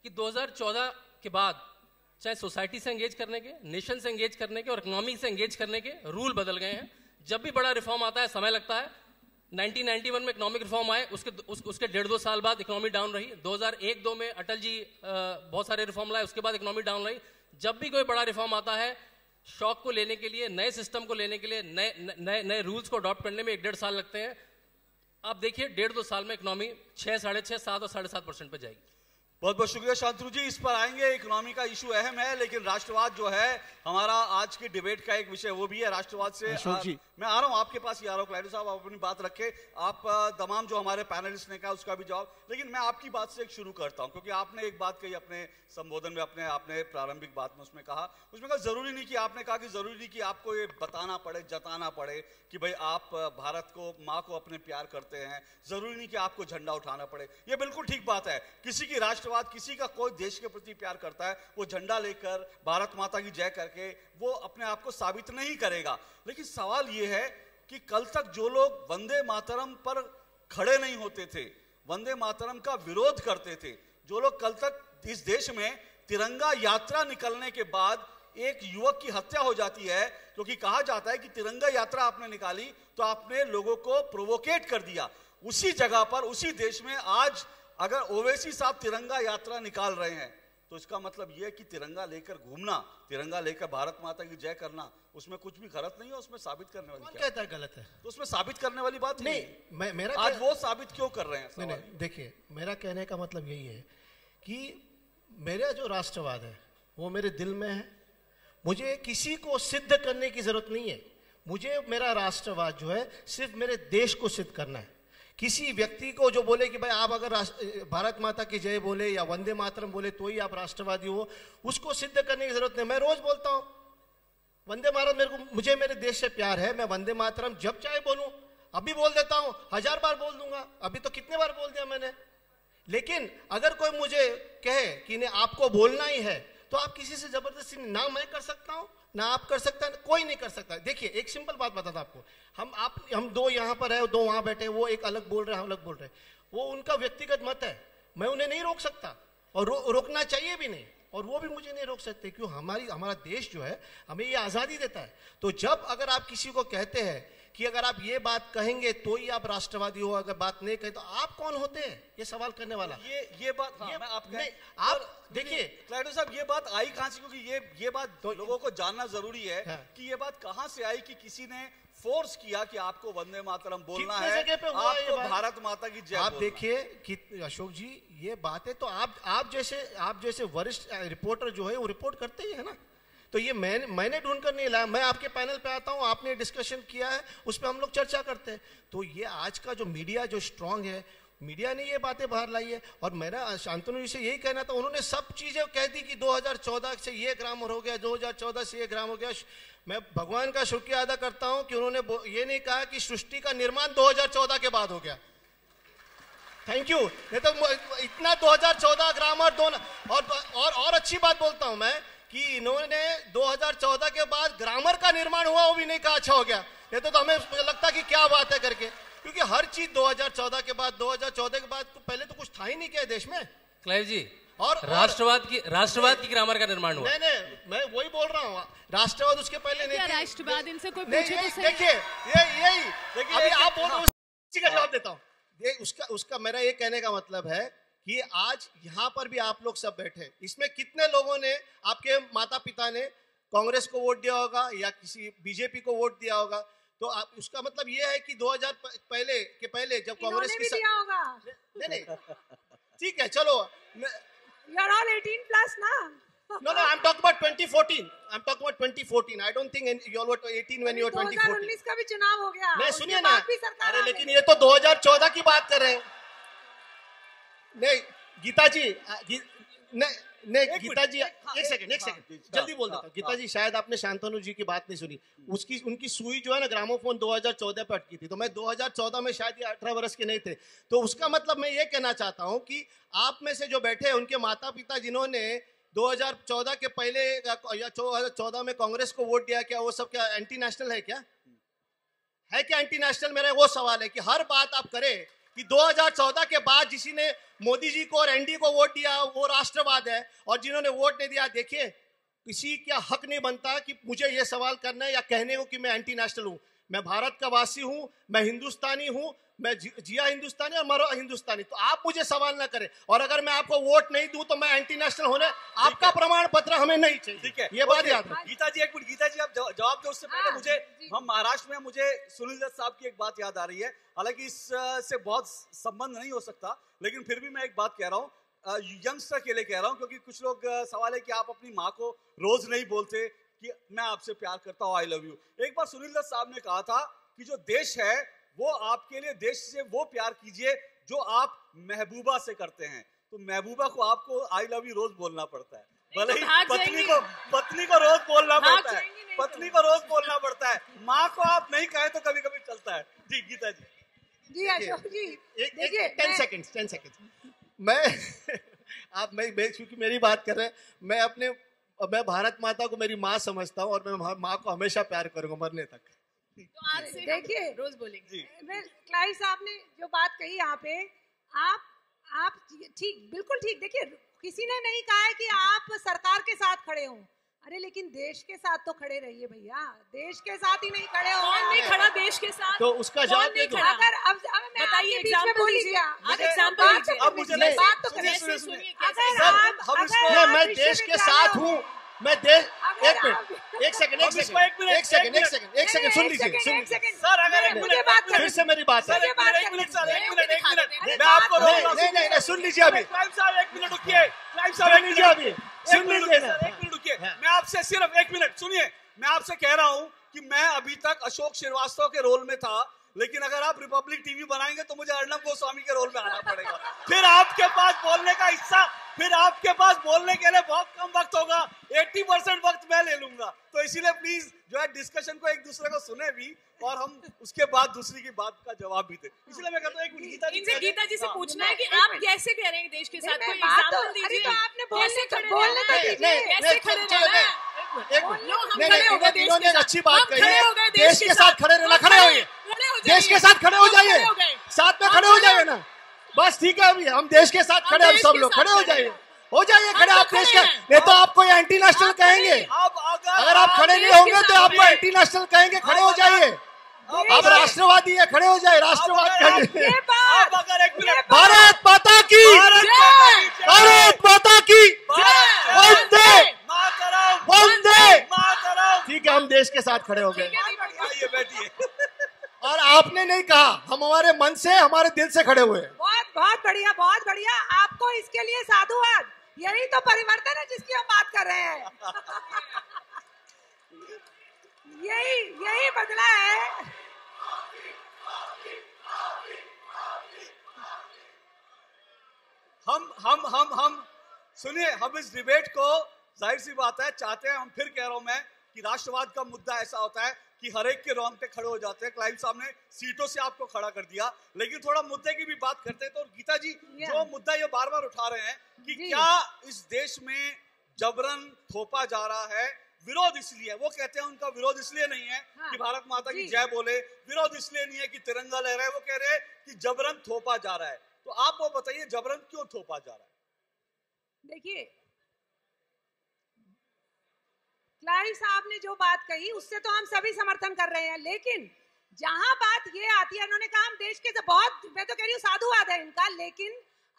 कि 2014 के बाद चाहे सोसाइटी से एंगेज करने के नेशन से एंगेज करने के और इकोनॉमी से एंगेज करने के रूल बदल गए हैं। जब भी बड़ा रिफॉर्म आता है समय लगता है 1991 में इकोनॉमिक रिफॉर्म आए उसके उस, उसके डेढ़ दो साल बाद इकोनॉमी डाउन रही। 2001-2 में अटल जी बहुत सारे रिफॉर्म लाए उसके बाद इकोनॉमी डाउन रही। जब भी कोई बड़ा रिफॉर्म आता है शॉक को लेने के लिए नए सिस्टम को लेने के लिए नए नए नए रूल्स को अडॉप्ट करने में एक डेढ़ साल लगते हैं। आप देखिए डेढ़ दो साल में इकोनॉमी छः साढ़े छः सात और साढ़े सात परसेंट पर जाएगी। बहुत बहुत शुक्रिया शांतनु जी इस पर आएँगे। इकोनॉमी का इशू अहम है लेकिन राष्ट्रवाद जो है हमारा आज की डिबेट का एक विषय वो भी है। राष्ट्रवाद से आ, जी। मैं आ रहा हूँ आपके पास ही आ रहा हूँ क्लाइडो साहब आप अपनी बात रखे। आप तमाम जो हमारे पैनलिस्ट ने कहा उसका भी जवाब। लेकिन मैं आपकी बात से एक शुरू करता हूँ क्योंकि आपने एक बात कही अपने संबोधन में अपने आपने प्रारंभिक बात में उसमें कहा। उसमें कहा ज़रूरी नहीं कि आपने कहा कि ज़रूरी नहीं कि आपको ये बताना पड़े जताना पड़े कि भाई आप भारत को माँ को अपने प्यार करते हैं। ज़रूरी नहीं कि आपको झंडा उठाना पड़े। ये बिल्कुल ठीक बात है। किसी की राष्ट्रवाद किसी का कोई देश के प्रति प्यार करता है, वो झंडा लेकर, भारत माता की जय करके, वो अपने आप को साबित नहीं करेगा। लेकिन सवाल ये है कि कल तक जो लोग वंदे मातरम पर खड़े नहीं होते थे, वंदे मातरम का विरोध करते थे, जो लोग कल तक इस देश में तिरंगा यात्रा निकलने के बाद एक युवक की हत्या हो जाती है, क्योंकि तो कहा जाता है कि तिरंगा यात्रा आपने निकाली तो आपने लोगों को प्रोवोकेट कर दिया। उसी जगह पर, उसी देश में आज अगर ओवैसी साहब तिरंगा यात्रा निकाल रहे हैं तो इसका मतलब यह है कि तिरंगा लेकर घूमना तिरंगा लेकर भारत माता की जय करना उसमें कुछ भी गलत नहीं है उसमें साबित करने वाली कौन क्या? कहता है गलत है? तो उसमें साबित करने वाली बात नहीं नहीं मैं मेरा आज वो साबित क्यों कर रहे हैं नहीं नहीं देखिए मेरा कहने का मतलब यही है कि मेरा जो राष्ट्रवाद है वो मेरे दिल में है। मुझे किसी को सिद्ध करने की ज़रूरत नहीं है। मुझे मेरा राष्ट्रवाद जो है सिर्फ़ मेरे देश को सिद्ध करना है। किसी व्यक्ति को जो बोले कि भाई आप अगर भारत माता की जय बोले या वंदे मातरम बोले तो ही आप राष्ट्रवादी हो, उसको सिद्ध करने की ज़रूरत नहीं। मैं रोज बोलता हूँ, वंदे मातरम मेरे को, मुझे मेरे देश से प्यार है, मैं वंदे मातरम, जब चाहे बोलूँ। अभी बोल देता हूँ, हज़ार बार बोल दूँगा, अभी तो कितने बार बोल दिया मैंने। लेकिन अगर कोई मुझे कहे कि नहीं आपको बोलना ही है तो आप किसी से ज़बरदस्ती ना मैं कर सकता हूँ। ना आप कर सकता है कोई नहीं कर सकता देखिए एक सिंपल बात बताता आपको। हम आप हम दो यहाँ पर है दो वहाँ बैठे वो एक अलग बोल रहे हैं अलग बोल रहे हैं। वो उनका व्यक्तिगत मत है। मैं उन्हें नहीं रोक सकता। और रो, रोकना चाहिए भी नहीं। और वो भी मुझे नहीं रोक सकते क्यों? हमारी हमारा देश जो है हमें ये आज़ादी देता है। तो जब अगर आप किसी को कहते हैं कि अगर आप ये बात कहेंगे तो ही आप राष्ट्रवादी हो अगर बात नहीं कहे तो आप कौन होते हैं? ये सवाल करने वाला। ये ये बात हाँ, ये- मैं आप नहीं, आप देखिए- क्लाइडो साहब ये बात आई कहाँ से? क्योंकि ये ये बात तो- लोगों को जानना ज़रूरी है हाँ। कि ये बात कहाँ से आई कि किसी ने फोर्स किया कि आपको वंदे मातरम बोलना है। जगह पे हुआ ये आपको भारत माता की जय आप देखिए कि अशोक जी ये बातें तो आप आप जैसे आप जैसे वरिष्ठ रिपोर्टर जो है वो रिपोर्ट करते ही है ना। तो ये मैंने मैंने ढूंढ कर नहीं लाया। मैं आपके पैनल पे आता हूँ आपने डिस्कशन किया है उस पर हम लोग चर्चा करते हैं। तो ये आज का जो मीडिया जो स्ट्रांग है मीडिया ने ये बातें बाहर लाई है। और मेरा शांतनु जी से यही कहना था उन्होंने सब चीज़ें कह दी कि 2014 से ये ग्रामर हो गया 2014 से ये ग्राम हो गया। मैं भगवान का शुक्रिया अदा करता हूँ कि उन्होंने ये नहीं कहा कि सृष्टि का निर्माण 2014 के बाद हो गया। थैंक यू नहीं तो इतना 2014 ग्रामर दो और और और अच्छी बात बोलता हूँ मैं कि इन्होंने 2014 के बाद ग्रामर का निर्माण हुआ वो भी नहीं कहा अच्छा हो गया। नहीं तो, तो हमें लगता कि क्या बात है करके। क्योंकि हर चीज़ 2014 के बाद 2014 के बाद तो पहले तो कुछ था ही नहीं क्या देश में? क्लाइव जी और- राष्ट्रवाद की राष्ट्रवाद की ग्रामर का निर्माण हुआ। नहीं नहीं मैं वही बोल रहा हूँ। राष्ट्रवाद उसके पहले नहीं थी। राष्ट्रवाद? इनसे कोई पूछे तो सही? देखिए ये यही। देखिए, अभी आप बोल रहे हो। का जवाब देता हूँ। ये उसका उसका मेरा ये कहने का मतलब है कि आज यहाँ पर भी आप लोग सब बैठे इसमें कितने लोगों ने आपके माता पिता ने कांग्रेस को वोट दिया होगा या किसी बीजेपी को वोट दिया होगा? तो आप उसका मतलब ये है कि 2000 प- पहले के पहले जब कांग्रेस की दिया होगा। नहीं नहीं। ठीक है चलो मैं- are all 18 plus now. No, no, I'm talking about 2014. I'm talking about 2014. I don't think you all were 18 when you were 2014. 2019 का भी चुनाव हो गया नहीं सुनिए ना अरे लेकिन ये तो 2014 की बात कर रहे हैं नहीं गीता जी नहीं नहीं गीता जी एक- हाँ, सेकंड एक हाँ, सेकंड जल्दी हाँ, बोल देता गीता। जी शायद आपने शांतनु जी की बात नहीं सुनी। उसकी उनकी सुई जो है ना ग्रामोफोन 2014 पे अटकी थी। तो मैं 2014 में शायद ये 18 वर्ष के नहीं थे। तो उसका मतलब मैं ये कहना चाहता हूँ कि आप में से जो बैठे हैं उनके माता पिता जिन्होंने 2014 के पहले या 2014 में कांग्रेस को वोट दिया क्या वो सब क्या एंटी नेशनल है क्या? है क्या एंटी नेशनल मेरा वो सवाल है कि हर बात आप करें कि 2014 के बाद जिसी ने मोदी जी को और एनडी को वोट दिया, वो राष्ट्रवाद है और जिन्होंने वोट नहीं दिया, देखिए, किसी का हक नहीं बनता कि मुझे ये सवाल करना है या कहने को कि मैं एंटी नेशनल हूँ। मैं भारत का वासी हूँ मैं हिंदुस्तानी हूँ मैं जिया हिंदुस्तानी और मरो हिंदुस्तानी। तो आप मुझे सवाल ना करें। और अगर मैं आपको वोट नहीं दूँ तो मैं एंटी नेशनल होने आपका प्रमाण पत्र हमें नहीं चाहिए। ठीक है। ये बात याद गीता जी एक मिनट गीता जी आप जवाब दो उससे पहले हाँ, मुझे हम महाराष्ट्र में मुझे सुनील दत्त साहब की एक बात याद आ रही है। हालाँकि इससे बहुत संबंध नहीं हो सकता लेकिन फिर भी मैं एक बात कह रहा हूँ। यंगस्टर के लिए कह रहा हूँ क्योंकि कुछ लोग सवाल है कि आप अपनी माँ को रोज नहीं बोलते कि मैं आपसे प्यार करता हूँ आई लव यू एक बार सुनील दत्त साहब ने कहा था कि जो देश है वो आपके लिए देश से वो प्यार कीजिए जो आप महबूबा से करते हैं। तो महबूबा को आपको आई लव यू रोज बोलना पड़ता है। भले ही तो पत्नी को पत्नी को रोज बोलना पड़ता है। पत्नी को रोज बोलना पड़ता है। माँ को आप नहीं कहे तो कभी कभी चलता है। जी गीता जी। जी अशोक जी देखिए टेन सेकेंड्स टेन सेकेंड्स मैं [laughs] आप मैं मैं क्योंकि मेरी बात कर रहे हैं मैं अपने मैं भारत माता को मेरी माँ समझता हूँ और मैं माँ- को हमेशा प्यार करूँगा मरने तक। तो आज से देखिए। रोज बोलेंगे। जी। साहब ने जो बात कही यहाँ पे आप आप ठीक बिल्कुल ठीक। देखिए किसी ने नहीं कहा है कि आप सरकार के साथ खड़े हो। अरे लेकिन देश के साथ तो खड़े रहिए भैया। देश के साथ ही नहीं खड़े हो कौन नहीं खड़ा देश के साथ? तो उसका जवाब नहीं दे दो। खड़ा? अगर अब अब मैं बताइए, में दीजिए। आप। तो अब मुझे नहीं- बात तो करिए। सुनिए। अगर आप हम इसको- अगर मैं देश के साथ हूँ। मैं देश एक मिनट एक सेकंड एक सेकंड एक सेकंड एक सेकंड एक सेकंड सुन लीजिए सुन लीजिए। सर, अगर एक मिनट, फिर से मेरी बात सर है एक मिनट एक मिनट सर एक मिनट एक मिनट। मैं आपको रोक नहीं रहा हूँ नहीं नहीं सुन लीजिए अभी। क्राइम साहब एक मिनट रुकिए। साहब सुन एक लीजिए मिनट। अभी। सुन लीजिए आपसे सिर्फ़ एक मिनट, सुनिए, मैं आपसे कह रहा हूँ कि मैं अभी तक अशोक श्रीवास्तव के रोल में था लेकिन अगर आप रिपब्लिक टीवी बनाएँगे तो मुझे अर्णब गोस्वामी के रोल में आना पड़ेगा। फिर आपके पास बोलने का हिस्सा फिर आपके पास बोलने के लिए बहुत कम वक्त होगा। 80 परसेंट वक्त मैं ले लूँगा। तो इसीलिए प्लीज़ जो है डिस्कशन को एक दूसरे को सुने भी और हम उसके बाद दूसरी की बात का जवाब भी दे। इसलिए मैं कहता हूँ गीता जी गीता जी से हाँ। पूछना है कि आप कैसे कह रहे हैं देश के साथ? कोई तो- एग्जांपल दीजिए। तो आपने बोलने कैसे तो- बोलने तो दीजिए। कैसे खड़े रहना है? एक हम हो अच्छी बात कही हो है देश के साथ। खड़े रहना खड़े होइए हो देश जाइए। के साथ खड़े हो जाइए हो। साथ में खड़े हो जाइए ना बस ठीक है अभी हम देश के साथ खड़े हैं देश सब लोग खड़े हो जाइए हो जाइए खड़े तो आप देश के नहीं तो आपको ये एंटी नेशनल कहेंगे अगर अगर आप खड़े नहीं होंगे तो आपको एंटी नेशनल कहेंगे खड़े हो जाइए अब आप राष्ट्रवादी है खड़े हो जाए राष्ट्रवाद भारत माता की भारत माता की जय! भारत माता की वंदे मातरम वंदे मातरम ठीक है हम देश के साथ खड़े हो गए। बैठिए। और आपने नहीं कहा हम हमारे मन से हमारे दिल से खड़े हुए बहुत बहुत बढ़िया बहुत बढ़िया। आपको इसके लिए साधुवाद यही तो परिवर्तन है जिसकी हम बात कर रहे हैं। यही यही बदला है। हम हम हम हम सुनिए हम इस डिबेट को ज़ाहिर सी बात है चाहते हैं हम फिर कह रहा हूँ मैं कि राष्ट्रवाद का मुद्दा ऐसा होता है कि हर एक के रोंगटे खड़े हो जाते हैं। क्लाइव साहब ने सीटों से आपको खड़ा कर दिया लेकिन थोड़ा मुद्दे की भी बात करते हैं तो गीता जी जो मुद्दा ये बार बार उठा रहे हैं कि क्या इस देश में जबरन थोपा जा रहा है? विरोध इसलिए वो कहते हैं उनका विरोध इसलिए नहीं है हाँ, कि भारत माता की जय बोले। विरोध इसलिए नहीं है कि तिरंगा लहराए वो कह रहे हैं कि जबरन थोपा जा रहा है। तो आप वो बताइए जबरन क्यों थोपा जा रहा है? देखिए क्लारी साहब ने जो बात कही उससे तो हम सभी समर्थन कर रहे हैं लेकिन जहाँ बात ये आती है उन्होंने कहा हम देश के तो बहुत मैं तो कह रही हूँ साधुवाद है इनका लेकिन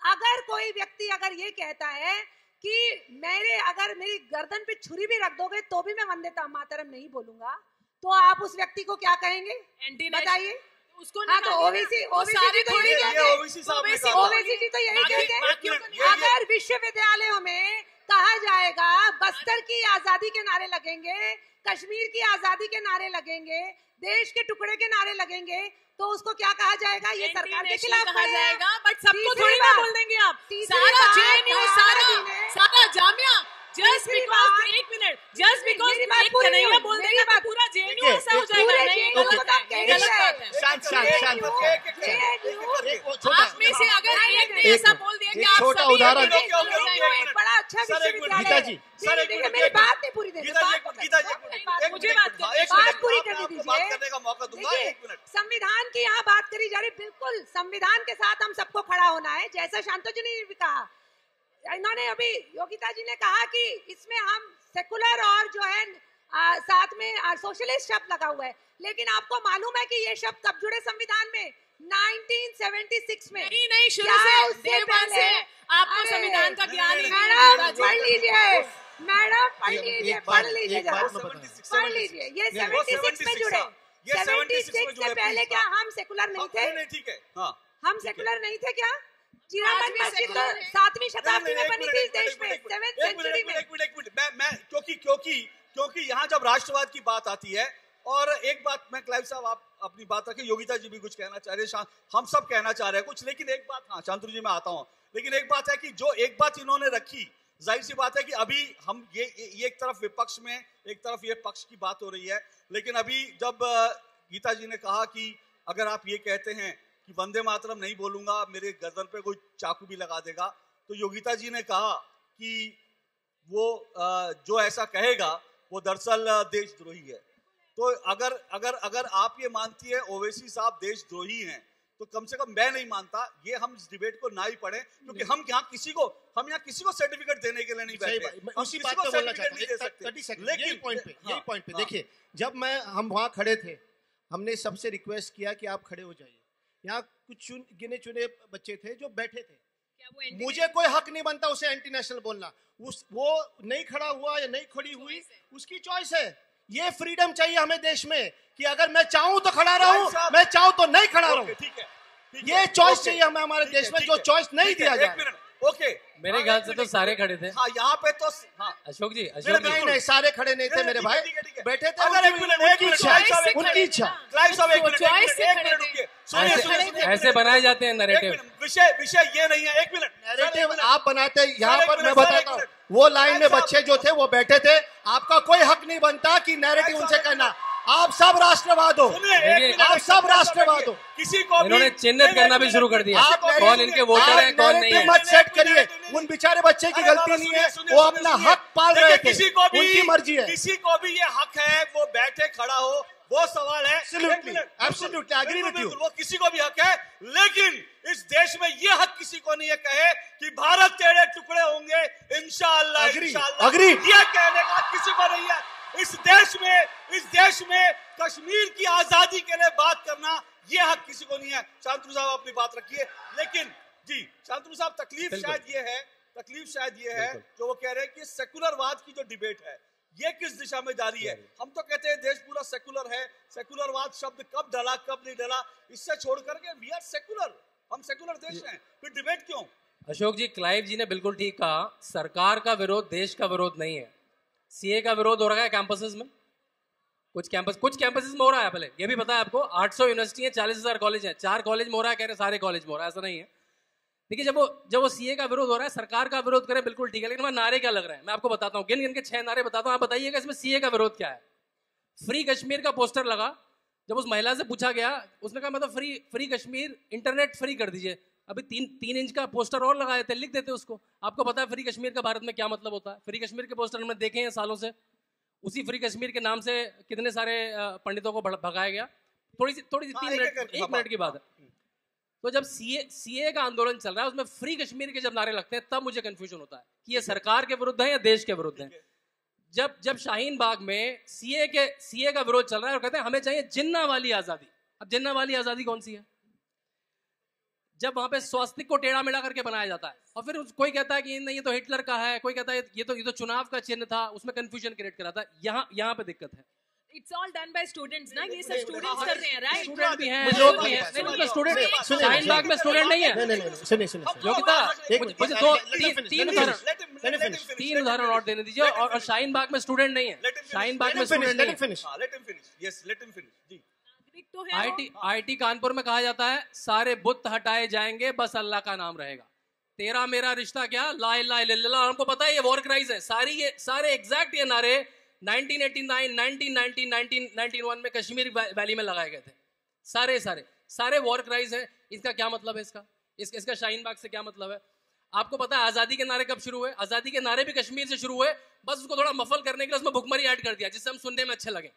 अगर कोई व्यक्ति अगर ये कहता है कि मेरे अगर मेरी गर्दन पे छुरी भी रख दोगे तो भी मैं वंदेता मातरम नहीं बोलूँगा तो आप उस व्यक्ति को क्या कहेंगे? बताइए। उसको हाँ, तो OBC सारे तो थोड़ी यही कहते हैं। ओवैसी जी तो यही कहते हैं अगर विश्वविद्यालयों में कहा जाएगा? बस्तर की आज़ादी के नारे लगेंगे कश्मीर की आज़ादी के नारे लगेंगे देश के टुकड़े के नारे लगेंगे तो उसको क्या कहा जाएगा? ये सरकार के खिलाफ कहा जाएगा बट सबको थोड़ी ना बोल देंगे आप। सारा जेएनयू सारा सारा जामिया जस्ट बिकॉज़ एक मिनट जस्ट बिकॉज़ एक कन्हैया बोल देगा तो पूरा जेएनयू देखिए, ऐसा हो जाएगा नहीं गलत है बात है। शांत शांत शांत आप में से अगर एक ने ऐसा बोल दिया कि आप छोटा उदाहरण-। बड़ा अच्छा विश्वविद्यालय गीता जी, सर, एक मिनट, मेरी बात नहीं पूरी गीता जी मुझे बात बात पूरी करने आपको बात करने का मौका दूँगा एक मिनट। संविधान की यहाँ बात करी जा रही बिल्कुल संविधान के साथ हम सबको खड़ा होना है। जैसा शांतो जी ने भी कहा इन्होंने अभी योगिता जी ने कहा कि इसमें हम सेकुलर और जो है आ, साथ में सोशलिस्ट शब्द लगा हुआ है। लेकिन आपको मालूम है कि ये शब्द कब जुड़े संविधान में? 1976 में। नहीं नहीं शुरू से उससे पहले? से आपको संविधान का ज्ञान ही। नहीं है, मैडम पढ़ लीजिए मैडम पढ़ लीजिए पढ़ लीजिए। पढ़ लीजिए। ये ये वो 76 में 76 जुड़े। हाँ, ये 76 में 76 जुड़े, से पहले क्या हाँ। हम सेकुलर नहीं हाँ, थे? ठीक है। हाँ। हम सेकुलर नहीं थे क्या? मस्जिद तो सातवीं शताब्दी में बनी थी इस देश में सेवेंथ सेंचुरी में। एक मिनट, एक मिनट, मैं मैं क्योंकि क्योंकि क्योंकि यहाँ जब राष्ट्रवाद की बात आती है और एक बात मैं क्लाइव साहब आप अपनी बात रखें योगिता जी भी कुछ कहना चाह रहे हैं हम सब कहना चाह रहे हैं कुछ लेकिन एक बात हाँ शांतु जी मैं आता हूँ। लेकिन एक बात है कि जो एक बात इन्होंने रखी ज़ाहिर सी बात है कि अभी हम ये ये एक तरफ़ विपक्ष में एक तरफ़ ये पक्ष की बात हो रही है लेकिन अभी जब गीता जी ने कहा कि अगर आप ये कहते हैं कि वंदे मातरम नहीं बोलूँगा मेरे गर्दन पे कोई चाकू भी लगा देगा। तो योगिता जी ने कहा कि वो जो ऐसा कहेगा वो दरअसल देशद्रोही है। तो अगर अगर अगर आप ये मानती है ओवैसी साहब देशद्रोही हैं तो कम से कम मैं नहीं मानता। ये हम इस डिबेट को ना ही पढ़े क्योंकि हम यहाँ किसी को हम यहाँ किसी को सर्टिफिकेट देने के लिए नहीं बैठे। उसी बात को पे बोलना चाहता हूँ। लेकिन- पॉइंट पे यही हाँ, पॉइंट पे। हाँ। देखिए जब मैं हम वहाँ खड़े थे हमने सबसे रिक्वेस्ट किया कि आप खड़े हो जाइए। यहाँ कुछ चुन, गिने चुने बच्चे थे जो बैठे थे। क्या वो मुझे कोई हक नहीं बनता उसे एंटी नेशनल बोलना। उस वो नहीं खड़ा हुआ या नहीं खड़ी हुई उसकी चॉइस है। ये फ्रीडम चाहिए हमें देश में कि अगर मैं चाहूँ तो खड़ा रहूँ मैं चाहूँ तो नहीं खड़ा रहूँ। ठीक है ये चॉइस चाहिए हमें हमारे देश में, जो चॉइस नहीं दिया एक जा रहा। मिनट। ओके। मेरे हाँ, ख्याल से तो सारे खड़े थे। हाँ यहाँ पे तो हाँ अशोक जी अशोक जी। नहीं सारे खड़े नहीं थे मेरे भाई। बैठे थे अगर एक उनकी- मिनट, एक मिनट, इच्छा। भाई साहब, एक उनकी इच्छा। क्लाइव साहब एक मिनट एक मिनट से एक खड़े मिनट थे। रुकिए सुनिए ऐसे। बनाए जाते हैं नैरेटिव विषय विषय ये नहीं है। एक मिनट नैरेटिव आप बनाते हैं यहाँ पर मैं बताता हूँ। वो लाइन में बच्चे जो थे वो बैठे थे। आपका कोई हक नहीं बनता कि नैरेटिव उनसे कहना। आप सब राष्ट्रवाद हो आप सब राष्ट्रवाद। हो। किसी को भी इन्होंने चिन्हित करना भी शुरू कर दिया। आप कौन इनके वोटर हैं कौन नहीं है? मत सेट करिए। उन बेचारे बच्चे की गलती नहीं है। वो अपना हक पाल रहे थे। किसी को भी उनकी मर्ज़ी है। किसी को भी ये हक है वो बैठे खड़ा हो वो सवाल है. वो किसी को भी हक है लेकिन इस देश में ये हक किसी को नहीं है कहे कि भारत तेरे टुकड़े होंगे इंशाअल्लाह agree. ये कहने का किसी को नहीं है। इस देश में इस देश में कश्मीर की आज़ादी के लिए बात करना ये हक किसी को नहीं है। शांतनु साहब अपनी बात रखिए लेकिन जी शांतनु साहब तकलीफ़ शायद ये है तकलीफ़ शायद ये है जो वो कह रहे हैं कि सेकुलरवाद की जो डिबेट है ये किस दिशा में जा रही है हम तो कहते हैं देश पूरा सेकुलर है। सेकुलरवाद शब्द कब डला कब नहीं डला इससे छोड़ करके वी आर सेकुलर हम सेकुलर देश हैं। फिर डिबेट क्यों? अशोक जी क्लाइव जी ने बिल्कुल ठीक कहा सरकार का विरोध देश का विरोध नहीं है। सीए का विरोध हो रहा है कैंपसेस में। कुछ कैंपस कुछ कैंपसेस में हो रहा है पहले। ये भी पता है आपको 800 यूनिवर्सिटी है, चालीस हज़ार कॉलेज है। चार कॉलेज में हो रहा है, कह रहे सारे कॉलेज में हो रहा है, ऐसा नहीं है। देखिए, जब वो जब वो सीए का विरोध हो रहा है, सरकार का विरोध करे, बिल्कुल ठीक है, लेकिन वहाँ नारे क्या लग रहे हैं? मैं आपको बताता हूँ गिन गिन के छह नारे बताता हूँ। आप बताइएगा, इसमें सीए का विरोध क्या है? फ्री कश्मीर का पोस्टर लगा। जब उस महिला से पूछा गया, उसने कहा मतलब free free Kashmir internet free कर दीजिए। अभी तीन तीन इंच का पोस्टर और लगाए थे लिख देते उसको। आपको पता है फ्री कश्मीर का भारत में क्या मतलब होता है? फ्री कश्मीर के पोस्टर हमने देखे हैं सालों से। उसी फ्री कश्मीर के नाम से कितने सारे पंडितों को भगाया गया। थोड़ी सी थोड़ी सी हाँ, तीन मिनट एक- मिनट की बात है। तो जब सीए सीए का आंदोलन चल रहा है उसमें फ्री कश्मीर के जब नारे लगते हैं तब मुझे कंफ्यूजन होता है कि ये सरकार के विरुद्ध है या देश के विरुद्ध है। जब जब शाहीन बाग में सीए के सीए का विरोध चल रहा है और कहते हैं हमें चाहिए जिन्ना वाली आज़ादी। अब जिन्ना वाली आज़ादी कौन सी है? जब वहाँ पे स्वास्तिक को टेढ़ा मेढ़ा करके बनाया जाता है। और फिर कोई कहता है कि नहीं ये तो हिटलर का है कोई कहता है ये तो ये तो चुनाव का चिन्ह था उसमें कंफ्यूजन क्रिएट करा था। यहाँ यहाँ पे दिक्कत है। It's all done by students ना? ये सब स्टूडेंट्स कर रहे हैं राइट स्टूडेंट भी हैं लोग भी हैं। नहीं मतलब स्टूडेंट शाहीन बाग में स्टूडेंट नहीं नहीं है। नहीं नहीं सुनिए सुनिए सुनिए। योगिता एक मुझे मिनट, मुझे दो let तीन उदाहरण. तीन उदाहरण और देने दीजिए और और शाहीन बाग में स्टूडेंट नहीं है। शाहीन बाग में Let him finish, student let नहीं him है तो है आईटी आईटी कानपुर में कहा जाता है सारे बुत हटाए जाएँगे बस अल्लाह का नाम रहेगा। तेरा मेरा रिश्ता क्या? ला और हमको पता है ये वॉर क्राइज है। सारी ये सारे एग्जैक्ट ये नारे 1989 1990 1991 में कश्मीर वैली में लगाए गए थे। सारे सारे सारे वॉर क्राइज है। इसका क्या मतलब है इसका? इस, इसका शाहीन बाग से क्या मतलब है? आपको पता है आज़ादी के नारे कब शुरू हुए? आज़ादी के नारे भी कश्मीर से शुरू हुए। बस उसको थोड़ा मफल करने के लिए उसमें भुखमरी ऐड कर दिया जिससे हम सुनने में अच्छे लगे।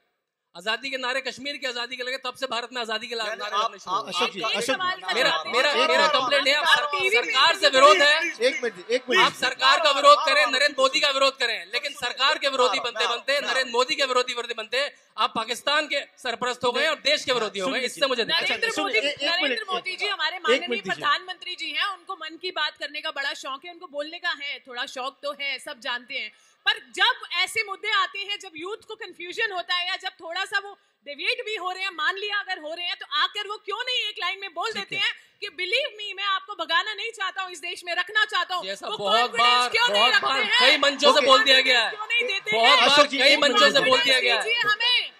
आज़ादी के नारे कश्मीर की आज़ादी के लगे तब से भारत में आज़ादी के नारे लगने शुरू अशोक मेरा मेरा दीजिए। मेरा कंप्लेंट है आप सरकार से विरोध है। एक मिनट एक मिनट आप सरकार का विरोध करें नरेंद्र मोदी का विरोध करें लेकिन सरकार के विरोधी बनते बनते नरेंद्र मोदी के विरोधी विरोधी बनते आप पाकिस्तान के सरपरस्त हो गए और देश के विरोधी हो गए इससे मुझे नरेंद्र मोदी नरेंद्र मोदी जी हमारे माननीय प्रधानमंत्री जी हैं उनको मन की बात करने का बड़ा शौक है उनको बोलने का है थोड़ा शौक तो है सब जानते हैं। पर जब ऐसे मुद्दे आते हैं जब यूथ को कंफ्यूजन होता है या जब थोड़ा सा वो डेविएट भी हो रहे हैं मान लिया अगर हो रहे हैं तो आकर वो क्यों नहीं एक लाइन में बोल देते हैं। कि बिलीव मी मैं आपको भगाना नहीं चाहता हूँ इस देश में रखना चाहता हूँ। वो बहुत बार क्यों नहीं बहुत रखते बार हैं? कई मंचों से बोल दिया गया है। क्यों नहीं देते हैं? कई मंचों से बोल दिया गया है। हमें।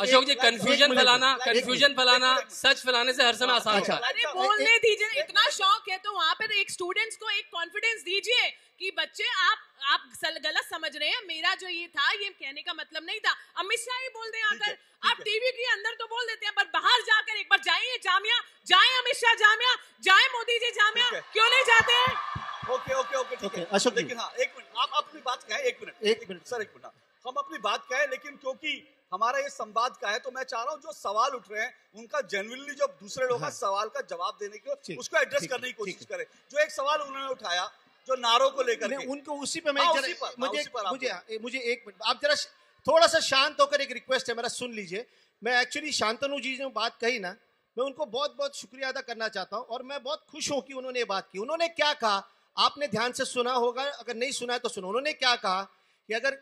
अशोक जी कंफ्यूजन फैलाना कंफ्यूजन फैलाना सच फैलाने से हर समय आसान अच्छा। अरे बोलने दीजिए इतना शौक है तो वहाँ पर एक स्टूडेंट्स को एक कॉन्फिडेंस दीजिए कि बच्चे आप आप सल- गलत समझ रहे हैं। मेरा जो ये था ये कहने का मतलब नहीं था। अमित शाह ही बोल दें आकर। आप टीवी के अंदर तो बोल देते हैं पर बाहर जाकर एक बार जाइए जामिया। जाए अमित शाह जामिया। जाए मोदी जी जामिया। क्यों नहीं जाते? हैं ओके ओके ओके ठीक है। अशोक लेकिन हाँ एक मिनट आप अपनी बात कहें एक मिनट। एक मिनट। सर एक मिनट हाँ। हम अपनी बात कहें लेकिन क्योंकि हमारा ये संवाद का है तो मैं चाह रहा हूँ जो सवाल उठ रहे हैं उनका जेनुअनली जो दूसरे लोग का हाँ। सवाल का जवाब देने की उसको एड्रेस करने की कोशिश करें। जो एक सवाल उन्होंने उठाया जो नारों को लेकर उनको उसी पे मैं हाँ, उसी पर, हाँ, मुझे उसी पर मुझे मुझे एक मिनट आप जरा थोड़ा सा शांत होकर एक रिक्वेस्ट है मेरा सुन लीजिए। मैं एक्चुअली शांतनु जी ने बात कही ना मैं उनको बहुत बहुत शुक्रिया अदा करना चाहता हूँ और मैं बहुत खुश हूँ कि उन्होंने ये बात की। उन्होंने क्या कहा? आपने ध्यान से सुना होगा अगर नहीं सुना है तो सुनो। उन्होंने क्या कहा कि अगर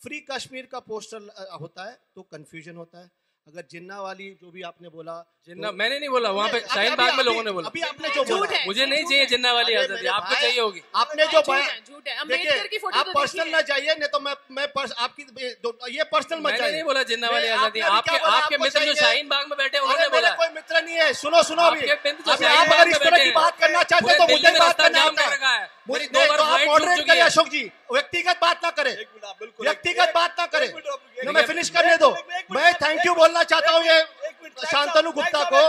फ्री कश्मीर का पोस्टर होता है तो कन्फ्यूज़न होता है। अगर जिन्ना वाली जो भी आपने बोला जिन्ना तो- मैंने नहीं बोला वहाँ पे शाहीन बाग में लोगों ने बोला। अभी आपने जो बोला। मुझे नहीं चाहिए जिन्ना वाली आज़ादी आपको चाहिए होगी। आपने जो फ़ोटो आप तो पर्सनल ना जाइए नहीं तो मैं मैं आपकी ये पर्सनल मत मैंने नहीं बोला जिन्ना वाली आज़ादी आपके आपके मित्र जो चाहिए? शाहीन बाग में बैठे उन्होंने बोला। कोई मित्र नहीं है सुनो सुनो अभी। आप अगर इस तरह की बात करना चाहते तो मुझे बात करना है। मुझे दो बार तो आप मॉडरेट करें अशोक जी। व्यक्तिगत बात ना करें। व्यक्तिगत बात ना करें। मैं फिनिश करने दो मैं थैंक यू यू बोलना चाहता हूँ ये शांतनु गुप्ता को।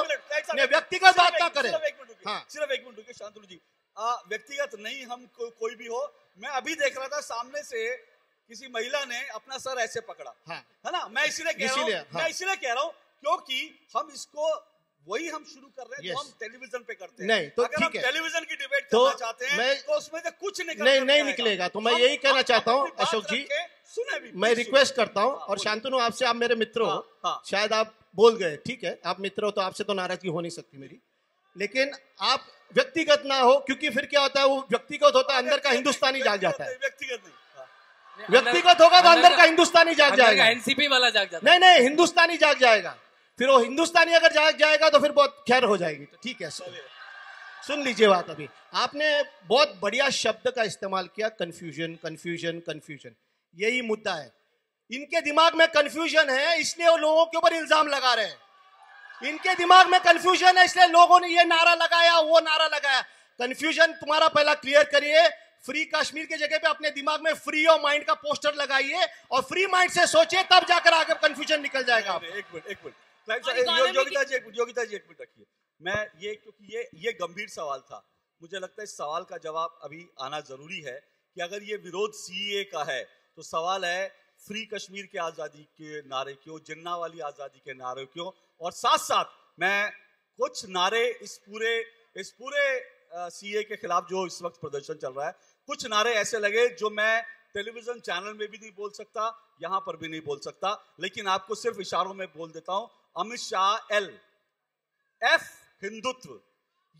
व्यक्तिगत बात ना करें। सिर्फ़ एक मिनट रुकिए, हाँ। सिर्फ़ एक मिनट रुकिए शांतनु जी। व्यक्तिगत नहीं हम को, कोई भी हो। मैं अभी देख रहा था सामने से किसी महिला ने अपना सर ऐसे पकड़ा। हाँ। है ना? मैं इसीलिए कह रहा हूँ हाँ। मैं इसीलिए कह रहा हूँ क्योंकि हम इसको वही हम शुरू कर रहे हैं yes. जो हम टेलीविज़न पे करते हैं। नहीं, तो अगर हम टेलीविज़न की डिबेट तो करना चाहते हैं मैं- तो उसमें से कुछ निकल नहीं नहीं निकलेगा। तो मैं यही कहना चाहता हूँ अशोक जी सुने भी मैं रिक्वेस्ट करता हूँ हाँ, और शांतनु आपसे आप मेरे मित्र हो। हाँ, हाँ। शायद आप बोल गए ठीक है? आप मित्र हो तो आपसे तो नाराज़गी हो नहीं सकती मेरी। लेकिन आप व्यक्तिगत ना हो क्योंकि फिर क्या होता है वो व्यक्तिगत होता है अंदर का हिंदुस्तानी जाग जाता है। व्यक्तिगत नहीं। व्यक्तिगत होगा तो अंदर का हिंदुस्तानी जाग जाएगा। एनसीपी वाला जाग जाता है। नहीं नहीं हिंदुस्तानी जाग जाएगा। फिर वो हिंदुस्तानी अगर जाग जाएगा तो फिर बहुत खैर हो जाएगी। तो ठीक है सुन, सुन लीजिए बात अभी। आपने बहुत बढ़िया शब्द का इस्तेमाल किया कन्फ्यूज़न कन्फ्यूज़न कन्फ्यूज़न यही मुद्दा है। इनके दिमाग में कन्फ्यूज़न है इसलिए वो लोगों के ऊपर इल्ज़ाम लगा रहे हैं। इनके दिमाग में कन्फ्यूज़न है इसलिए लोगों ने ये नारा लगाया वो नारा लगाया। कन्फ्यूज़न तुम्हारा पहला क्लियर करिए। फ्री कश्मीर के जगह पे अपने दिमाग में फ्री ऑफ़ माइंड का पोस्टर लगाइए और फ्री माइंड से सोचिए तब जाकर आगे कंफ्यूजन निकल जाएगा। एक मिनट एक मिनट। योगिता जी योगिता जी एक मिनट रखिए। मैं ये क्योंकि ये ये गंभीर सवाल था। मुझे लगता है इस सवाल का जवाब अभी आना ज़रूरी है कि अगर ये विरोध सीए का है तो सवाल है फ्री कश्मीर के आज़ादी के नारे क्यों जिन्ना वाली आज़ादी के नारे क्यों? और साथ साथ मैं कुछ नारे इस पूरे इस पूरे सीए के खिलाफ जो इस वक्त प्रदर्शन चल रहा है कुछ नारे ऐसे लगे जो मैं टेलीविज़न चैनल में भी नहीं बोल सकता यहाँ पर भी नहीं बोल सकता लेकिन आपको सिर्फ़ इशारों में बोल देता हूँ अमित शाह एल एफ़ हिंदुत्व।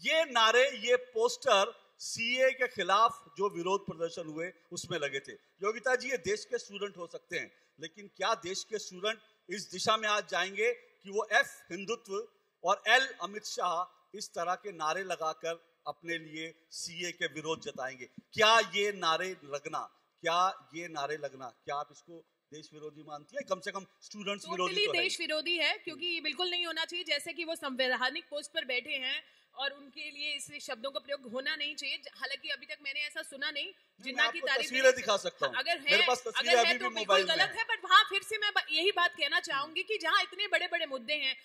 ये नारे, ये पोस्टर सीए के खिलाफ जो विरोध प्रदर्शन हुए, उसमें लगे थे। योगिता जी, ये देश के स्टूडेंट हो सकते हैं, लेकिन क्या देश के स्टूडेंट इस दिशा में आज जाएँगे कि वो एफ़ हिंदुत्व और एल अमित शाह इस तरह के नारे लगाकर अपने लिए सीए के विरोध जताएँगे? क्या ये नारे लगना, क्या ये नारे लगना, क्या आप इसको देश विरोधी मानती है कम से कम स्टूडेंट्स विरोधी तो देश विरोधी है क्योंकि ये बिल्कुल नहीं होना चाहिए जैसे कि वो संवैधानिक पोस्ट पर बैठे हैं और उनके लिए इस शब्दों का प्रयोग होना नहीं चाहिए। हालाँकि अभी तक मैंने ऐसा सुना नहीं जिन्ना की तारीफ़ दिखा सकता हूँ। अगर है मेरे पास तस्वीरें अगर अभी है तो बिल्कुल गलत है। बट हाँ फिर से मैं यही बात कहना चाहूँगी कि जहाँ इतने बड़े बड़े मुद्दे हैं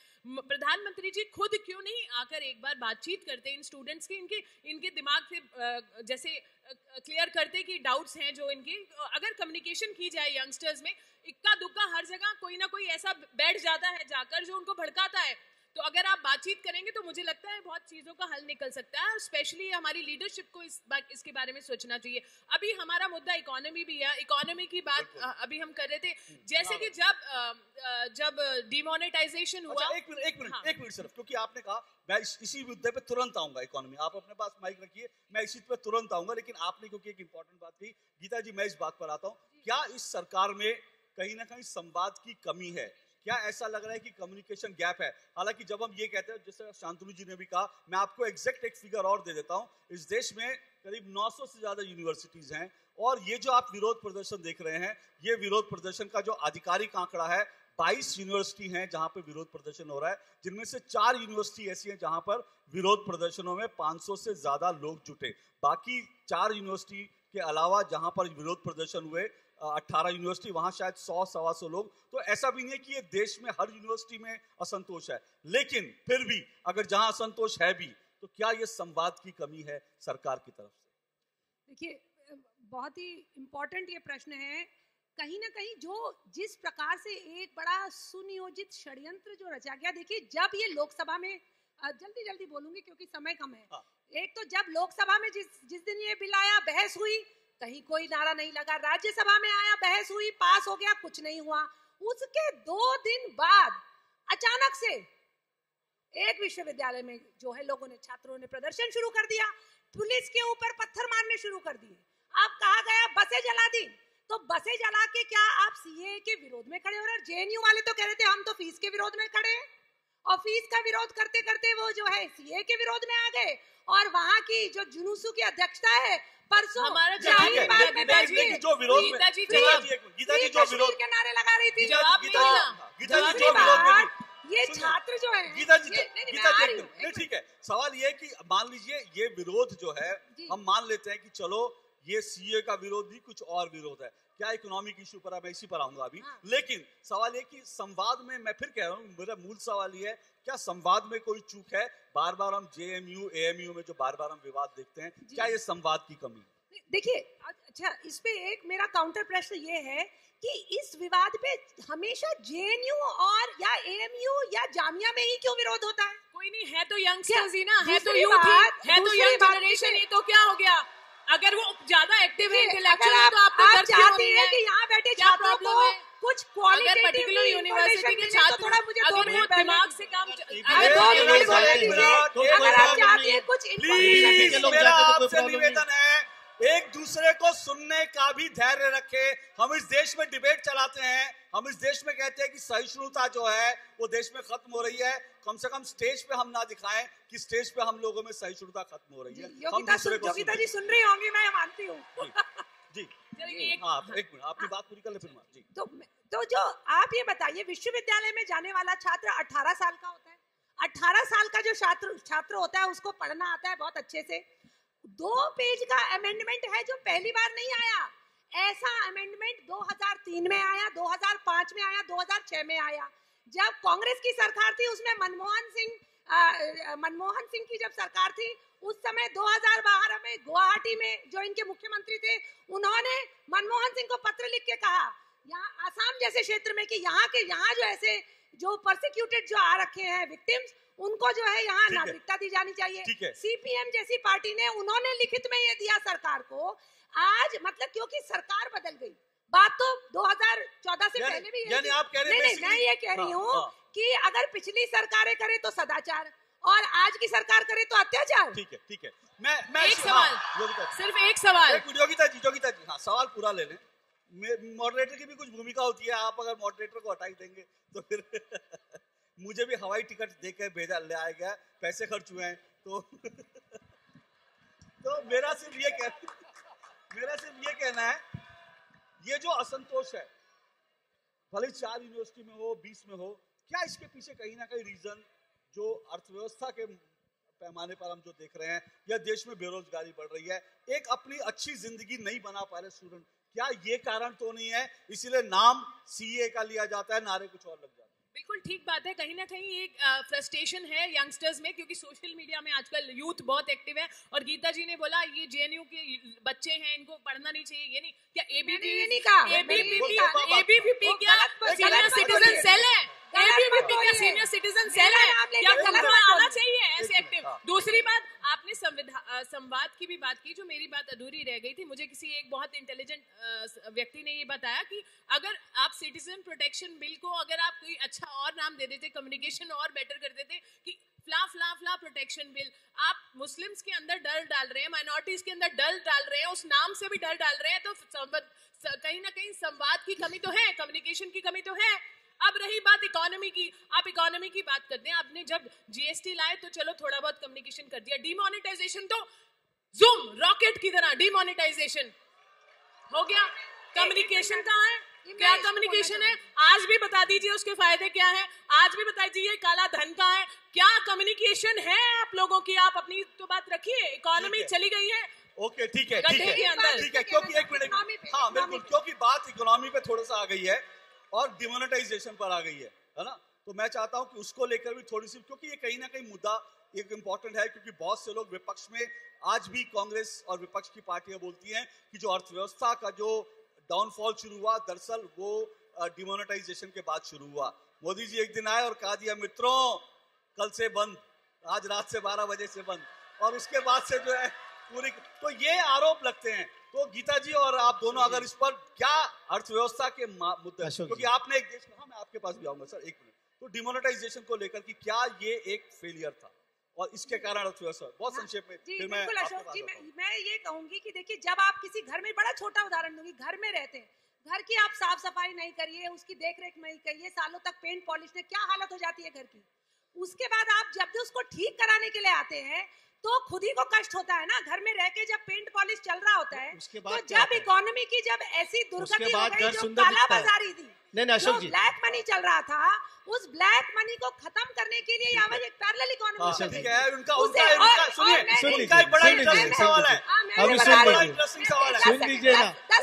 प्रधानमंत्री जी खुद क्यों नहीं आकर एक बार बातचीत करते इन स्टूडेंट्स की इनके इनके दिमाग से जैसे क्लियर करते कि डाउट्स हैं जो इनके। अगर कम्युनिकेशन की जाए यंगस्टर्स में इक्का दुक्का हर जगह कोई ना कोई ऐसा बैठ जाता है जाकर जो उनको भड़काता है। तो अगर आप बातचीत करेंगे तो मुझे लगता है बहुत चीज़ों का हल निकल सकता है स्पेशली हमारी लीडरशिप को इस बात इसके बारे में सोचना चाहिए। अभी हमारा मुद्दा इकोनॉमी भी है इकोनॉमी की बात अभी हम कर रहे थे जैसे कि जब जब डिमोनेटाइजेशन हुआ। अच्छा एक मिनट एक मिनट हाँ। एक मिनट सिर्फ़ क्योंकि आपने कहा मैं इस, इसी मुद्दे पे तुरंत आऊँगा इकोनॉमी आप अपने पास माइक रखिए मैं इसी पे तुरंत आऊँगा लेकिन आपने क्योंकि एक इंपॉर्टेंट बात की गीता जी मैं इस बात पर आता हूँ। क्या इस सरकार में कहीं ना कहीं संवाद की कमी है? क्या ऐसा लग रहा है कि कम्युनिकेशन गैप है? हालाँकि जब हम ये कहते हैं, जैसे शांतनु जी ने भी कहा, मैं आपको एग्जैक्ट एक फिगर और दे देता हूँ। इस देश में करीब 900 से ज़्यादा यूनिवर्सिटीज हैं और ये जो आप विरोध प्रदर्शन देख रहे हैं, ये विरोध प्रदर्शन का जो आधिकारिक आंकड़ा है 22 यूनिवर्सिटी हैं जहाँ पर विरोध प्रदर्शन हो रहा है, जिनमें से चार यूनिवर्सिटी ऐसी हैं जहाँ पर विरोध प्रदर्शनों में 500 से ज़्यादा लोग जुटे। बाकी चार यूनिवर्सिटी के अलावा जहाँ पर विरोध प्रदर्शन हुए अट्ठारह यूनिवर्सिटी वहाँ शायद सौ सवा सौ लोग। तो ऐसा भी नहीं है कि ये देश में हर यूनिवर्सिटी में असंतोष है। लेकिन फिर भी अगर जहाँ असंतोष है भी तो क्या ये संवाद की कमी है सरकार की तरफ़ से? देखिए बहुत ही इम्पोर्टेंट ये प्रश्न है। कहीं ना कहीं जो जिस प्रकार से एक बड़ा सुनियोजित षड्यंत्र जो रचा गया देखिए जब ये लोकसभा में जल्दी जल्दी बोलूँगी क्योंकि समय कम है। हाँ। एक तो जब लोकसभा में जिस जिस दिन ये बिल आया बहस हुई कहीं कोई नारा नहीं लगा। राज्यसभा में आया, बहस हुई, पास हो गया, कुछ नहीं हुआ। उसके दो दिन बाद अचानक से एक विश्वविद्यालय में जो है लोगों ने, छात्रों ने प्रदर्शन शुरू कर दिया। पुलिस के ऊपर पत्थर मारने शुरू कर दिए। अब कहा गया, बसें जला दी। तो बसें जला के क्या आप सीए के विरोध में खड़े हो रहे जेएनयू वाले तो कह रहे थे, हम तो फ़ीस के विरोध में खड़े और फ़ीस का विरोध करते करते वो जो है सीए के विरोध में आ गए। और वहाँ की जो जुनूसू की अध्यक्षता है परसों हमारा ज़ाहिर बात गीता जी- जो विरोध गीता जी जवाब- जी एक मिनट, गीता जी जो विरोध के नारे लगा रही थी जवाब गीता जी गीता जी जो विरोध में बात, भी- ये छात्र जो है गीता जी गीता जी नहीं ठीक है। सवाल ये है कि मान लीजिए ये विरोध जो है हम मान लेते हैं कि चलो ये सीए का विरोध भी कुछ और विरोध है। क्या इकोनॉमिक इशू पर मैं इसी पर आऊँगा अभी। हाँ। लेकिन सवाल ये कि संवाद में मैं फिर कह रहा हूँ मेरा मूल सवाल ये है क्या संवाद में कोई चूक है? बार बार हम जेएमयू एएमयू में जो बार बार हम विवाद देखते हैं क्या ये संवाद की कमी है? देखिए अच्छा इस पे एक मेरा काउंटर प्रश्न ये है कि इस विवाद पे हमेशा जेएनयू और या एएमयू या जामिया में ही क्यों विरोध होता है? कोई नहीं है तो यंगस्टर्स ही ना है तो यूथ है तो यंग जनरेशन ही तो क्या हो गया? अगर वो ज़्यादा एक्टिव है इंटेलेक्चुअल है तो आपको आप क्यों चाहती नहीं हैं कि यहाँ बैठे छात्रों को? कुछ अगर पर्टिकुलर यूनिवर्सिटी के तो छात्र थोड़ा मुझे दो अगर वो दिमाग से काम अगर दो मिनट, बोलने दीजिए अगर आप चाहती हैं कुछ information के लोग मेरा जाते तो कोई आपसे। निवेदन है एक दूसरे को सुनने का भी धैर्य रखे। हम इस देश में डिबेट चलाते हैं। हम इस देश में कहते हैं कि सहिष्णुता जो है वो देश में खत्म हो रही है। कम से कम स्टेज पे हम ना दिखाएँ कि स्टेज पे हम लोगों में सहिष्णुता खत्म हो रही है। हम दूसरे को जी सुन रही होंगी मैं मानती हूँ। जी हाँ एक मिनट आपकी बात पूरी कर ले फिर जी। तो तो जो आप ये बताइए विश्वविद्यालय में जाने वाला छात्र 18 साल का होता है। 18 साल का जो छात्र छात्र होता है उसको पढ़ना आता है बहुत अच्छे से। दो पेज का अमेंडमेंट है जो पहली बार नहीं आया। ऐसा अमेंडमेंट 2003 में आया 2005 में आया 2006 में आया। जब कांग्रेस की सरकार थी उसमें मनमोहन सिंह मनमोहन सिंह की जब सरकार थी उस समय 2012 में गुवाहाटी में जो इनके मुख्यमंत्री थे उन्होंने मनमोहन सिंह को पत्र लिख के कहा यहाँ आसाम जैसे क्षेत्र में कि यहाँ के यहाँ जो ऐसे जो प्रोसिक्यूटेड जो आ रखे हैं विक्टिम्स उनको जो है यहाँ नागरिकता दी जानी चाहिए। सीपीएम जैसी पार्टी ने उन्होंने लिखित में ये दिया सरकार को आज मतलब क्योंकि सरकार बदल गई। बात तो 2014 से पहले भी यानी आप कह रहे हैं नहीं नहीं मैं ये कह रही हाँ, हूँ हाँ। कि अगर पिछली सरकारें करे तो सदाचार और आज की सरकार करे तो अत्याचार। ठीक है ठीक है। मैं मैं एक हाँ, सवाल योगिता सिर्फ़ एक सवाल। योगिता जी योगिता जी। हाँ सवाल पूरा ले लें। मॉडरेटर की भी कुछ भूमिका होती है आप अगर मॉडरेटर को हटाई देंगे तो फिर [laughs] मुझे भी हवाई टिकट देकर भेजा ले आया गया पैसे खर्च हुए हैं तो [laughs] तो मेरा सिर्फ़ ये कह मेरा सिर्फ़ ये कहना है ये जो असंतोष है, भले चार यूनिवर्सिटी में हो, बीस में हो, क्या इसके पीछे कहीं ना कहीं रीजन जो अर्थव्यवस्था के पैमाने पर हम जो देख रहे हैं, या देश में बेरोजगारी बढ़ रही है, एक अपनी अच्छी ज़िंदगी नहीं बना पा रहे स्टूडेंट क्या ये कारण तो नहीं है? इसीलिए नाम सीए का लिया जाता है, नारे कुछ और लग जाते हैं। बिल्कुल ठीक बात है। कहीं ना कहीं एक फ्रस्ट्रेशन है यंगस्टर्स में क्योंकि सोशल मीडिया में आजकल यूथ बहुत एक्टिव है और गीता जी ने बोला ये जेएनयू के बच्चे हैं इनको पढ़ना नहीं चाहिए। ये नहीं क्या एबीपी। एबीपी एबीपी क्या? सीनियर सिटीजन सेल है। सीनियर सिटीजन सेल है आना चाहिए ऐसे एक्टिव। दूसरी बात आपने संविधान संवाद की भी बात की जो मेरी बात अधूरी रह गई थी मुझे किसी एक बहुत इंटेलिजेंट व्यक्ति ने ये बताया कि अगर आप सिटीजन प्रोटेक्शन बिल को अगर आप कोई अच्छा और नाम दे देते कम्युनिकेशन और बेटर कर देते कि फ्ला फ्ला फ्ला प्रोटेक्शन बिल आप मुस्लिम्स के अंदर डर डाल रहे हैं माइनॉरिटीज के अंदर डर डाल रहे हैं उस नाम से भी डर डाल रहे हैं तो कहीं ना कहीं संवाद की कमी तो है कम्युनिकेशन की कमी तो है। अब रही बात इकोनॉमी की। आप इकोनॉमी की बात करते हैं। आपने जब जीएसटी लाए तो चलो थोड़ा बहुत कम्युनिकेशन कर दिया। डिमोनेटाइजेशन तो जूम रॉकेट की तरह डिमोनेटाइजेशन हो गया? कम्युनिकेशन कहाँ है? क्या कम्युनिकेशन है? आज भी बता दीजिए उसके फ़ायदे क्या है। आज भी बता दीजिए काला धन का है? क्या कम्युनिकेशन है आप लोगों की? आप अपनी तो बात रखिए। इकोनॉमी चली गई है। ओके ठीक है ठीक के है अंदर। ठीक है क्योंकि एक मिनट। हाँ बिल्कुल क्योंकि बात इकोनॉमी पे थोड़ा सा आ गई है। और डिमोनेटाइजेशन पर आ गई है है ना? तो मैं चाहता हूँ कि उसको लेकर भी थोड़ी सी, क्योंकि ये कहीं ना कहीं मुद्दा एक इम्पोर्टेंट है, क्योंकि बहुत से लोग विपक्ष में आज भी कांग्रेस और विपक्ष की पार्टियाँ बोलती हैं कि जो अर्थव्यवस्था का जो डाउनफॉल शुरू हुआ, दरअसल वो डिमोनेटाइजेशन के बाद शुरू हुआ। मोदी जी एक दिन आए और कहा दिया, मित्रों, कल से बंद, आज रात से 12 बजे से बंद। और उसके बाद से जो है, पूरी तो ये आरोप लगते हैं तो गीता जी और आप दोनों अगर इस पर क्या अर्थव्यवस्था के मुद्दे। क्योंकि आपने एक देश हाँ मैं आपके पास भी आऊँगा सर एक मिनट। तो डिमोनेटाइजेशन को लेकर कि क्या ये एक फेलियर था? और इसके कारण अर्थव्यवस्था बहुत संक्षेप में जी फिर मैं आपके अशोक पास जी मैं मैं ये कहूँगी कि देखिए जब आप किसी घर में बड़ा छोटा उदाहरण दूँगी घर में रहते हैं घर की आप साफ़ सफ़ाई नहीं करिए उसकी देख रेख नहीं करिए सालों तक पेंट पॉलिश ने क्या हालत हो जाती है घर की? उसके बाद आप जब भी उसको ठीक कराने के लिए आते हैं तो खुद ही को कष्ट होता है ना। घर में रह के जब पेंट पॉलिश चल रहा होता है उसके तो बाद जब इकोनॉमी की जब ऐसी दुर्गति हो गई जो काला बाजारी थी नहीं नहीं अशोक जी ब्लैक मनी चल रहा था उस ब्लैक मनी को खत्म करने के लिए यहाँ एक पैरेलल हाँ, इकोनॉमी ठीक है उनका उनका सुनिए मैं- सुन उनका एक बड़ा इंटरेस्टिंग सवाल है। हाँ, अभी सुन लीजिए। इंटरेस्टिंग सवाल है सुन लीजिए ना।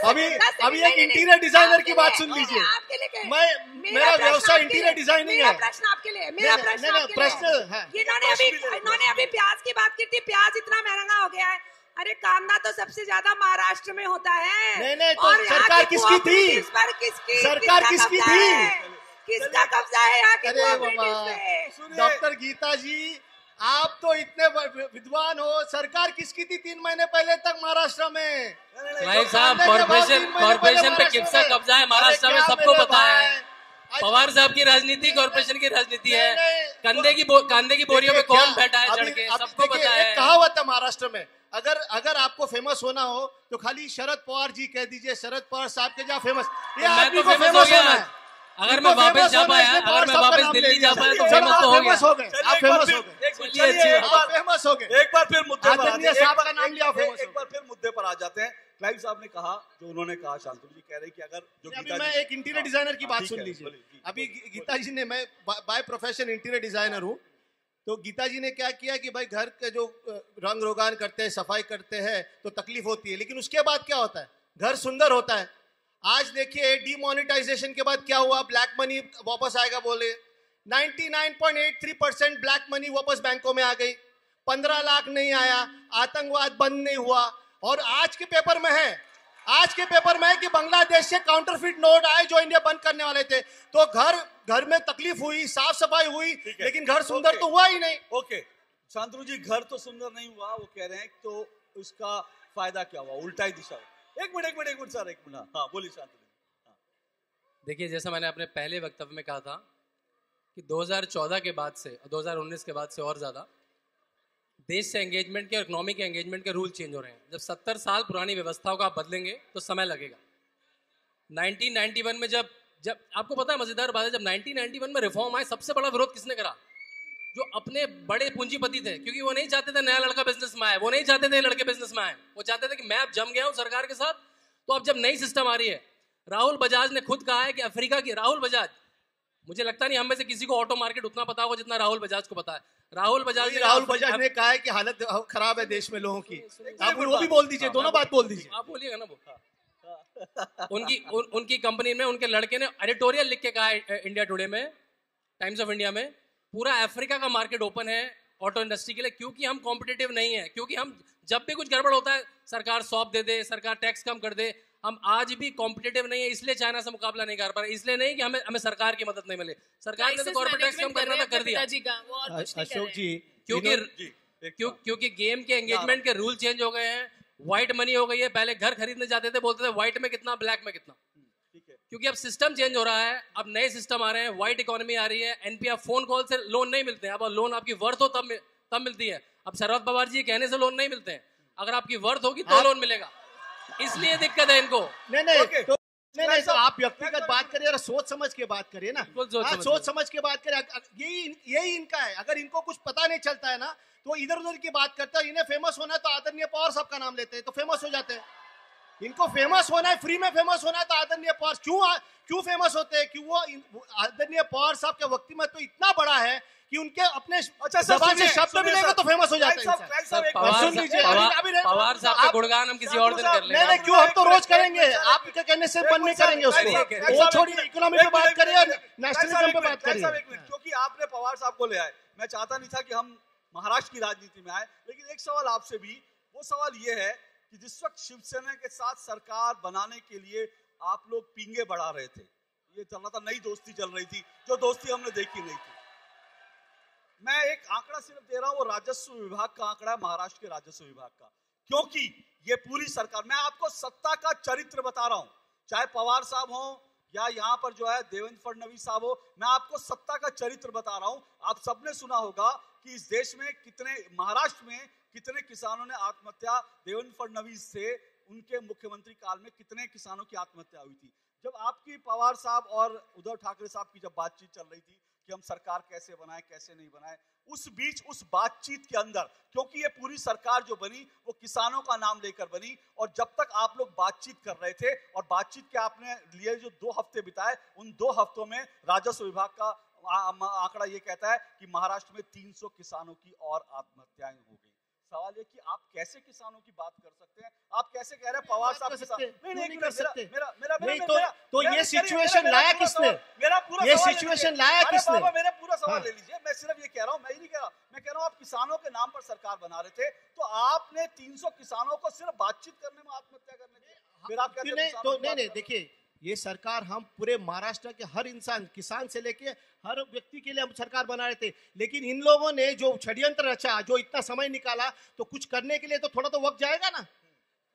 अभी अभी एक इंटीरियर डिज़ाइनर की बात सुन लीजिए। आपके लिए मैं मेरा व्यवसाय इंटीरियर डिज़ाइनिंग है। प्रश्न आपके लिए मेरा प्रश्न प्रश्न, हाँ। इन्होंने अभी इन्होंने अभी प्याज की बात की थी प्याज इतना महँगा हो गया है। अरे कांदा तो सबसे ज़्यादा महाराष्ट्र में होता है। नहीं, नहीं, तो सरकार किसकी थी? किसकी सरकार किसकी थी? किसका कब्जा है यहाँ के। डॉक्टर गीता जी आप तो इतने विद्वान हो। सरकार किसकी थी तीन महीने पहले तक महाराष्ट्र में? भाई साहब कांदे के कॉर्पोरेशन कॉर्पोरेशन पे किसका कब्जा है? महाराष्ट्र में सबको पता है। पवार साहब की राजनीति कॉर्पोरेशन की राजनीति है। कंधे की कंधे की बोरियों पे देखिए, कौन बैठा है चढ़ के? सबको पता है। कहावत है महाराष्ट्र में अगर अगर आपको फ़ेमस होना हो तो खाली शरद पवार जी कह दीजिए शरद पवार साहब के जहाँ फ़ेमस ये तो आदमी को फ़ेमस फ़ेमस होना है। अगर मैं वापस जा पाया अगर मैं वापस दिल्ली जा पाया तो फ़ेमस तो हो गया। हो गए। आप फ़ेमस हो गए। आप फ़ेमस हो गए। एक बार फिर मुद्दे पर आते हैं। साहब का नाम लिया, फ़ेमस एक बार फिर मुद्दे पर आ जाते हैं। क्लाइव साहब ने कहा जो उन्होंने कहा शांतनु जी कह रहे हैं कि अगर जो अभी गीता मैं एक इंटीरियर हाँ, डिज़ाइनर की हाँ, बात सुन लीजिए। अभी गीता जी ने मैं बाय प्रोफेशन इंटीरियर डिज़ाइनर हूँ। तो गीता जी ने क्या किया कि भाई घर के जो रंग रोगान करते हैं, सफ़ाई करते हैं तो तकलीफ़ होती है। लेकिन उसके बाद क्या होता है? घर सुंदर होता है। आज देखिए डीमोनेटाइजेशन के बाद क्या हुआ? ब्लैक मनी वापस आएगा बोले। 99.83 परसेंट ब्लैक मनी वापस बैंकों में आ गई। 15 लाख नहीं आया, आतंकवाद बंद नहीं हुआ। और आज के पेपर में है, आज के पेपर में है कि बांग्लादेश से काउंटरफिट नोट आए जो इंडिया बंद करने वाले थे। तो घर घर में तकलीफ़ हुई साफ़ सफ़ाई हुई लेकिन घर सुंदर तो हुआ ही नहीं। ओके। शांतनु जी घर तो सुंदर नहीं हुआ वो कह रहे हैं तो उसका फ़ायदा क्या हुआ? उल्टा ही दिशा हुआ। एक मिनट एक मिनट एक मिनट सर एक मिनट। हाँ बोलिए शांतनु जी। हाँ। देखिए जैसा मैंने अपने पहले वक्तव्य में कहा था कि 2014 के बाद से और 2019 के बाद से और ज़्यादा देश से एंगेजमेंट के और इकोनॉमी के एंगेजमेंट के रूल चेंज हो रहे हैं। जब 70 साल पुरानी व्यवस्थाओं को आप बदलेंगे तो समय लगेगा। 1991 में जब जब आपको पता है मज़ेदार बात है जब 1991 में रिफॉर्म आए सबसे बड़ा विरोध किसने करा? जो अपने बड़े पूंजीपति थे क्योंकि वो नहीं चाहते थे नया लड़का बिज़नेस में आए वो नहीं चाहते थे लड़के बिज़नेस में आए। वो चाहते थे कि मैं अब जम गया हूँ सरकार के साथ तो अब जब नई सिस्टम आ रही है राहुल बजाज ने खुद कहा है कि अफ्रीका की राहुल बजाज मुझे लगता नहीं हम में से किसी को ऑटो मार्केट उतना पता होगा जितना राहुल बजाज को पता है। राहुल बजाज ने राहुल बजाज ने कहा है कि हालत खराब है देश में लोगों की। आप वो भी बोल दीजिए दोनों बात बोल दीजिए। आप बोलिएगा ना उनकी उन, उनकी कंपनी में उनके लड़के ने एडिटोरियल लिख के कहा है इंडिया टुडे में टाइम्स ऑफ़ इंडिया में पूरा अफ्रीका का मार्केट ओपन है ऑटो इंडस्ट्री के लिए क्योंकि हम कॉम्पिटेटिव नहीं है क्योंकि हम जब भी कुछ गड़बड़ होता है सरकार सौंप दे दे सरकार टैक्स कम कर दे हम आज भी कॉम्पिटेटिव नहीं है इसलिए चाइना से मुकाबला नहीं कर पा रहे इसलिए नहीं कि हमें हमें सरकार की मदद नहीं मिले। सरकार ने तो कॉर्पोरेट टैक्स कम करना था कर दिया। अशोक जी क्योंकि क्यों क्योंकि गेम के एंगेजमेंट के रूल चेंज हो गए हैं व्हाइट मनी हो गई है पहले घर खरीदने जाते थे बोलते थे व्हाइट में कितना ब्लैक में कितना। ठीक क्योंकि अब सिस्टम चेंज हो रहा है अब नए सिस्टम आ रहे हैं व्हाइट इकोनॉमी आ रही है एनपीआर फ़ोन कॉल से लोन नहीं मिलते हैं। अब लोन आपकी वर्थ हो तब तब मिलती है। अब शरद पवार जी कहने से लोन नहीं मिलते हैं। अगर आपकी वर्थ होगी तो लोन मिलेगा। इसलिए दिक्कत है इनको। नहीं नहीं Okay. तो नहीं नहीं तो आप व्यक्तिगत बात करिए और सोच समझ के बात करिए ना। सोच हाँ, समझ सोच के। समझ के बात करिए। यही यही इनका है। अगर इनको कुछ पता नहीं चलता है ना तो इधर उधर की बात करते हैं। इन्हें फ़ेमस होना है तो आदरणीय पवार साहब का नाम लेते हैं तो फ़ेमस हो जाते हैं। इनको फ़ेमस होना है फ्री में फ़ेमस होना है तो आदरणीय पवार क्यों क्यों फ़ेमस होते हैं? क्यों वो आदरणीय पवार साहब का व्यक्तिमत्व तो इतना बड़ा है कि उनके अपने अच्छा, जबान से शब्द मिलेगा तो फ़ेमस हो जाते है पवार साहब- का गुणगान हम किसी और दिन कर लेंगे। नहीं क्यों हम तो रोज करेंगे। आपके कहने से बंद नहीं करेंगे उसको वो छोड़िए इकोनॉमी पे बात करिए और नेशनलिज्म पे बात एक मिनट, साहब, करिए क्योंकि आपने पवार साहब को ले आए। मैं चाहता नहीं था कि हम महाराष्ट्र की राजनीति में आए लेकिन एक सवाल आपसे भी वो सवाल ये है कि जिस वक्त शिवसेना के साथ सरकार बनाने के लिए आप लोग पिंगे बढ़ा रहे थे ये चल रहा था नई दोस्ती चल रही थी जो दोस्ती हमने देखी नहीं थी। मैं एक आंकड़ा सिर्फ़ दे रहा हूँ, वो राजस्व विभाग का आंकड़ा है, महाराष्ट्र के राजस्व विभाग का। क्योंकि ये पूरी सरकार, मैं आपको सत्ता का चरित्र बता रहा हूँ। चाहे पवार साहब हो या यहाँ पर जो है देवेंद्र फडणवीस साहब हो, मैं आपको सत्ता का चरित्र बता रहा हूँ। आप सबने सुना होगा कि इस देश में कितने, महाराष्ट्र में कितने किसानों ने आत्महत्या, देवेंद्र फडणवीस से उनके मुख्यमंत्री काल में कितने किसानों की आत्महत्या हुई थी। जब आपकी पवार साहब और उद्धव ठाकरे साहब की जब बातचीत चल रही थी कि हम सरकार कैसे बनाए, कैसे नहीं बनाए, उस बीच, उस बातचीत के अंदर, क्योंकि ये पूरी सरकार जो बनी, वो किसानों का नाम लेकर बनी, और जब तक आप लोग बातचीत कर रहे थे, और बातचीत के आपने लिए जो दो हफ़्ते बिताए, उन दो हफ्तों में राजस्व विभाग का आंकड़ा ये कहता है कि महाराष्ट्र में 300 किसानों की और आत्महत्याएँ हो गई। सवाल ये कि आप कैसे किसानों की बात कर सकते हैं आप कैसे कह रहे हैं पवार साहब सकते हैं, नहीं नहीं नहीं कर सकते? मेरा मेरा मेरा तो- मेरा- तो ये मेरा लाया किसने? मेरा पूरा ये लीजिए। लाया किसने? बाबा, मेरा पूरा सवाल हाँ। ले लीजिए मैं सिर्फ़ ये कह रहा हूँ मैं ही नहीं कह रहा मैं कह रहा हूँ आप किसानों के नाम पर सरकार बना रहे थे तो आपने 300 किसानों को सिर्फ़ बातचीत करने में आत्महत्या करने फिर आप कहते हैं नहीं तो की नहीं नहीं देखिए ये सरकार हम पूरे महाराष्ट्र के हर इंसान किसान से लेके हर व्यक्ति के लिए हम सरकार बना रहे थे। लेकिन इन लोगों ने जो षड्यंत्र रचा जो इतना समय निकाला तो कुछ करने के लिए तो थोड़ा तो वक्त जाएगा ना।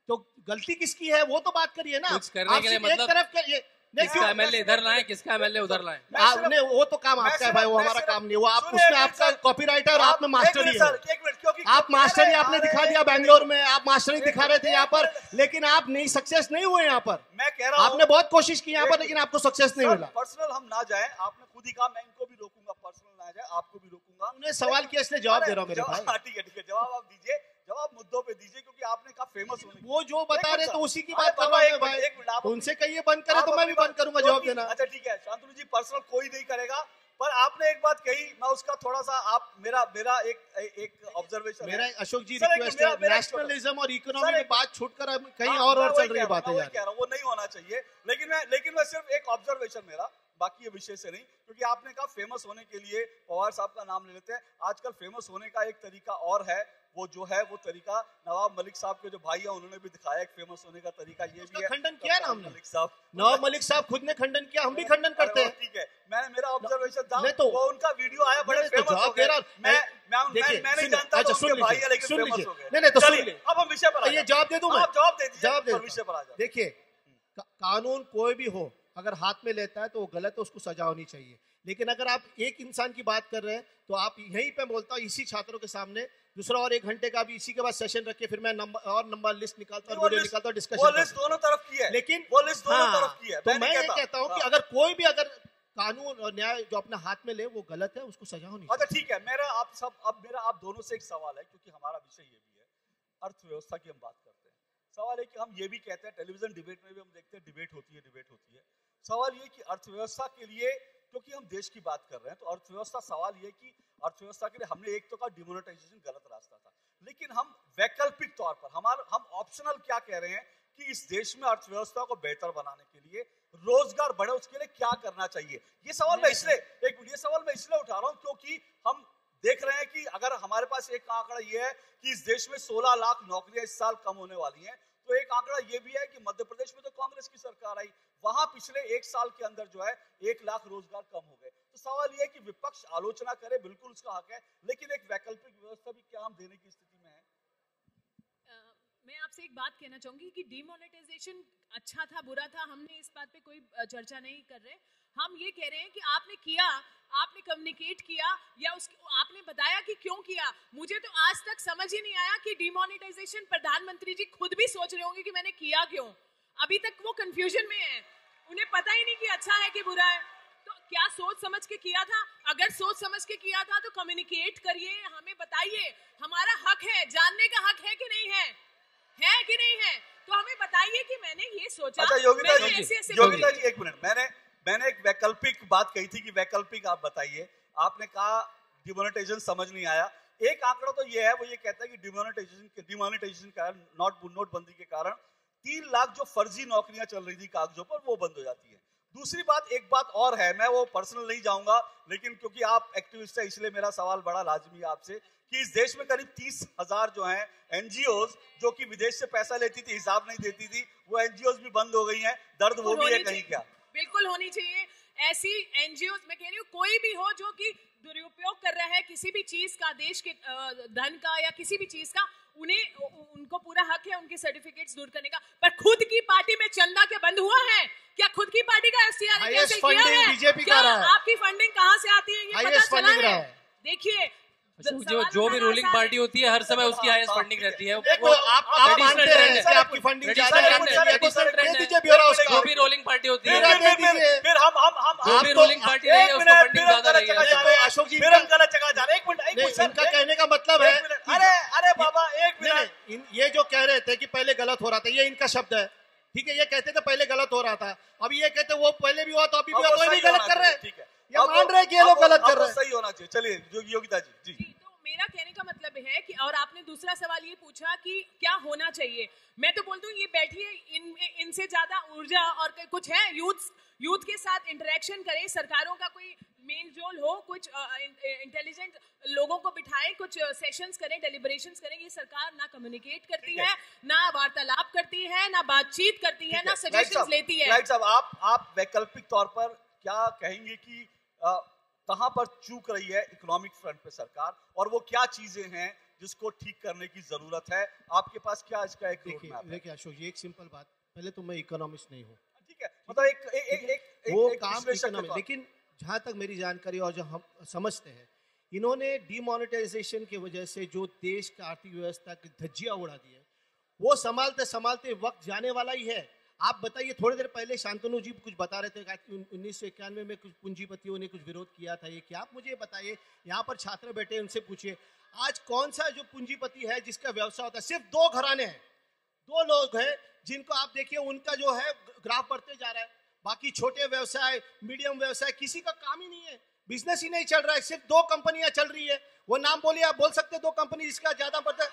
तो गलती किसकी है वो तो बात करिए ना। कुछ करने के लिए सिर्फ़ एक मतलब तरफ़ के ये नहीं किसका एमएलए इधर लाए किसका एमएलए उधर लाए? मैं आप- सिर्फ- नहीं वो तो काम आपका है भाई वो हमारा काम नहीं वो आप उसमें आपका। कॉपीराइटर आप- में मास्टरी है सर, एक मिनट, क्योंकि- आप मास्टरी आपने दिखा दिया बैंगलोर में आप मास्टरी एक दिखा रहे थे यहाँ पर लेकिन आप नहीं सक्सेस नहीं हुए यहाँ पर। मैं कह रहा हूँ आपने बहुत कोशिश की यहाँ पर लेकिन आपको सक्सेस नहीं मिला। पर्सनल हम ना जाए आपने खुद ही कहा मैं इनको भी रोकूँगा पर्सनल ना जाए आपको भी रोकूँगा। उन्हें सवाल किया इसलिए जवाब दे रहा हूँ हाँ, ठीक है ठीक है जवाब आप दीजिए। जवाब मुद्दों पे दीजिए क्योंकि आपने कहा फ़ेमस होने वो जो बता रहे तो उसी की बात कर रहा एक भाई। एक मिनट, उनसे कहिए बंद करे तो मैं भी बंद करूँगा जवाब देना। अच्छा ठीक है शांतनु जी पर्सनल कोई नहीं करेगा पर आपने एक बात कही मैं उसका थोड़ा सा आप मेरा मेरा एक एक ऑब्जर्वेशन मेरा अशोक जी रिक्वेस्ट है नेशनलिज्म और इकोनॉमी की बात छूटकर अब कहीं हाँ, और और चल रही हूँ, बातें हूँ वो नहीं होना चाहिए लेकिन मैं लेकिन मैं सिर्फ़ एक ऑब्जर्वेशन मेरा। बाकी ये विषय से नहीं क्योंकि आपने कहा फ़ेमस होने के लिए पवार साहब का नाम ले लेते हैं। आजकल फ़ेमस होने का एक तरीका और है वो जो है वो तरीका नवाब मलिक साहब के जो भाई है उन्होंने भी दिखाया एक फ़ेमस होने का तरीका ये भी है। खंडन किया ना हमने। मलिक साहब। नवाब मलिक साहब खुद ने खंडन किया हम भी खंडन करते हैं। ठीक है मैंने मेरा ऑब्जर्वेशन था तो- वो उनका वीडियो आया बड़े नहीं, तो फ़ेमस हो हूँ। मैं मैं मैं मैं नहीं जानता अच्छा, सुन भाई लीजिए, है लेकिन सुन लीजिए। नहीं, नहीं, तो सुन लीजिए। अब हम विषय पर आ ये जवाब दे दूँ मैं? आप जवाब दे दीजिए जवाब दे विषय पर आ जाओ। देखिए कानून कोई भी हो अगर हाथ में लेता है तो वो गलत है उसको सजा होनी चाहिए। लेकिन अगर आप एक इंसान की बात कर रहे हैं तो आप यहीं पे बोलता हूँ इसी छात्रों के सामने दूसरा और एक घंटे का भी इसी के बाद सेशन रखे फिर मैं नंबर और नंबर लिस्ट निकालता हूँ निकालता हूँ डिस्कशन लिस्ट दोनों तरफ़ की है। लेकिन वो लिस्ट दोनों हाँ, तरफ़ की है। तो मैं मैं ये कहता। हूँ कि हाँ। अगर कोई भी अगर कानून और न्याय जो अपने हाथ में ले वो गलत है उसको सजा होनी अच्छा ठीक है मेरा आप सब अब मेरा आप दोनों से एक सवाल है क्योंकि हमारा विषय ये भी है। अर्थव्यवस्था की हम बात कर रहे हैं। सवाल है कि हम ये भी कहते हैं, टेलीविज़न डिबेट में भी हम देखते हैं, डिबेट होती है, डिबेट होती है। सवाल ये कि अर्थव्यवस्था के लिए, क्योंकि हम देश की बात कर रहे हैं तो अर्थव्यवस्था सवाल ये कि अर्थव्यवस्था के लिए हमने एक तो कहा डिमोनेटाइजेशन गलत रास्ता था। लेकिन हम वैकल्पिक तौर पर, हमारा, हम ऑप्शनल क्या कह रहे हैं कि इस देश में अर्थव्यवस्था को बेहतर बनाने के लिए रोज़गार बढ़े, उसके लिए क्या करना चाहिए? ये सवाल मैं इसलिए, एक ये सवाल मैं इसलिए उठा रहा हूँ क्योंकि हम देख रहे हैं कि अगर हमारे पास एक आंकड़ा ये है कि इस देश में 16 लाख नौकरियाँ इस साल कम होने वाली हैं तो एक आंकड़ा ये भी है कि मध्य प्रदेश में तो कांग्रेस की सरकार आई, वहाँ पिछले एक साल के अंदर जो है, एक लाख रोज़गार कम हो गए। तो सवाल यह है कि विपक्ष आलोचना करे, बिल्कुल उसका हक है, लेकिन एक वैकल्पिक व्यवस्था भी क्या हम देने की स्थिति में आपसे एक बात कहना चाहूँगी कि डिमोनेटाइजेशन अच्छा था, बुरा था, हमने इस बात पे कोई चर्चा नहीं कर रहे। हम ये कह रहे हैं कि आपने किया, आपने कम्युनिकेट किया, या उसकी, आपने बताया कि क्यों किया। मुझे तो आज तक समझ ही नहीं आया कि डिमोनेटाइजेशन प्रधानमंत्री जी खुद भी सोच रहे होंगे कि मैंने किया क्यों। अभी तक वो कंफ्यूजन में है। उन्हें पता ही नहीं कि अच्छा है कि बुरा है। तो क्या सोच समझ के किया था? अगर सोच समझ के किया था तो कम्युनिकेट करिए, हमें बताइए। हमारा हक है, जानने का हक है कि नहीं है? है कि नहीं है? तो हमें बताइए कि मैंने ये सोचा अच्छा योगिता जी योगिता जी एक मिनट मैंने मैंने एक वैकल्पिक बात कही थी कि वैकल्पिक आप बताइए। आपने कहा डिमोनेटाइजेशन समझ नहीं आया। एक आंकड़ा तो ये है वो ये कहता है कि डिमोनेटाइजेशन डिमोनेटाइजेशन के कारण नोट नोटबंदी के कारण तीन लाख जो फर्जी नौकरियाँ चल रही थी कागजों पर वो बंद हो जाती है। दूसरी बात एक बात और है मैं वो पर्सनल नहीं जाऊँगा लेकिन क्योंकि आप एक्टिविस्ट है इसलिए मेरा सवाल बड़ा लाजमी है आपसे। कि इस देश में करीब तीस हज़ार जो है एनजीओ जो कि विदेश से पैसा लेती थी हिसाब नहीं देती थी वो एनजीओ भी बंद हो गई हैं। दर्द वो भी है कहीं क्या? बिल्कुल होनी चाहिए। ऐसी एनजीओ मैं कह रही हूँ कोई भी हो जो कि दुरुपयोग कर रहा है किसी भी चीज़ का देश के धन का या किसी भी चीज़ का उन्हें उनको पूरा हक है उनके सर्टिफिकेट्स दूर करने का। पर खुद की पार्टी में चंदा के बंद हुआ है? क्या खुद की पार्टी का एफ़ किया है? बीजेपी क्या आपकी फंडिंग कहाँ से आती है ये पता चला है। देखिए जो जो भी रूलिंग पार्टी होती है हर समय उसकी हाईएस्ट फंडिंग रहती है। वो आप आप मानते हैं आपकी फंडिंग ज़्यादा जो भी रोलिंग पार्टी होती है फिर हम हम हम जो भी रोलिंग पार्टी है उसको फंडिंग ज़्यादा रही है। अशोक जी फिर हम गलत जगह जा रहे हैं। एक मिनट इनका कहने का मतलब है अरे अरे बाबा एक मिनट। ये जो कह रहे थे कि पहले गलत हो रहा था ये इनका शब्द है। ठीक है ये कहते थे पहले गलत हो रहा था। अब ये कहते वो पहले भी हुआ तो अभी भी हुआ तो भी गलत कर रहे हैं। ठीक है। ये मान रहे कि ये लोग गलत कर रहे हैं। सही होना चाहिए। चलिए योगिता जी जी मेरा कहने का मतलब है कि और आपने दूसरा सवाल ये पूछा कि क्या होना चाहिए। मैं तो बोलती हूँ ये बैठिए इन इनसे ज़्यादा ऊर्जा और कुछ है यूथ यूथ के साथ इंटरेक्शन करें सरकारों का कोई मेल जोल हो कुछ इंटेलिजेंट लोगों को बिठाएँ कुछ सेशंस करें डेलिब्रेशंस करें ये सरकार ना कम्युनिकेट करती है। ना वार्तालाप करती है ना बातचीत करती है ना सजेशन लेती है। आप आप वैकल्पिक तौर पर क्या कहेंगे कि कहाँ पर चूक रही है इकोनॉमिक फ्रंट पे सरकार और वो क्या चीज़ें हैं जिसको ठीक करने की ज़रूरत है? आपके पास क्या इसका एक देखिए देखिए अशोक जी एक सिंपल बात। पहले तो मैं इकोनॉमिस्ट नहीं हूँ। ठीक है मतलब एक, एक, एक, एक, वो एक, काम इकोनॉमिक लेकिन जहाँ तक मेरी जानकारी और जो हम समझते हैं इन्होंने डिमोनेटाइजेशन की वजह से जो देश का आर्थिक व्यवस्था की धज्जिया उड़ा दी है वो संभालते संभालते वक्त जाने वाला ही है। आप बताइए, थोड़ी देर पहले शांतनु जी कुछ बता रहे थे उन्नीस सौ इक्यानवे में कुछ पूंजीपतियों ने कुछ विरोध किया था, ये क्या? आप मुझे बताइए, यहाँ पर छात्र बैठे उनसे पूछिए, आज कौन सा जो पूंजीपति है जिसका व्यवसाय होता है, सिर्फ़ दो घराने हैं, दो लोग हैं जिनको आप देखिए, उनका जो है ग्राफ बढ़ते जा रहा है, बाकी छोटे व्यवसाय, मीडियम व्यवसाय, किसी का काम ही नहीं है, बिज़नेस ही नहीं चल रहा है, सिर्फ़ दो कंपनियाँ चल रही है, वो नाम बोलिए, आप बोल सकते दो कंपनी जिसका ज़्यादा बढ़ता है।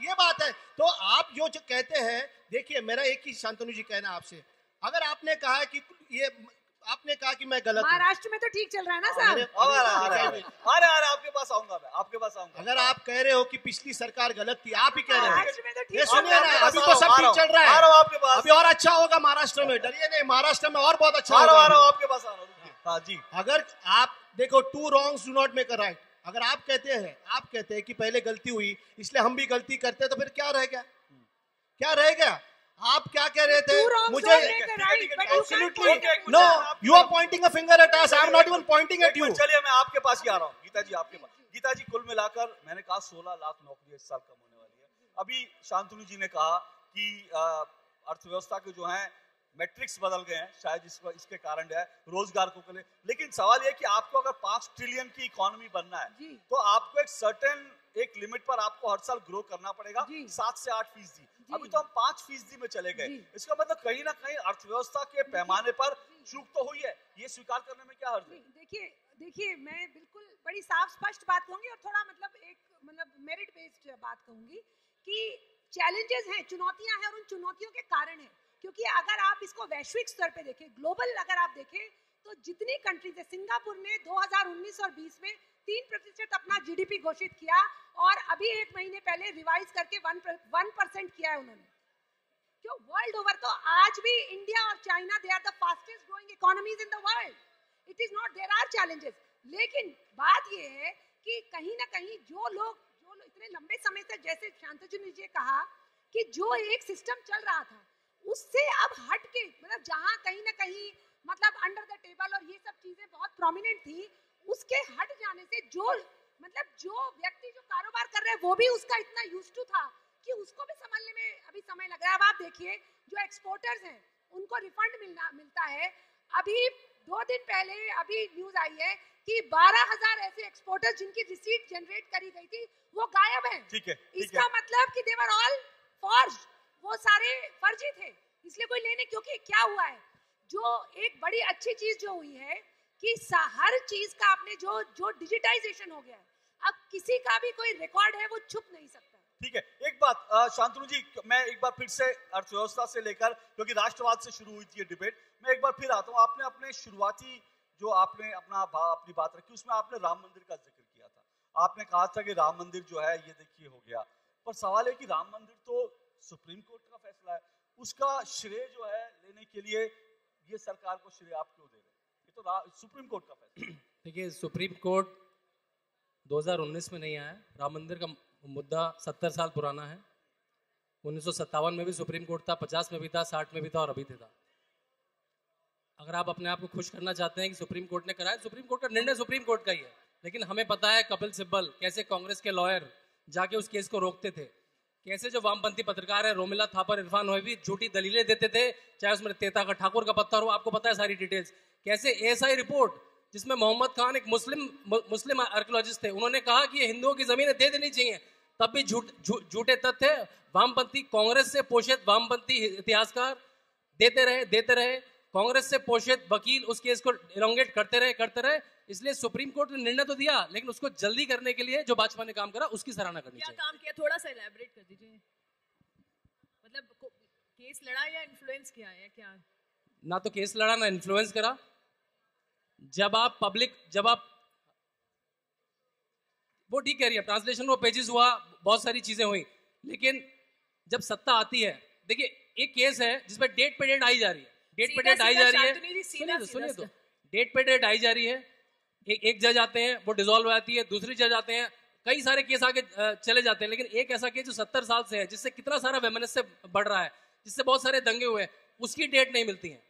ये बात है। तो आप जो जो कहते हैं देखिए मेरा एक ही शांतनु जी कहना आपसे। अगर आपने कहा कि ये आपने कहा कि मैं गलत महाराष्ट्र में तो ठीक चल रहा है ना साहब? अरे अरे आपके पास आऊँगा मैं आपके पास आऊँगा। अगर आप कह रहे हो कि पिछली सरकार गलत थी आप ही कह रहे हो। तो ये सुनिए ना अभी तो सब ठीक चल रहा है। आपके पास अभी और अच्छा होगा महाराष्ट्र में डरिए नहीं महाराष्ट्र में और बहुत अच्छा होगा। आपके पास आ हाँ जी। अगर आप देखो two wrongs do not make a right अगर आप कहते हैं आप कहते हैं कि पहले गलती हुई इसलिए हम भी गलती करते तो फिर क्या रह गया? क्या रह गया? आप क्या कह रहे थे? मुझे no you are pointing a finger at us I am not even pointing at you चलिए मैं आपके पास ही आ रहा हूँ। गीता जी आपके पास। गीता जी कुल मिलाकर मैंने कहा 16 लाख नौकरी इस साल कम होने वाली है। अभी शांतनु जी ने कहा कि अर्थव्यवस्था के जो है मैट्रिक्स बदल गए हैं शायद इस इसके कारण है रोज़गार को ले लेकिन सवाल यह कि आपको अगर पाँच ट्रिलियन की इकोनॉमी बनना है तो आपको एक सर्टेन एक लिमिट पर आपको हर साल ग्रो करना पड़ेगा सात से आठ फ़ीसदी। अभी तो हम पाँच फ़ीसदी में चले गए। इसका मतलब कहीं ना कहीं अर्थव्यवस्था के पैमाने पर चूक तो हुई है। ये स्वीकार करने में क्या हर्ज है? देखिए देखिए मैं बिल्कुल बड़ी साफ़ स्पष्ट बात कहूँगी और थोड़ा मतलब एक मतलब मेरिट बेस्ड बात कहूँगी कि चैलेंजेस हैं चुनौतियाँ हैं और उन चुनौतियों के कारण हैं। क्योंकि अगर आप इसको वैश्विक स्तर पे देखें ग्लोबल अगर आप देखें तो जितनी कंट्रीज़ है, सिंगापुर ने 2019 और 20 में तीन प्रतिशत अपना जीडीपी घोषित किया और अभी एक महीने पहले रिवाइज करके वन वन परसेंट किया है उन्होंने। जो वर्ल्ड ओवर तो आज भी इंडिया और China they are the fastest growing economies in the world it is not there are challenges लेकिन बात यह है कि कहीं ना कहीं जो लोग जो लोग इतने लंबे समय से, जैसे शांतजू ने कहा कि जो एक सिस्टम चल रहा था उससे अब हट के मतलब जहाँ कहीं ना कहीं मतलब अंडर द टेबल और ये सब चीज़ें बहुत प्रोमिनेंट थी उसके हट जाने से जो मतलब जो व्यक्ति जो कारोबार कर रहे हैं वो भी उसका इतना यूज़ टू था कि उसको भी संभालने में अभी समय लग रहा है। अब आप देखिए जो एक्सपोर्टर्स हैं उनको रिफंड मिलना मिलता है। अभी दो दिन पहले अभी न्यूज़ आई है कि 12000 ऐसे एक्सपोर्टर्स जिनकी रिसीट जनरेट करी गई थी वो गायब हैं। ठीक है इसका है। मतलब कि देवर ऑल फॉर्ज वो सारे फर्जी थे। इसलिए कोई लेने, क्योंकि क्या हुआ है? जो एक बड़ी अच्छी चीज़ जो हुई है कि हर चीज़ का आपने जो जो डिजिटाइजेशन हो गया है, अब किसी का भी कोई रिकॉर्ड है, वो छुप नहीं सकता। ठीक है, एक बात शांतनु जी, मैं एक बार फिर से अर्थव्यवस्था से लेकर, क्योंकि राष्ट्रवाद से शुरू हुई थी ये डिबेट मैं एक बार फिर आता हूँ, आपने अपने शुरुआती जो आपने अपना भा- अपनी बात रखी, उसमें आपने राम मंदिर का ज़िक्र किया था। आपने कहा था कि राम मंदिर जो है, ये देखिए हो गया। पर सवाल है कि राम मंदिर तो सुप्रीम कोर्ट का फैसला है। उसका श्रेय जो है लेने के लिए ये सरकार को श्रेय आप क्यों दे रहे हैं? ये तो सुप्रीम कोर्ट का फैसला [clears throat] देखिए, सुप्रीम कोर्ट 2019 में नहीं आया राम मंदिर का मुद्दा 70 साल पुराना है। उन्नीस में भी सुप्रीम कोर्ट था 50 में भी था 60 में भी था और अभी भी था। अगर आप अपने आप को खुश करना चाहते हैं कि सुप्रीम कोर्ट ने कराया, सुप्रीम कोर्ट का निर्णय सुप्रीम कोर्ट का ही है। लेकिन हमें पता है कपिल सिब्बल, कैसे कांग्रेस के लॉयर जाके उस केस को रोकते थे। कैसे जो वामपंथी पत्रकार है, रोमिला थापर, इरफान भी झूठी दलीलें देते थे, चाहे उसमें तेता का ठाकुर का पत्थर हो, आपको पता है सारी डिटेल्स कैसे एएसआई रिपोर्ट जिसमें मोहम्मद खान एक मुस्लिम मुस्लिम आर्कोलॉजिस्ट थे, उन्होंने कहा कि ये हिंदुओं की जमीनें दे देनी चाहिए। तब भी झूठ झूठे तथ्य वामपंथी कांग्रेस से पोषित वामपंथी इतिहासकार देते रहे देते रहे। कांग्रेस से पोषित वकील उस केस को इलोंगेट करते रहे करते रहे इसलिए सुप्रीम कोर्ट ने निर्णय तो दिया लेकिन उसको जल्दी करने के लिए जो भाजपा ने काम करा उसकी सराहना करनी क्या चाहिए। काम किया? थोड़ा सा इलेबोरेट कर दीजिए। मतलब केस लड़ा या इन्फ्लुएंस किया है क्या? ना तो केस लड़ा ना इन्फ्लुएंस करा। जब आप पब्लिक जब आप वो ठीक कह रही है ट्रांसलेशन वो पेजेस हुआ बहुत सारी चीज़ें हुई लेकिन जब सत्ता आती है देखिए एक केस है जिसमें डेट पे डेट आई जा रही है। डेट पे डेट आई जा रही है। सुनिए तो सुनिए तो। डेट पे डेट आई जा रही है। एक एक जज आते हैं वो डिसॉल्व हो जाती है दूसरी जज आते हैं। कई सारे केस आगे चले जाते हैं लेकिन एक ऐसा केस जो सत्तर साल से है जिससे कितना सारा वेमनस से बढ़ रहा है जिससे बहुत सारे दंगे हुए हैं उसकी डेट नहीं मिलती है।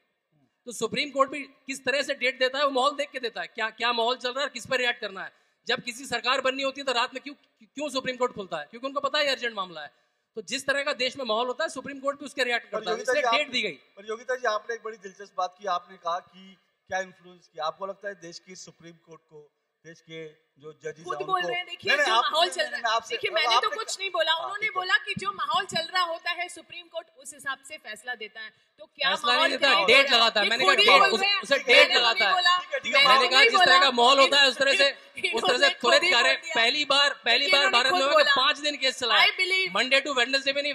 तो सुप्रीम कोर्ट भी किस तरह से डेट देता है वो माहौल देख के देता है क्या क्या माहौल चल रहा है किस पर रिएक्ट करना है। जब किसी सरकार बननी होती है तो रात में क्यों क्यों सुप्रीम कोर्ट खुलता है? क्योंकि उनको पता है अर्जेंट मामला है। तो जिस तरह का देश में माहौल होता है सुप्रीम कोर्ट भी उसके रिएक्ट करता है। इसलिए डेट दी गई। पर योगिता जी आपने एक बड़ी दिलचस्प बात की। आपने कहा कि क्या इन्फ्लुएंस किया। आपको लगता है देश की सुप्रीम कोर्ट को देश के जो जजेस खुद बोल रहे हैं देखिए जो माहौल चल रहा है देखिए मैंने तो कुछ नहीं बोला। उन्होंने बोला कि जो माहौल चल रहा होता है सुप्रीम कोर्ट उस हिसाब से फैसला देता है। तो क्या माहौल डेट लगाता है। मैंने कहा डेट, उस- हैं। डेट तो लगाता है। है, है, मैंने तो कहा जिस तरह का माहौल होता है उस तरह से [laughs] उस तरह से ही कार्य पहली बार पहली बार भारत में बोला। पाँच दिन केस चला। मंडे टू वेडनेसडे में नहीं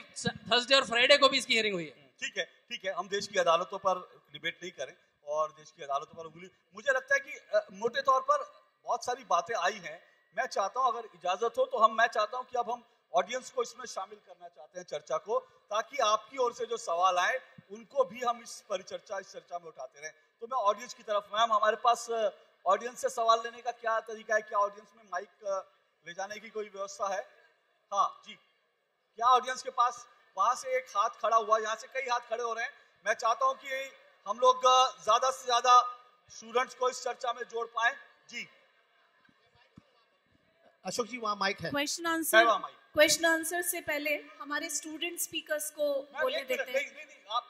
थर्सडे और फ्राइडे को भी इसकी हियरिंग हुई है। ठीक है ठीक है। हम देश की अदालतों पर डिबेट नहीं करें और देश की अदालतों पर उंगली मुझे लगता है कि मोटे तौर पर बहुत सारी बातें आई हैं। मैं चाहता हूँ अगर इजाज़त हो तो हम मैं चाहता हूँ कि अब हम ऑडियंस को इसमें शामिल करना चाहते हैं चर्चा को ताकि आपकी ओर से जो सवाल आए उनको भी हम इस परिचर्चा इस चर्चा में उठाते रहें। तो मैं ऑडियंस की तरफ़ मैम हमारे पास ऑडियंस से सवाल लेने का क्या तरीका है? क्या ऑडियंस में माइक अ, ले जाने की कोई व्यवस्था है? हाँ जी। क्या ऑडियंस के पास वहाँ से एक हाथ खड़ा हुआ यहाँ से कई हाथ खड़े हो रहे हैं। मैं चाहता हूँ कि हम लोग ज़्यादा से ज़्यादा स्टूडेंट्स को इस चर्चा में जोड़ पाए। जी। अशोक जी वहाँ माइक है। क्वेश्चन आंसर क्वेश्चन आंसर से पहले हमारे स्टूडेंट स्पीकर्स को बोलने देते हैं। नहीं नहीं नहीं आप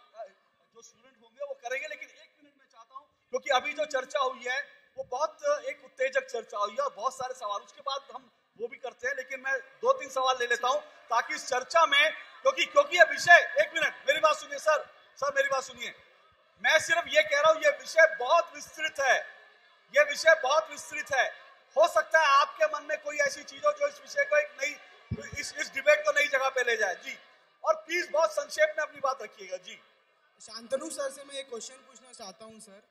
जो स्टूडेंट होंगे वो करेंगे लेकिन एक मिनट में चाहता हूँ क्योंकि अभी जो चर्चा हुई है वो बहुत एक उत्तेजक चर्चा हुई है और बहुत सारे सवाल उसके बाद हम वो भी करते हैं लेकिन मैं दो तीन सवाल ले लेता हूँ ताकि इस चर्चा में क्योंकि क्योंकि ये विषय एक मिनट मेरी बात सुनिए सर सर मेरी बात सुनिए। मैं सिर्फ़ ये कह रहा हूँ ये विषय बहुत विस्तृत है ये विषय बहुत विस्तृत है। हो सकता है आपके मन में कोई ऐसी चीज़ हो जो इस विषय को एक नई इस इस डिबेट को नई जगह पे ले जाए। जी। और प्लीज़ बहुत संक्षेप में अपनी बात रखिएगा। जी। शांतनु सर से मैं एक क्वेश्चन पूछना चाहता हूँ सर।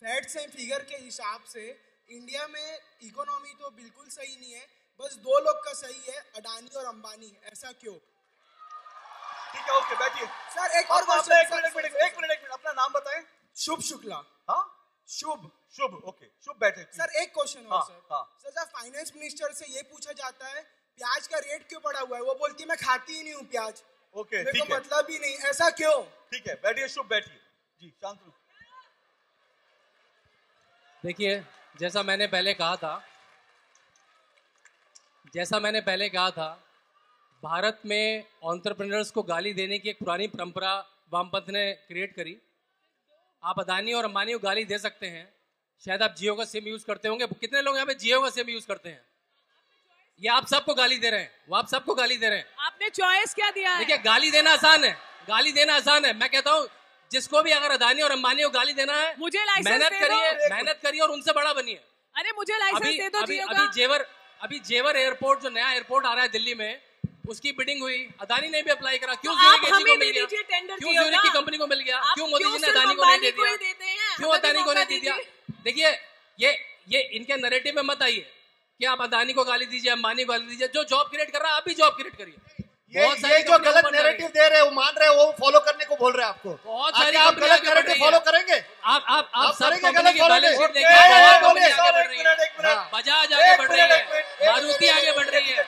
फैक्ट्स एंड फिगर के हिसाब से इंडिया में इकोनॉमी तो बिल्कुल सही नहीं है बस दो लोग का सही है अडानी और अंबानी। ऐसा क्यों? ठीक है ओके बैठिए। सर एक और आप- एक मिनट एक मिनट एक मिनट अपना नाम बताएँ। शुभ शुक्ला। शुभ। शुभ ओके शुभ बैठे सर एक क्वेश्चन और हाँ, सर। हाँ। सर जब फाइनेंस मिनिस्टर से ये पूछा जाता है प्याज का रेट क्यों बढ़ा हुआ है? वो बोलती है मैं खाती ही नहीं हूँ प्याज। ओके ठीक है। मतलब ही नहीं। ऐसा क्यों? ठीक है बैठिए शुभ बैठिए। जी शांतनु देखिए जैसा मैंने पहले कहा था जैसा मैंने पहले कहा था भारत में ऑन्टरप्रेनर्स को गाली देने की एक पुरानी परंपरा वामपंथ ने क्रिएट करी। आप अदानी और अंबानी को गाली दे सकते हैं। शायद आप जियो का सिम यूज़ करते होंगे। कितने लोग यहाँ पे जियो का सिम यूज़ करते हैं? ये आप सबको गाली दे रहे हैं। वो आप सबको गाली दे रहे हैं। आपने चॉइस क्या दिया देखिए गाली देना आसान है। गाली देना आसान है। मैं कहता हूँ जिसको भी अगर अदानी और अंबानी को गाली देना है मुझे मेहनत करिए मेहनत करिए और उनसे बड़ा बनिए। अरे मुझे लाइसेंस दे दो अभी अभी जेवर अभी जेवर एयरपोर्ट जो नया एयरपोर्ट आ रहा है दिल्ली में उसकी बिडिंग हुई अदानी ने भी अप्लाई करा। क्यों तो क्यों एजी को मिल गया? क्यों की कंपनी को मिल गया? क्यों मोदी क्यों जी ने अदानी को नहीं दे दिया? क्यों अदानी को नहीं दे दिया? देखिए ये ये इनके नरेटिव में मत आइए कि आप अदानी को गाली दीजिए अंबानी को गाली दीजिए। जो जॉब क्रिएट कर रहा है आप भी जॉब क्रिएट करिए। ये बहुत सारी ये जो गलत नैरेटिव दे रहे हैं वो मान रहे हैं वो फॉलो करने को बोल रहे हैं आपको। बहुत सारी आप गलत नैरेटिव फॉलो करेंगे? आप आप आप करेंगे गलत बैलेंस शीट देखिए एक है। बजाज आगे बढ़ रही है। मारुति आगे बढ़ रही है।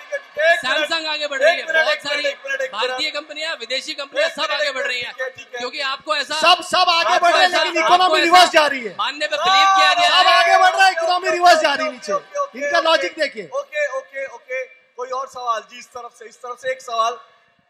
सैमसंग आगे बढ़ रही है। बहुत सारी। भारतीय कंपनियाँ विदेशी कंपनियाँ सब आगे बढ़ रही है। क्योंकि आपको ऐसा सब सब आगे बढ़ रहे हैं लेकिन इकोनॉमी रिवर्स जा रही है। मानने पे बिलीव किया गया सब आगे बढ़ रहा है इकोनॉमी रिवर्स जा रही है नीचे इनका लॉजिक देखिए। ओके ओके ओके कोई और सवाल? जी इस तरफ़ से इस तरफ़ से एक सवाल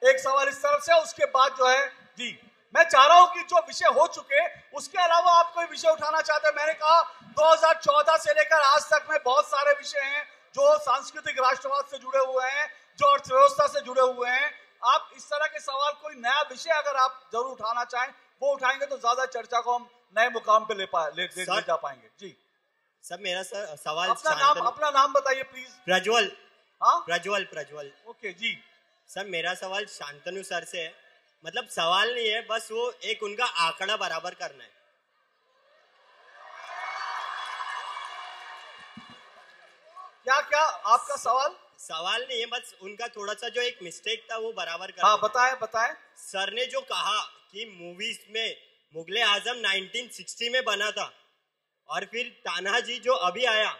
एक सवाल इस तरफ़ से उसके बाद जो है जी मैं चाह रहा हूँ कि जो विषय हो चुके उसके अलावा आप कोई विषय उठाना चाहते हैं? मैंने कहा 2014 से लेकर आज तक में बहुत सारे विषय हैं जो सांस्कृतिक राष्ट्रवाद से जुड़े हुए हैं जो अर्थव्यवस्था से जुड़े हुए हैं। आप इस तरह के सवाल कोई नया विषय अगर आप ज़रूर उठाना चाहें वो उठाएँगे तो ज़्यादा चर्चा को हम नए मुकाम पे ले पाए ले, ले, ले जा पाएँगे। जी। सर मेरा सर सवाल अपना नाम अपना नाम बताइए प्लीज़ प्रज्वल हाँ? प्रज्वल प्रज्वल। ओके जी। सर मेरा सवाल शांतनु सर से है। मतलब सवाल नहीं है बस वो एक उनका आंकड़ा बराबर करना है। क्या क्या आपका सवाल? सवाल नहीं है बस उनका थोड़ा सा जो एक मिस्टेक था वो बराबर करना हाँ बताएँ बताएँ। सर ने जो कहा कि मूवीज़ में मुगले आज़म 1960 में बना था और फिर तानाजी जो अभी आया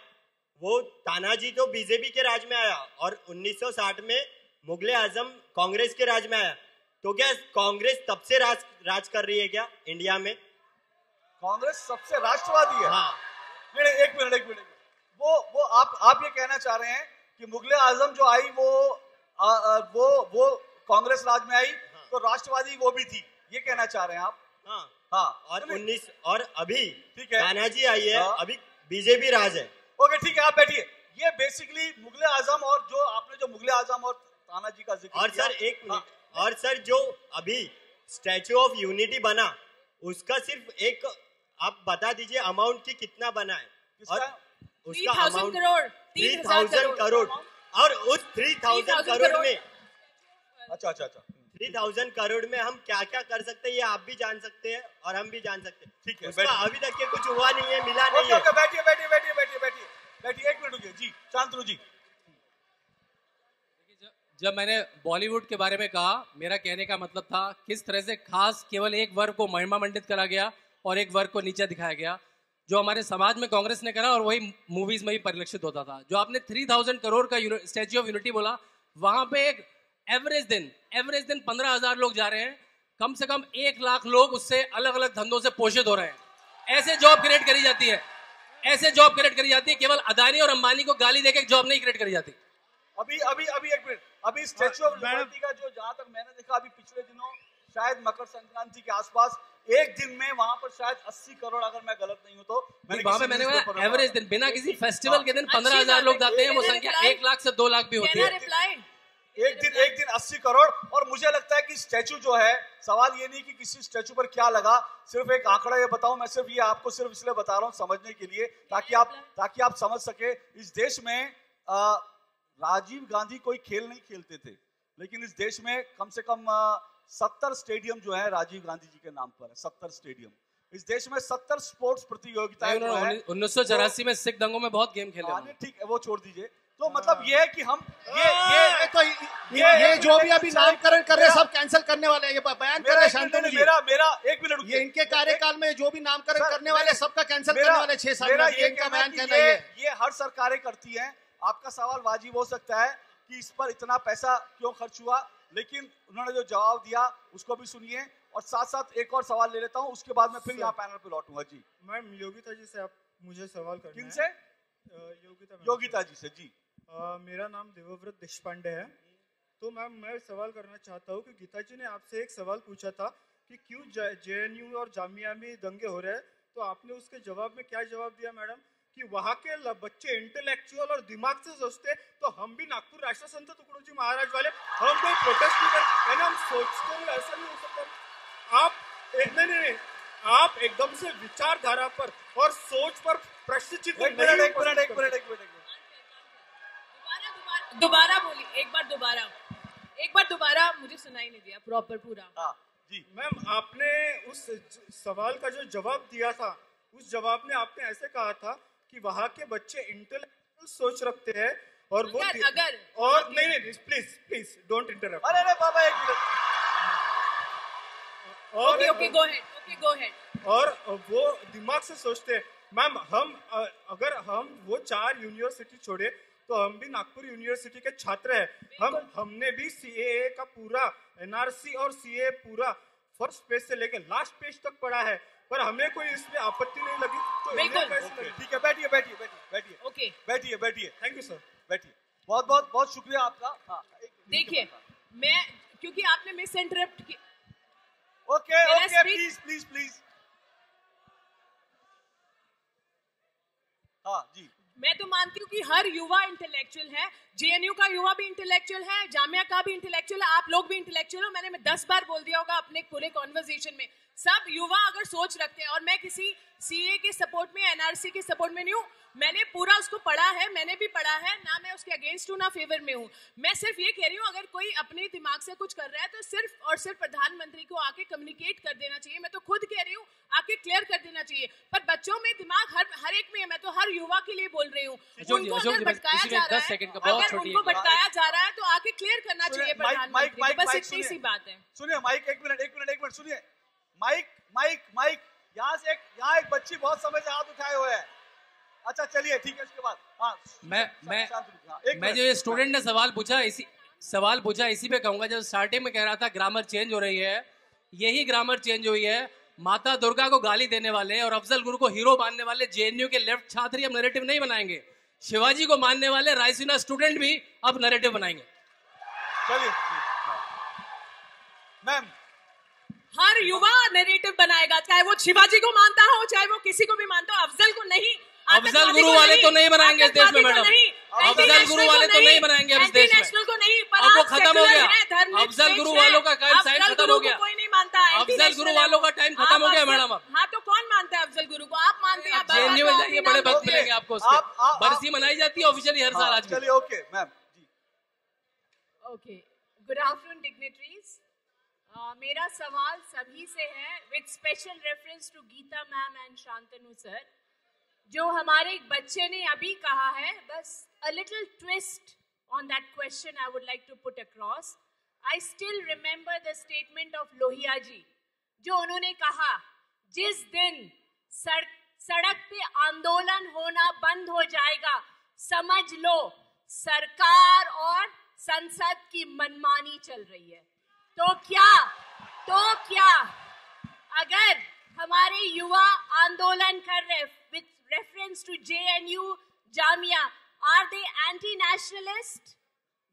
वो तानाजी तो बीजेपी के राज में आया और 1960 में मुगले आज़म कांग्रेस के राज में आया तो क्या कांग्रेस तब से राज राज कर रही है क्या इंडिया में? कांग्रेस सबसे राष्ट्रवादी है। हाँ। नहीं नहीं, एक मिनट एक मिनट वो वो आप आप ये कहना चाह रहे हैं कि मुगले आज़म जो आई वो आ, आ, वो वो कांग्रेस राज में आई हाँ। तो राष्ट्रवादी वो भी थी। ये कहना चाह रहे हैं आप। हाँ। हाँ और उन्नीस और अभी ठीक है। तानाजी आई है हाँ। अभी बीजेपी राज है। ओके ठीक है आप बैठिए। ये बेसिकली मुगले आज़म और जो आपने जो मुगले आज़म और तानाजी का ज़िक्र और सर एक हाँ, मिनट। और सर जो अभी स्टैचू ऑफ़ यूनिटी बना उसका सिर्फ़ एक आप बता दीजिए अमाउंट की कितना बना है? और उसका amount crore three thousand crore और उस थ्री थाउज़ेंड 3,000 करोड़ करोड़। में अच्छा अच्छा अच्छा। थ्री थाउज़ेंड करोड़ में हम क्या क्या कर सकते हैं ये आप भी जान सकते हैं और हम भी जान सकते हैं। ठीक है, उसका अभी तक के कुछ हुआ नहीं है मिला नहीं है। बैठिए बैठिए बैठिए बैठिए बैठिए। बैठिए एक मिनट रुकिए। जी शांतनु जी। जब मैंने बॉलीवुड के बारे में कहा मेरा कहने का मतलब था किस तरह से खास केवल एक वर्ग को महिमा मंडित करा गया और एक वर्ग को नीचे दिखाया गया जो हमारे समाज में कांग्रेस ने करा और वही मूवीज़ में भी परिलक्षित होता था। जो आपने थ्री थाउज़ेंड करोड़ का स्टैच्यू ऑफ़ यूनिटी बोला वहाँ पे एक एवरेज दिन एवरेज दिन पंद्रह हज़ार लोग जा रहे हैं। कम से कम एक लाख लोग उससे अलग अलग धंधों से पोषित हो रहे हैं। ऐसे जॉब क्रिएट करी जाती है। ऐसे जॉब क्रिएट करी जाती है केवल अदानी और अंबानी को गाली देके जॉब नहीं क्रिएट करी जाती। अभी अभी अभी एक मिनट अभी स्टेच्यू ऑफ़ लिबर्टी का जो जहाँ तक मैंने देखा अभी पिछले दिनों शायद मकर संक्रांति के आसपास एक दिन में वहाँ पर शायद 80 करोड़ अगर मैं गलत नहीं हूँ तो नहीं, वहाँ पे मैंने कहा एवरेज दिन बिना किसी हाँ। फेस्टिवल के दिन पंद्रह हज़ार लोग जाते हैं वो संख्या एक लाख से दो लाख भी होती है। एक दिन एक दिन 80 करोड़ और मुझे लगता है कि स्टैचू जो है सवाल ये नहीं कि किसी स्टैचू पर क्या लगा सिर्फ़ एक आंकड़ा ये बताऊँ मैं सिर्फ़ ये आपको सिर्फ़ इसलिए बता रहा हूँ समझने के लिए ताकि आप ताकि आप समझ सके इस देश में अ, राजीव गांधी कोई खेल नहीं खेलते थे लेकिन इस देश में कम से कम सत्तर स्टेडियम जो है राजीव गांधी जी के नाम पर है सत्तर स्टेडियम। इस देश में सत्तर स्पोर्ट्स प्रतियोगिताएँ जो है उन्नीस सौ चौरासी में सिख दंगों में बहुत गेम खेले हाँ। नहीं, ठीक है वो छोड़ दीजिए। तो मतलब ये है कि हम ये ये तो ये, ये जो भी अभी नामकरण कर रहे हैं सब कैंसिल करने वाले हैं। ये बयान कर रहे हैं शांतनु जी। मेरा मेरा एक मिनट ये इनके कार्यकाल में जो भी नामकरण करने वाले सबका कैंसिल करने वाले छह साल मेरा में। इनका बयान कहना है। ये हर सरकारें करती हैं। आपका सवाल वाजिब हो सकता है कि इस पर इतना पैसा क्यों खर्च हुआ? लेकिन उन्होंने जो जवाब दिया उसको भी सुनिए। और साथ साथ एक और सवाल ले लेता हूँ उसके बाद मैं फिर यहाँ पैनल पे लौटूँगा। जी। मैम योगिता जी से आप मुझे सवाल करना किन है। से? योगिता योगिता जी से जी। अ, मेरा नाम देवव्रत देशपांडे है। तो मैम मैं सवाल करना चाहता हूँ कि गीता जी ने आपसे एक सवाल पूछा था कि क्यों जेएनयू और जामिया में दंगे हो रहे हैं? तो आपने उसके जवाब में क्या जवाब दिया मैडम? कि वहाँ के बच्चे इंटेलेक्चुअल और दिमाग से सोचते तो हम भी नागपुर राष्ट्र संत तुकडोजी महाराज वाले हम कोई प्रोटेस्ट नहीं कर यानी हम सोचते हैं ऐसा नहीं हो सकता। आप नहीं नहीं आप एकदम से विचारधारा पर और सोच पर प्रश्न चिन्ह एक मिनट एक मिनट एक मिनट एक मिनट। दोबारा बोली एक बार दोबारा। एक बार दोबारा मुझे सुनाई नहीं दिया प्रॉपर पूरा। हाँ जी। मैम आपने उस सवाल का जो जवाब दिया था उस जवाब में आपने ऐसे कहा था कि वहाँ के बच्चे इंटेलेक्चुअल सोच रखते हैं और वो अगर- अगर और नहीं नहीं प्लीज़ प्लीज़ डोंट इंटरप्ट अरे अरे बाबा एक मिनट। और okay okay go ahead okay go ahead और वो दिमाग से सोचते हैं मैम हम अगर हम वो चार यूनिवर्सिटी छोड़े तो हम भी नागपुर यूनिवर्सिटी के छात्र हैं। हम हमने भी सीएए का पूरा एनआरसी और सीए पूरा फ़र्स्ट पेज से लेकर लास्ट पेज तक पढ़ा है। पर हमें कोई इसमें आपत्ति नहीं लगी तो बिल्कुल। ठीक है बैठिए बैठिए बैठिए बैठिए। ओके बैठिए बैठिए। थैंक यू सर बैठिए। बहुत बहुत बहुत शुक्रिया आपका। हाँ देखिए मैं क्योंकि आपने miss interrupt okay Can okay, please, please, please please please हाँ जी। मैं तो मानती हूँ कि हर युवा इंटेलेक्चुअल है जेएनयू का युवा भी इंटेलेक्चुअल है जामिया का भी इंटेलेक्चुअल है आप लोग भी इंटेलेक्चुअल हो। मैंने मैं दस बार बोल दिया होगा अपने पूरे कॉन्वर्जेशन में। सब युवा अगर सोच रखते हैं और मैं किसी सीए के सपोर्ट में एनआरसी के सपोर्ट में नहीं हूँ। मैंने पूरा उसको पढ़ा है मैंने भी पढ़ा है ना मैं उसके अगेंस्ट हूँ ना फेवर में हूँ। मैं सिर्फ़ ये कह रही हूँ अगर कोई अपने दिमाग से कुछ कर रहा है तो सिर्फ़ और सिर्फ़ प्रधानमंत्री को आके कम्युनिकेट कर देना चाहिए। मैं तो खुद कह रही हूँ आके क्लियर कर देना चाहिए। पर बच्चों में दिमाग हर हर एक में है मैं तो हर युवा के लिए बोल रही हूँ। उनको अगर भटकाया जा रहा है अगर उनको भटकाया जा रहा है तो आके क्लियर करना चाहिए प्रधानमंत्री बस इतनी सी बात है। सुनिए माइक एक मिनट एक मिनट एक मिनट सुनिए। Mike mike mike. यहाँ से एक यहाँ एक बच्ची बहुत समय से हाथ उठाए हुए है। अच्छा चलिए ठीक है उसके बाद। हाँ। मैं मैं हाँ, मैं जो ये स्टूडेंट ने सवाल पूछा इसी सवाल पूछा इसी पे कहूँगा जब स्टार्टिंग में कह रहा था ग्रामर चेंज हो रही है यही ग्रामर चेंज हुई है। माता दुर्गा को गाली देने वाले और अफजल गुरु को हीरो मानने वाले जेएनयू के लेफ़्ट छात्र ही अब नैरेटिव नहीं बनाएँगे। शिवाजी को मानने वाले रायसीना स्टूडेंट भी अब नैरेटिव बनाएँगे। चलिए। मैम हर युवा नैरेटिव बनाएगा चाहे वो शिवाजी को मानता हो चाहे वो किसी को भी मानता हो अफजल को नहीं अफजल गुरु वाले तो नहीं बनाएँगे इस देश में मैडम। अफजल गुरु वाले तो नहीं बनाएँगे इस देश में। को नहीं पर अब वो खत्म हो गया। अफजल गुरु वालों का टाइम खत्म हो गया। कोई नहीं मानता है अफजल गुरु वालों का टाइम खत्म हो गया मैडम। अब हाँ तो कौन मानता है अफजल गुरु को? आप मानते हैं में बार-बार जाइए बड़े भक्त मिलेंगे आपको बरसी मनाई जाती है ऑफिशियली हर साल हाँ, आज okay ma'am okay good afternoon dignitaries मेरा सवाल सभी से है with special reference to Geeta ma'am and Shantanu sir जो हमारे एक बच्चे ने अभी कहा है, बस a little twist on that question I would like to put across I still remember the statement of Lohia ji जो उन्होंने कहा, जिस दिन सड़क सड़क पे आंदोलन होना बंद हो जाएगा, समझ लो, सरकार और संसद की मनमानी चल रही है। तो क्या तो क्या अगर हमारे युवा आंदोलन कर रहे with reference to J N U Jamia are they anti nationalist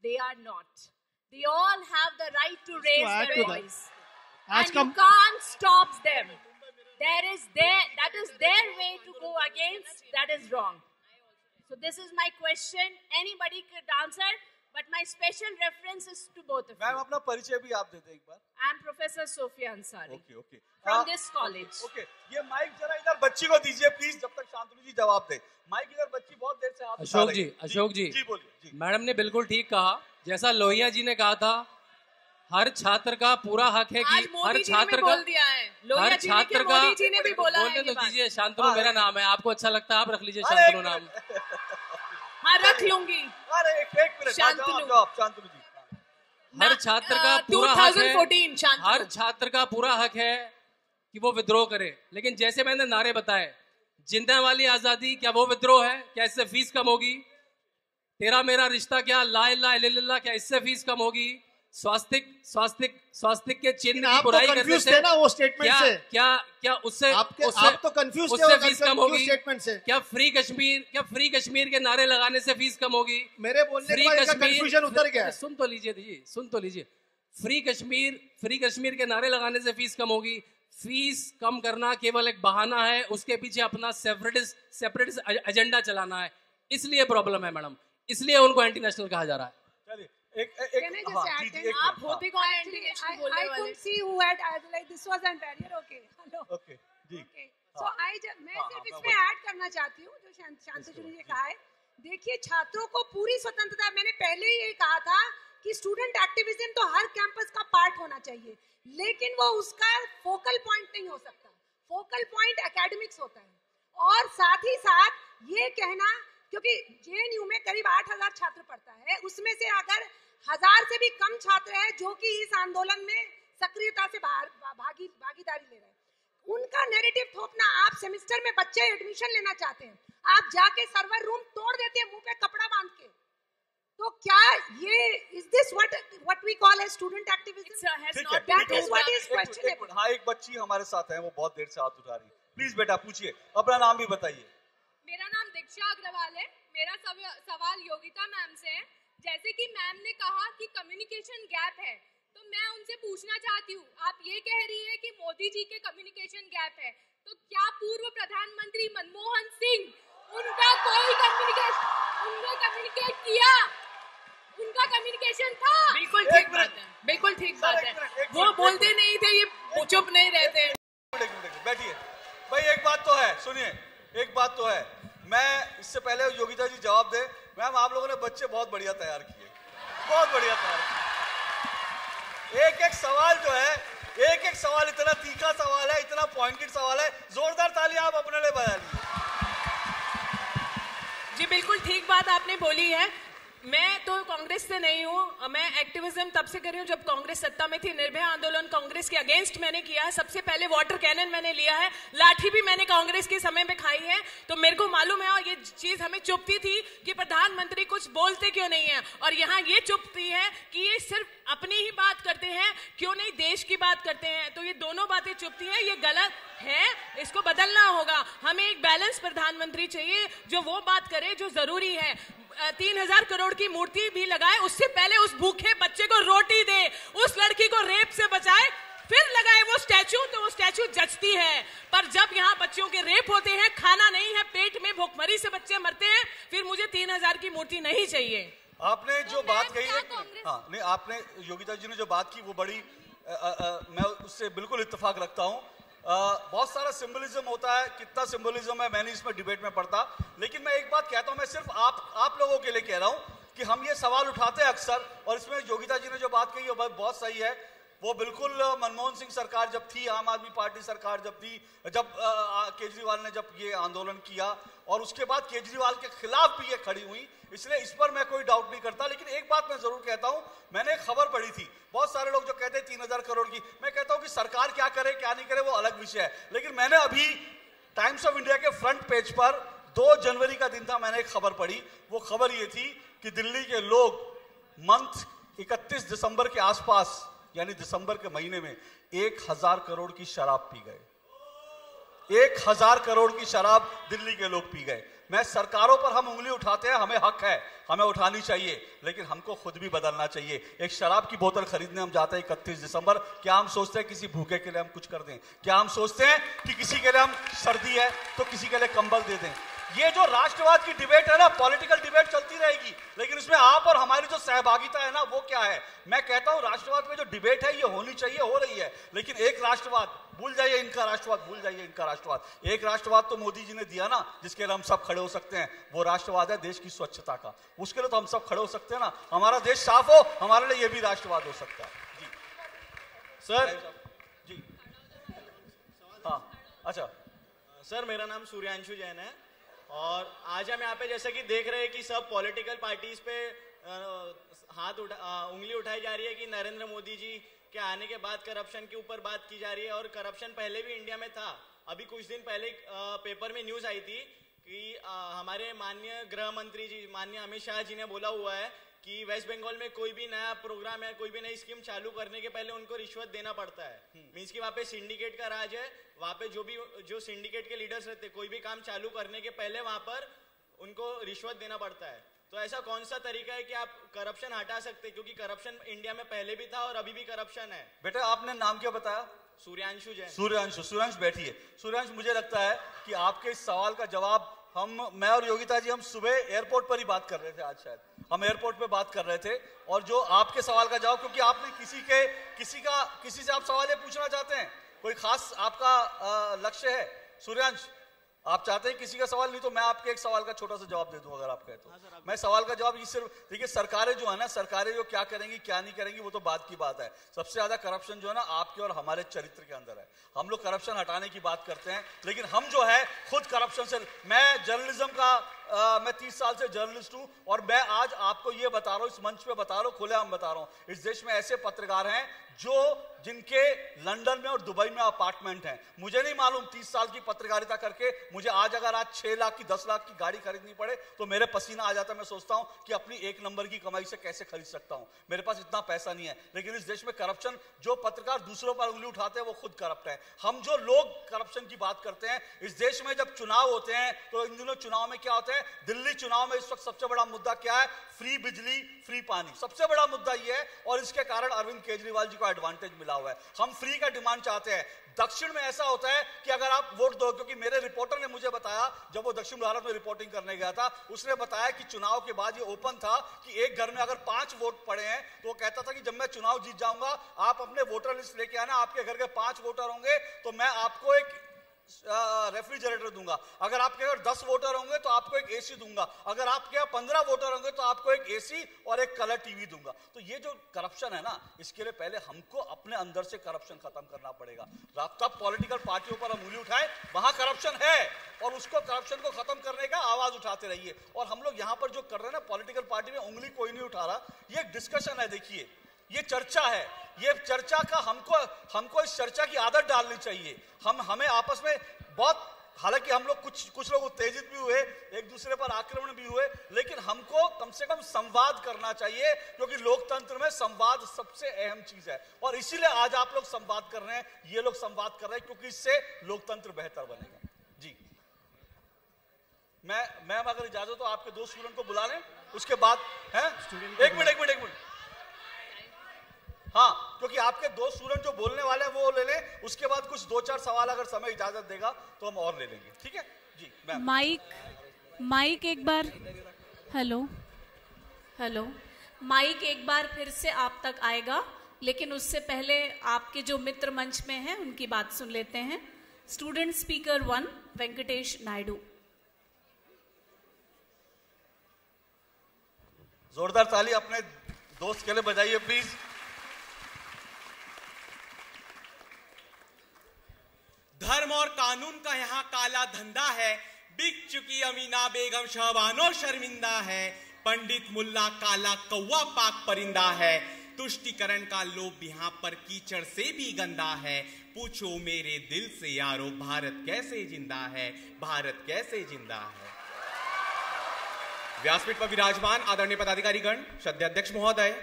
they are not they all have the right to raise their voice आज and का you can't stop them. There is their that is their way to go against. That is wrong. So this is my question. Anybody could answer, but my special reference is to both of you. Ma'am अपना परिचय भी आप दे दें एक बार। I am Professor Sophia Ansari okay okay from हाँ, this college. Okay ये माइक जरा इधर बच्ची को दीजिए प्लीज़ जब तक शांतनु जी जवाब दे। माइक इधर बच्ची बहुत देर से हाथ अशोक रही जी है। अशोक जी जी बोलिए मैडम ने बिल्कुल ठीक कहा। जैसा लोहिया जी ने कहा था हर छात्र का पूरा हक है कि हर छात्र का बोल दिया है। हर छात्र का मोदी जी ने भी बोला है बोलने तो दीजिए शांतनु मेरा नाम है आपको अच्छा लगता है आप रख लीजिए शांतनु नाम। हाँ रख लूँगी। अरे एक एक मिनट हाँ, शांतनु। जवाब जवाब शांतनु जी हर छात्र का पूरा हक है 2014 हर छात्र का पूरा हक है कि वो विद्रोह करे। लेकिन जैसे मैंने नारे बताए ज़िंदा वाली आज़ादी क्या वो विद्रोह है? क्या इससे फ़ीस कम होगी? तेरा मेरा रिश्ता क्या? ला ला इल्लल्लाह क्या इससे फ़ीस कम होगी? स्वास्तिक स्वास्तिक स्वास्तिक के चिन्ह आप तो बुराई confused थे ना वो क्या, से। क्या क्या उससे आपके- उससे, आप तो confused थे फ़ीस कम होगी। स्टेटमेंट से। क्या फ्री कश्मीर क्या फ्री कश्मीर के नारे लगाने से फ़ीस कम होगी? मेरे बोलने फ्री confusion उतर गया। सुन तो लीजिए जी सुन तो लीजिए। फ्री कश्मीर फ्री कश्मीर के नारे लगाने से फ़ीस कम होगी। फ़ीस कम करना केवल एक बहाना है उसके पीछे अपना सेपरेटिस्ट सेपरेटिस्ट एजेंडा चलाना है। इसलिए प्रॉब्लम है मैडम इसलिए उनको एंटी नेशनल कहा जा रहा है। एक एक Can I just हाँ, add जी, जी, that? एक आप हाँ। होते कौन है Actually, international I, बोलने I वाले couldn't see who had I, like this was an barrier. Okay, hello. Okay ji Okay. So I मैं हाँ, सिर्फ़ हाँ, इसमें ऐड करना चाहती हूँ जो शांत जी ने कहा है देखिए छात्रों को पूरी स्वतंत्रता मैंने पहले ही ये कहा था कि स्टूडेंट एक्टिविज्म तो हर कैंपस का पार्ट होना चाहिए लेकिन वो उसका फोकल पॉइंट नहीं हो सकता फोकल पॉइंट एकेडमिक्स होता है और साथ ही साथ ये कहना क्योंकि जेएनयू में करीब आठ हज़ार छात्र पढ़ता है उसमें से अगर हज़ार से भी कम छात्र है जो कि इस आंदोलन में सक्रियता से बाहर भागी भागीदारी ले रहे हैं। उनका नैरेटिव थोपना आप सेमेस्टर में बच्चे एडमिशन लेना चाहते हैं आप जाके सर्वर रूम तोड़ देते हैं मुँह पे कपड़ा बाँध के। तो क्या ये is this what what we call as student activism that is what is एक मिनट, क्वेश्चन एक हाँ एक बच्ची हमारे साथ है वो बहुत देर से हाथ उठा रही है। प्लीज़ बेटा पूछिए अपना नाम भी बताइए। मेरा नाम दीक्षा अग्रवाल है। मेरा सवाल योगिता मैम से है। जैसे कि मैम ने कहा कि कम्युनिकेशन गैप है तो मैं उनसे पूछना चाहती हूँ आप ये कह रही है कि मोदी जी के कम्युनिकेशन गैप है तो क्या पूर्व प्रधानमंत्री मनमोहन सिंह उनका कोई कम्युनिकेशन उन्होंने कम्युनिकेट किया? उनका कम्युनिकेशन था? बिल्कुल ठीक बात है। बिल्कुल ठीक बात है। वो बोलते नहीं थे ये चुप नहीं रहते। बैठिए। भाई एक बात तो है सुनिए एक बात तो है। मैं इससे पहले योगिता जी जवाब दे मैम, आप लोगों ने बच्चे बहुत बढ़िया तैयार किए। बहुत बढ़िया तैयार एक एक सवाल जो है, एक एक सवाल, इतना तीखा सवाल है, इतना पॉइंटेड सवाल है, जोरदार तालियाँ आप अपने लिए बजा लीजिए। जी, बिल्कुल ठीक बात आपने बोली है। मैं तो कांग्रेस से नहीं हूँ मैं एक्टिविज्म तब से कर रही हूँ जब कांग्रेस सत्ता में थी। निर्भया आंदोलन कांग्रेस के अगेंस्ट मैंने किया है। सबसे पहले वाटर कैनन मैंने लिया है। लाठी भी मैंने कांग्रेस के समय में खाई है। तो मेरे को मालूम है, और ये चीज़ हमें चुपती थी कि प्रधानमंत्री कुछ बोलते क्यों नहीं है। और यहाँ ये चुपती है कि ये सिर्फ़ अपनी ही बात करते हैं, क्यों नहीं देश की बात करते हैं। तो ये दोनों बातें चुपती है, ये गलत है, इसको बदलना होगा। हमें एक बैलेंस प्रधानमंत्री चाहिए, जो वो बात करे जो ज़रूरी है। तीन हज़ार करोड़ की मूर्ति भी लगाए। उससे पहले उस भूखे बच्चे को रोटी दे उस लड़की को रेप से बचाए फिर लगाए वो स्टैचू तो वो स्टैचू जचती है। पर जब यहाँ बच्चों के रेप होते हैं खाना नहीं है पेट में भूखमरी से बच्चे मरते हैं फिर मुझे तीन हज़ार की मूर्ति नहीं चाहिए। आपने जो तो बात कही है हाँ नहीं आपने योगिता जी ने जो बात की वो बड़ी अ, अ, अ, मैं उससे बिल्कुल इतफाक रखता हूँ। बहुत सारा सिंबलिज्म होता है, कितना सिंबलिज्म है, मैंने इसमें डिबेट में पढ़ता। लेकिन मैं एक बात कहता हूँ, मैं सिर्फ़ आप आप लोगों के लिए कह रहा हूँ कि हम ये सवाल उठाते हैं अक्सर, और इसमें योगिता जी ने जो बात कही वो बहुत सही है। वो बिल्कुल मनमोहन सिंह सरकार जब थी, आम आदमी पार्टी सरकार जब थी, जब केजरीवाल ने जब ये आंदोलन किया, और उसके बाद केजरीवाल के खिलाफ भी ये खड़ी हुई, इसलिए इस पर मैं कोई डाउट नहीं करता, लेकिन एक बात मैं ज़रूर कहता हूँ, मैंने खबर पढ़ी थी, बहुत सारे लोग जो कहते हैं तीन हज़ार करोड़ की, मैं कहता हूँ कि सरकार क्या करे, क्या नहीं करे, वो अलग विषय है, लेकिन मैंने अभी टाइम्स ऑफ़ इंडिया के फ्रंट पेज पर दो जनवरी का दिन था, मैंने एक खबर पढ़ी, वो खबर ये थी कि दिल्ली के लोग मंथ 31 दिसंबर के आसपास यानी दिसंबर के महीने में एक हज़ार करोड़ की शराब पी गए। एक हज़ार करोड़ की शराब दिल्ली के लोग पी गए। मैं सरकारों पर हम उंगली उठाते हैं, हमें हक है, हमें उठानी चाहिए, लेकिन हमको खुद भी बदलना चाहिए। एक शराब की बोतल खरीदने हम जाते हैं इकतीस दिसंबर। क्या हम सोचते हैं किसी भूखे के लिए हम कुछ कर दें? क्या हम सोचते हैं कि किसी के लिए हम सर्दी है तो किसी के लिए कंबल दे दें? ये जो राष्ट्रवाद की डिबेट है ना पॉलिटिकल डिबेट चलती रहेगी, लेकिन इसमें आप और हमारी जो सहभागिता है ना, वो क्या है? मैं कहता हूँ, राष्ट्रवाद में जो डिबेट है, ये होनी चाहिए, हो रही है, लेकिन एक राष्ट्रवाद, भूल जाइए इनका राष्ट्रवाद, भूल जाइए इनका राष्ट्रवाद। एक राष्ट्रवाद तो मोदी जी ने दिया ना, जिसके लिए हम सब खड़े हो सकते हैं, वो राष्ट्रवाद है देश की स्वच्छता का। उसके लिए तो हम सब खड़े हो सकते हैं ना, हमारा देश साफ़ हो, हमारे लिए ये भी राष्ट्रवाद हो सकता है। जी। सर? जी। हाँ अच्छा। सर, मेरा नाम सूर्यांशु जैन है। और आज हम यहाँ पे जैसे कि देख रहे हैं कि सब पॉलिटिकल पार्टीज़ पे हाथ उठा उंगली उठाई जा रही है कि नरेंद्र मोदी जी के आने के बाद करप्शन के ऊपर बात की जा रही है और करप्शन पहले भी इंडिया में था। अभी कुछ दिन पहले आ, पेपर में न्यूज़ आई थी कि आ, हमारे माननीय गृह मंत्री जी माननीय अमित शाह जी ने बोला हुआ है कि वेस्ट बंगाल में कोई भी नया प्रोग्राम है कोई भी नई स्कीम चालू करने के पहले उनको रिश्वत देना पड़ता है। मीन्स कि वहाँ पे सिंडिकेट का राज है वहाँ पे जो भी जो सिंडिकेट के लीडर्स रहते हैं, कोई भी काम चालू करने के पहले वहाँ पर उनको रिश्वत देना पड़ता है। तो ऐसा कौन सा तरीका है कि आप करप्शन हटा सकते हैं? क्योंकि करप्शन इंडिया में पहले भी था और अभी भी करप्शन है। बेटा आपने नाम क्या बताया? सूर्यांशु जैन। सूर्यांशु सूर्यांश बैठिए सूर्यांश मुझे लगता है कि आपके इस सवाल का जवाब हम मैं और योगिता जी हम सुबह एयरपोर्ट पर ही बात कर रहे थे आज शायद। हम एयरपोर्ट पे बात कर रहे थे और जो आपके सवाल का जवाब, क्योंकि आपने किसी के, किसी का, किसी से आप सवाल ये पूछना चाहते हैं। कोई खास आपका लक्ष्य है? सूर्यांश आप चाहते हैं किसी का सवाल नहीं तो मैं आपके एक सवाल का छोटा सा जवाब दे दूँ अगर आप कहें तो। मैं सवाल का जवाब ये सिर्फ़ देखिए सरकारें जो है ना सरकारें जो क्या करेंगी क्या नहीं करेंगी वो तो बात की बात है। सबसे ज़्यादा करप्शन जो है ना आपके और हमारे चरित्र के अंदर है। हम लोग करप्शन हटाने की बात करते हैं लेकिन हम जो है खुद करप्शन से मैं जर्नलिज्म का अ, मैं तीस साल से जर्नलिस्ट हूँ और मैं आज आपको ये बता रहा हूँ इस मंच पे बता रहा हूँ खुले हम बता रहा हूँ। इस देश में ऐसे पत्रकार हैं जो जिनके लंदन में और दुबई में अपार्टमेंट हैं। मुझे नहीं मालूम तीस साल की पत्रकारिता करके मुझे आज अगर आज छह लाख की, दस लाख की गाड़ी खरीदनी पड़े तो मेरे पसीना आ जाता है। मैं सोचता हूँ कि अपनी एक नंबर की कमाई से कैसे खरीद सकता हूँ। मेरे पास इतना पैसा नहीं है, लेकिन इस देश में करप्शन जो पत्रकार दूसरों पर उंगली उठाते हैं, वो खुद करप्ट है। हम जो लोग करप्शन की बात करते हैं, इस देश में जब चुनाव होते हैं तो इन दिनों चुनाव में क्या होते हैं? दिल्ली चुनाव में इस वक्त सबसे बड़ा मुद्दा क्या है? फ्री बिजली, फ्री पानी। सबसे बड़ा मुद्दा यह है, और इसके कारण अरविंद केजरीवाल जी को एडवांटेज मिला हुआ है। हम फ्री का डिमांड चाहते हैं। दक्षिण में ऐसा होता है कि अगर आप वोट दो, क्योंकि मेरे रिपोर्टर ने मुझे बताया, जब वो दक्षिण भारत में रिपोर्टिंग करने गया था, उसने बताया कि चुनाव के बाद ये ओपन था कि एक घर में अगर पाँच वोट पड़े हैं तो वो कहता था कि जब मैं चुनाव जीत जाऊँगा, आप अपने वोटर लिस्ट लेके आना, आपके घर के पाँच वोटर होंगे तो मैं आपको एक रेफ्रिजरेटर दूँगा। अगर आपके अगर दस वोटर होंगे तो आपको एक एसी दूँगा। अगर आपके यहाँ पंद्रह वोटर होंगे तो आपको एक एसी और एक कलर टीवी दूँगा। तो ये जो करप्शन है ना, इसके लिए पहले हमको अपने अंदर से करप्शन खत्म करना पड़ेगा। तब पॉलिटिकल पार्टियों पर हम उंगली उठाए, वहाँ करप्शन है और उसको करप्शन को खत्म करने का आवाज़ उठाते रहिए। और हम लोग यहाँ पर जो कर रहे हैं ना पॉलिटिकल पार्टी में उंगली कोई नहीं उठा रहा। ये डिस्कशन है, देखिए। ये चर्चा है। ये चर्चा का हमको हमको इस चर्चा की आदत डालनी चाहिए। हम हमें आपस में बहुत हालाँकि हम लोग कुछ कुछ लोग उत्तेजित भी हुए एक दूसरे पर आक्रमण भी हुए लेकिन हमको कम से कम संवाद करना चाहिए क्योंकि लोकतंत्र में संवाद सबसे अहम चीज़ है। और इसीलिए आज आप लोग संवाद कर रहे हैं ये लोग संवाद कर रहे हैं क्योंकि इससे लोकतंत्र बेहतर बनेगा। जी। मैं मैम अगर इजाज़त हो आपके दो स्टूडेंट को बुला लें उसके बाद है? एक मिनट एक मिनट एक मिनट। हाँ क्योंकि आपके दो स्टूडेंट जो बोलने वाले हैं वो ले लें। उसके बाद कुछ दो चार सवाल अगर समय इजाज़त देगा तो हम और ले लेंगे। ठीक है? जी माइक माइक एक बार। Hello hello. माइक एक बार फिर से आप तक आएगा लेकिन उससे पहले आपके जो मित्र मंच में हैं उनकी बात सुन लेते हैं। Student speaker one Venkatesh Naidu जोरदार ताली अपने दोस्त के लिए बजाइए प्लीज़ धर्म और कानून का यहाँ काला धंधा है। बिक चुकी अमीना बेगम शहबानो शर्मिंदा है। पंडित मुल्ला काला कौवा पाक परिंदा है। तुष्टिकरण का लोभ यहाँ पर कीचड़ से भी गंदा है। पूछो मेरे दिल से यारो, भारत कैसे ज़िंदा है? भारत कैसे ज़िंदा है? व्यासपीठ पर विराजमान आदरणीय पदाधिकारी गण अध्यक्ष महोदय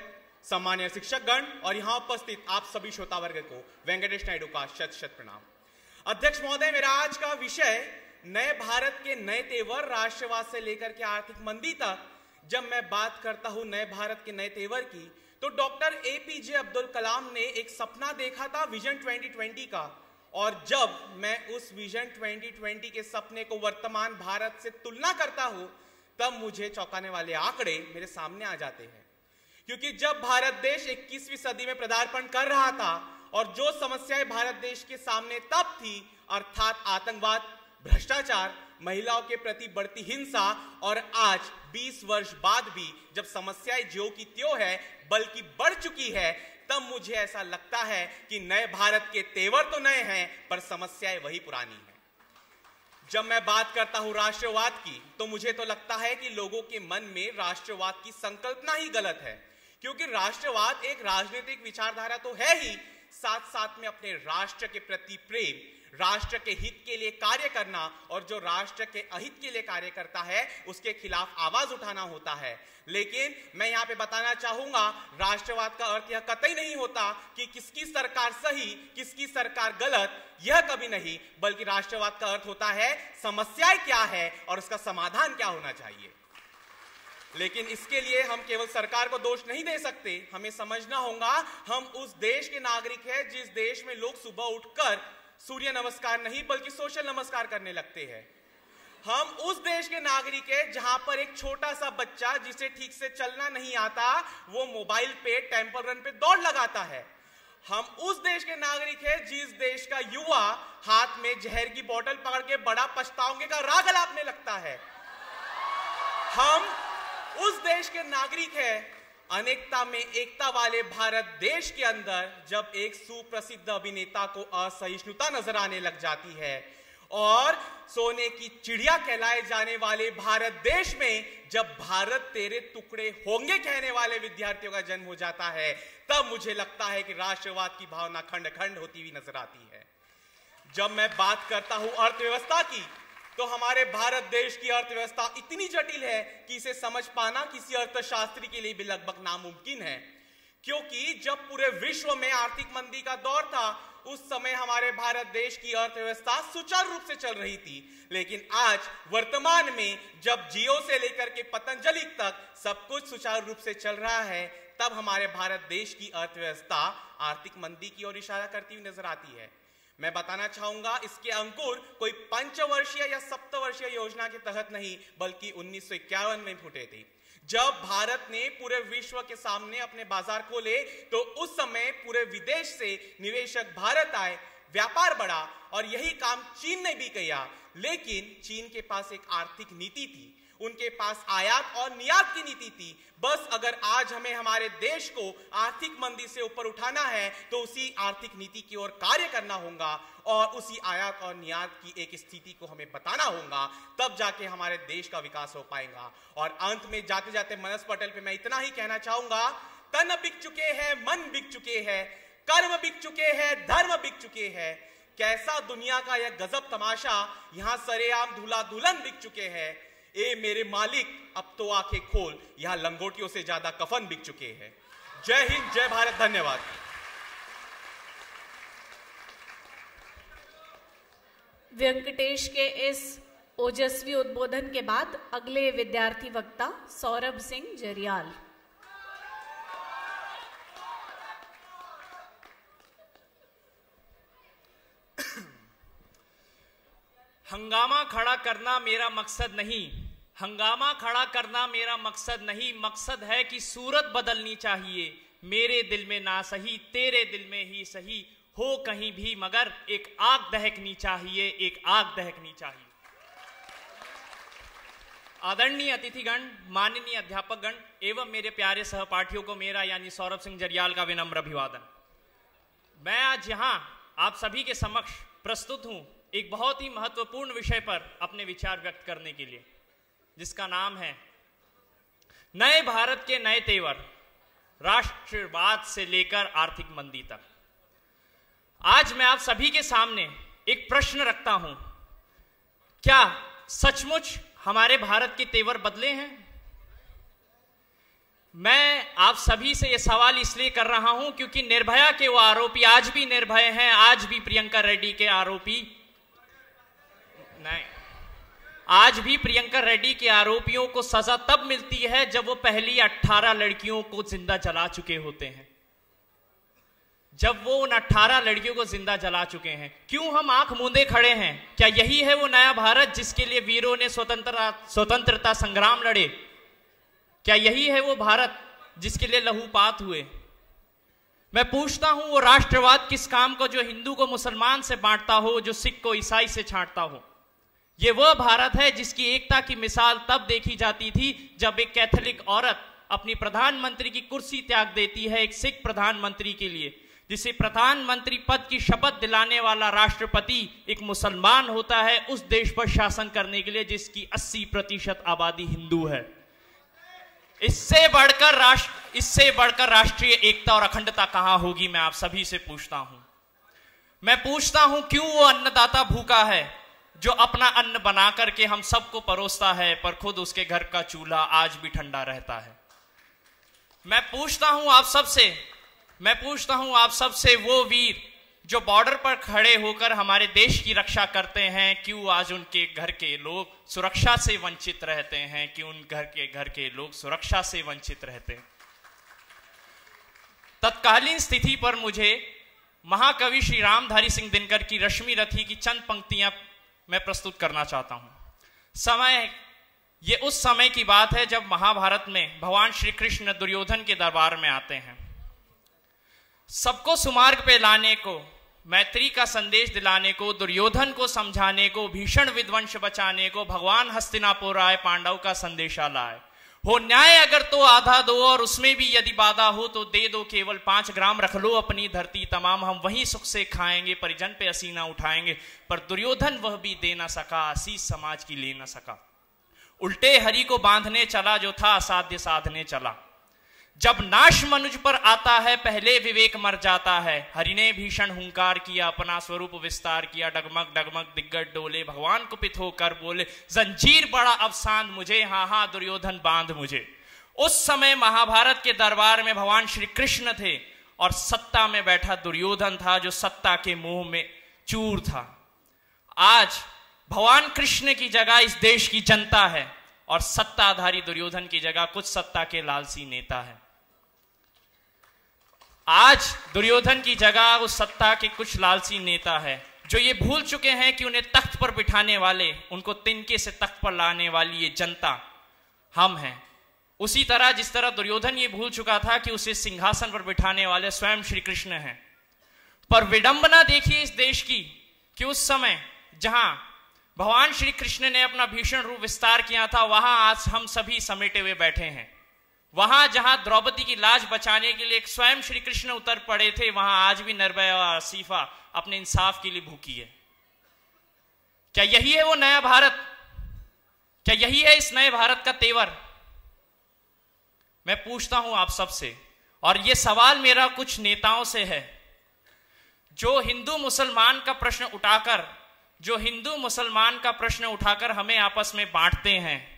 सम्मान्य शिक्षक गण और यहाँ उपस्थित आप सभी श्रोता वर्ग को वेंकटेश नायडू का शत शत प्रणाम। अध्यक्ष महोदय, मेरा आज का विषय नए भारत के नए तेवर राष्ट्रवाद से लेकर के आर्थिक मंदी तक। जब मैं बात करता हूँ नए भारत के नए तेवर की तो डॉक्टर एपीजे अब्दुल कलाम ने एक सपना देखा था विजन 2020 का। और जब मैं उस विजन 2020 के सपने को वर्तमान भारत से तुलना करता हूँ, तब मुझे चौंकाने वाले आंकड़े मेरे सामने आ जाते हैं। क्योंकि जब भारत देश 21वीं सदी में पदार्पण कर रहा था और जो समस्याएँ भारत देश के सामने तब थी, अर्थात आतंकवाद, भ्रष्टाचार, महिलाओं के प्रति बढ़ती हिंसा और आज 20 वर्ष बाद भी जब समस्याएँ ज्यो की त्यों है, बल्कि बढ़ चुकी है, तब मुझे ऐसा लगता है कि नए भारत के तेवर तो नए हैं, पर समस्याएँ वही पुरानी हैं। जब मैं बात करता हूँ राष्ट्रवाद की तो मुझे तो लगता है कि लोगों के मन में राष्ट्रवाद की संकल्पना ही गलत है, क्योंकि राष्ट्रवाद एक राजनीतिक विचारधारा तो है ही साथ साथ में अपने राष्ट्र के प्रति प्रेम, राष्ट्र के हित के लिए कार्य करना और जो राष्ट्र के अहित के लिए कार्य करता है, उसके खिलाफ आवाज़ उठाना होता है। लेकिन मैं यहाँ पे बताना चाहूँगा, राष्ट्रवाद का अर्थ यह कतई नहीं होता कि किसकी सरकार सही, किसकी सरकार गलत, यह कभी नहीं, बल्कि राष्ट्रवाद का अर्थ होता है, समस्याएँ क्या है और उसका समाधान क्या होना चाहिए। लेकिन इसके लिए हम केवल सरकार को दोष नहीं दे सकते। हमें समझना होगा, हम उस देश के नागरिक हैं जिस देश में लोग सुबह उठकर सूर्य नमस्कार नहीं, बल्कि सोशल नमस्कार करने लगते हैं। हम उस देश के नागरिक हैं जहाँ पर एक छोटा सा बच्चा जिसे ठीक से चलना नहीं आता, वो मोबाइल पे, टेंपल रन पे दौड़ लगाता है। हम उस देश के नागरिक हैं जिस देश का युवा हाथ में जहर की बोतल पकड़ के बड़ा पछताओगे का राग अलापने लगता है। हम उस देश के नागरिक हैं। अनेकता में एकता वाले भारत देश के अंदर जब एक सुप्रसिद्ध अभिनेता को असहिष्णुता नज़र आने लग जाती है और सोने की चिड़िया कहलाए जाने वाले भारत देश में जब भारत तेरे टुकड़े होंगे कहने वाले विद्यार्थियों का जन्म हो जाता है, तब मुझे लगता है कि राष्ट्रवाद की भावना खंड खंड होती हुई नज़र आती है। जब मैं बात करता हूँ अर्थव्यवस्था की तो हमारे भारत देश की अर्थव्यवस्था इतनी जटिल है कि इसे समझ पाना किसी अर्थशास्त्री के लिए भी लगभग नामुमकिन है। क्योंकि जब पूरे विश्व में आर्थिक मंदी का दौर था, उस समय हमारे भारत देश की अर्थव्यवस्था सुचारू रूप से चल रही थी। लेकिन आज, वर्तमान में, जब जियो से लेकर के पतंजलि तक सब कुछ सुचारू रूप से चल रहा है, तब हमारे भारत देश की अर्थव्यवस्था आर्थिक मंदी की ओर इशारा करती हुई नज़र आती है। मैं बताना चाहूँगा, इसके अंकुर कोई पंचवर्षीय या सप्तवर्षीय योजना के तहत नहीं, बल्कि उन्नीस सौ इक्यावन में फूटे थे। जब भारत ने पूरे विश्व के सामने अपने बाज़ार खोले तो उस समय पूरे विदेश से निवेशक भारत आए, व्यापार बढ़ा और यही काम चीन ने भी किया। लेकिन चीन के पास एक आर्थिक नीति थी। उनके पास आयात और निर्यात की नीति थी। बस अगर आज हमें हमारे देश को आर्थिक मंदी से ऊपर उठाना है तो उसी आर्थिक नीति की ओर कार्य करना होगा और उसी आयात और निर्यात की एक स्थिति को हमें बताना होगा। तब जाके हमारे देश का विकास हो पाएगा। और अंत में जाते जाते मनस पटेल पे मैं इतना ही कहना चाहूँगा, तन बिक चुके हैं, मन बिक चुके हैं, कर्म बिक चुके हैं, धर्म बिक चुके हैं। कैसा दुनिया का यह गजब तमाशा, यहाँ सरेआम धूला दुल्हन बिक चुके हैं। ए मेरे मालिक अब तो आँखें खोल। यहाँ लंगोटियों से ज़्यादा कफन बिक चुके हैं। जय हिंद जय भारत धन्यवाद। व्यंकटेश के इस ओजस्वी उद्बोधन के बाद अगले विद्यार्थी वक्ता सौरभ सिंह जरियाल। हंगामा खड़ा करना मेरा मकसद नहीं। हंगामा खड़ा करना मेरा मकसद नहीं। मकसद है कि सूरत बदलनी चाहिए। मेरे दिल में ना सही, तेरे दिल में ही सही। हो कहीं भी, मगर एक आग दहकनी चाहिए, एक आग दहकनी चाहिए। आदरणीय अतिथिगण, माननीय अध्यापकगण, एवं मेरे प्यारे सहपाठियों को मेरा यानी सौरभ सिंह जरियाल का विनम्र अभिवादन। मैं आज यहाँ आप सभी के समक्ष प्रस्तुत हूँ एक बहुत ही महत्वपूर्ण विषय पर अपने विचार व्यक्त करने के लिए। जिसका नाम है नए भारत के नए तेवर, राष्ट्रवाद से लेकर आर्थिक मंदी तक। आज मैं आप सभी के सामने एक प्रश्न रखता हूँ। क्या सचमुच हमारे भारत के तेवर बदले हैं? मैं आप सभी से यह सवाल इसलिए कर रहा हूँ क्योंकि निर्भया के वो आरोपी आज भी निर्भय हैं, आज भी प्रियंका रेड्डी के आरोपी। नहीं। आज भी प्रियंका रेड्डी के आरोपियों को सजा तब मिलती है जब वो पहली 18 लड़कियों को ज़िंदा जला चुके होते हैं। जब वो उन 18 लड़कियों को ज़िंदा जला चुके हैं। क्यों हम आँख मूंदे खड़े हैं? क्या यही है वो नया भारत जिसके लिए वीरों ने स्वतंत्रता स्वतंत्रता संग्राम लड़े? क्या यही है वो भारत जिसके लिए लहूपात हुए? मैं पूछता हूँ वो राष्ट्रवाद किस काम को जो हिंदू को मुसलमान से बांटता हो, जो सिख को ईसाई से छांटता हो? ये वह भारत है जिसकी एकता की मिसाल तब देखी जाती थी जब एक कैथोलिक औरत अपनी प्रधानमंत्री की कुर्सी त्याग देती है एक सिख प्रधानमंत्री के लिए, जिसे प्रधानमंत्री पद की शपथ दिलाने वाला राष्ट्रपति एक मुसलमान होता है उस देश पर शासन करने के लिए जिसकी 80 प्रतिशत आबादी हिंदू है। इससे बढ़कर राष्ट्र, इससे बढ़कर राष्ट्रीय एकता और अखंडता कहाँ होगी मैं आप सभी से पूछता हूँ। मैं पूछता हूँ क्यों वो अन्नदाता भूखा है? जो अपना अन्न बना करके हम सबको परोसता है, पर खुद उसके घर का चूल्हा आज भी ठंडा रहता है। मैं पूछता हूँ आप सबसे, मैं पूछता हूँ आप सबसे वो वीर जो बॉर्डर पर खड़े होकर हमारे देश की रक्षा करते हैं, क्यों आज उनके घर के लोग सुरक्षा से वंचित रहते हैं, क्यों उन घर के घर के लोग सुरक्षा से वंचित रहते हैं। तत्कालीन स्थिति पर मुझे महाकवि श्री रामधारी सिंह दिनकर की रश्मि रथी की चंद पंक्तियाँ मैं प्रस्तुत करना चाहता हूँ। समय, ये उस समय की बात है जब महाभारत में भगवान श्री कृष्ण दुर्योधन के दरबार में आते हैं। सबको सुमार्ग पे लाने को, मैत्री का संदेश दिलाने को, दुर्योधन को समझाने को, भीषण विध्वंस बचाने को, भगवान हस्तिनापुर आए पांडव का संदेशा लाए। हो न्याय अगर तो आधा दो और उसमें भी यदि बाधा हो तो दे दो, केवल पाँच ग्राम रख लो अपनी धरती तमाम, हम वहीं सुख से खाएँगे, परिजन पे असीना उठाएँगे, पर दुर्योधन वह भी दे ना सका आशीष समाज की ले ना सका। उल्टे हरि को बांधने चला जो था, असाध्य साधने चला। जब नाश मनुज पर आता है, पहले विवेक मर जाता है। हरि ने भीषण हुंकार किया, अपना स्वरूप विस्तार किया, डगमग डगमग, दिग्गज डोले, भगवान को पित होकर बोले, जंजीर बड़ा अवसान मुझे, हा हा, दुर्योधन बाँध मुझे। उस समय महाभारत के दरबार में भगवान श्री कृष्ण थे और सत्ता में बैठा दुर्योधन था, जो सत्ता के मुँह में चूर था। आज भगवान कृष्ण की जगह इस देश की जनता है और सत्ताधारी दुर्योधन की जगह कुछ सत्ता के लालसी नेता है। आज दुर्योधन की जगह उस सत्ता के कुछ लालसी नेता है, जो ये भूल चुके हैं कि उन्हें तख्त पर बिठाने वाले, उनको तिनके से तख्त पर लाने वाली ये जनता हम हैं। उसी तरह जिस तरह दुर्योधन ये भूल चुका था कि उसे सिंहासन पर बिठाने वाले स्वयं श्री कृष्ण हैं। पर विडंबना देखिए इस देश की कि उस समय जहाँ भगवान श्री कृष्ण ने अपना भीषण रूप विस्तार किया था, वहाँ आज हम सभी समेटे हुए बैठे हैं। वहाँ जहाँ द्रौपदी की लाज बचाने के लिए स्वयं श्री कृष्ण उतर पड़े थे, वहाँ आज भी निर्भय और आसीफा अपने इंसाफ के लिए भूखी है। क्या यही है वो नया भारत? क्या यही है इस नए भारत का तेवर? मैं पूछता हूँ आप सबसे, और यह सवाल मेरा कुछ नेताओं से है, जो हिंदू मुसलमान का प्रश्न उठाकर, जो हिंदू मुसलमान का प्रश्न उठाकर हमें आपस में बांटते हैं।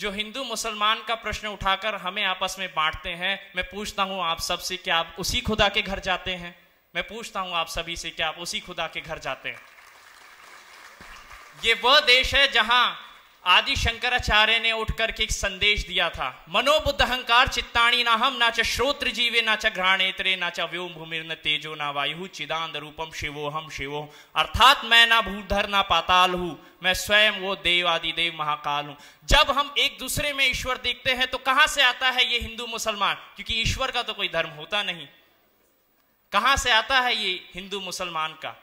जो हिंदू मुसलमान का प्रश्न उठाकर हमें आपस में बांटते हैं, मैं पूछता हूँ आप सबसे क्या आप उसी खुदा के घर जाते हैं? मैं पूछता हूँ आप सभी से क्या आप उसी खुदा के घर जाते हैं। ये वह देश है जहाँ आदि शंकराचार्य ने उठ करके एक संदेश दिया था। मनोबुद्ध अहंकार चित्ताणी ना हम ना च श्रोत्र जीवे ना च ना च व्योम भूमिर न तेजो, ना वायु चिदांत रूपम शिवो हम शिवो। अर्थात मैं ना भूधर, ना पाताल हूँ, मैं स्वयं वो देव आदि देव महाकाल हूँ। जब हम एक दूसरे में ईश्वर देखते हैं तो कहाँ से आता है ये हिंदू मुसलमान? क्योंकि ईश्वर का तो कोई धर्म होता नहीं। कहाँ से आता है ये हिंदू मुसलमान का?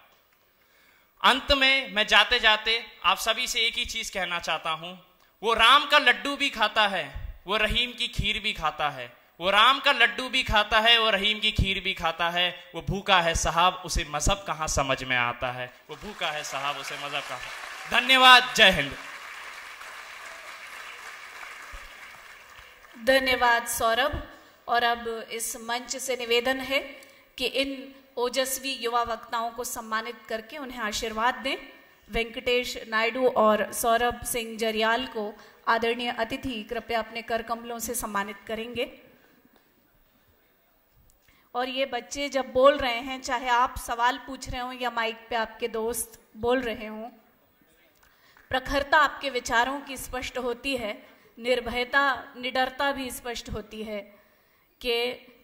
अंत में मैं जाते जाते आप सभी से एक ही चीज़ कहना चाहता हूँ। वो राम का लड्डू भी खाता है, वो रहीम की खीर भी खाता है। वो राम का लड्डू भी खाता है, वो रहीम की खीर भी खाता है। वो भूखा है साहब, उसे मज़हब कहाँ समझ में आता है? वो भूखा है साहब, उसे मज़हब कहा धन्यवाद, जय हिंद। धन्यवाद सौरभ। और अब इस मंच से निवेदन है कि इन ओजस्वी युवा वक्ताओं को सम्मानित करके उन्हें आशीर्वाद दें। वेंकटेश नायडू और सौरभ सिंह जरियाल को आदरणीय अतिथि कृपया अपने कर कमलों से सम्मानित करेंगे। और ये बच्चे जब बोल रहे हैं, चाहे आप सवाल पूछ रहे हो या माइक पे आपके दोस्त बोल रहे हो, प्रखरता आपके विचारों की स्पष्ट होती है, निर्भयता, निडरता भी स्पष्ट होती है कि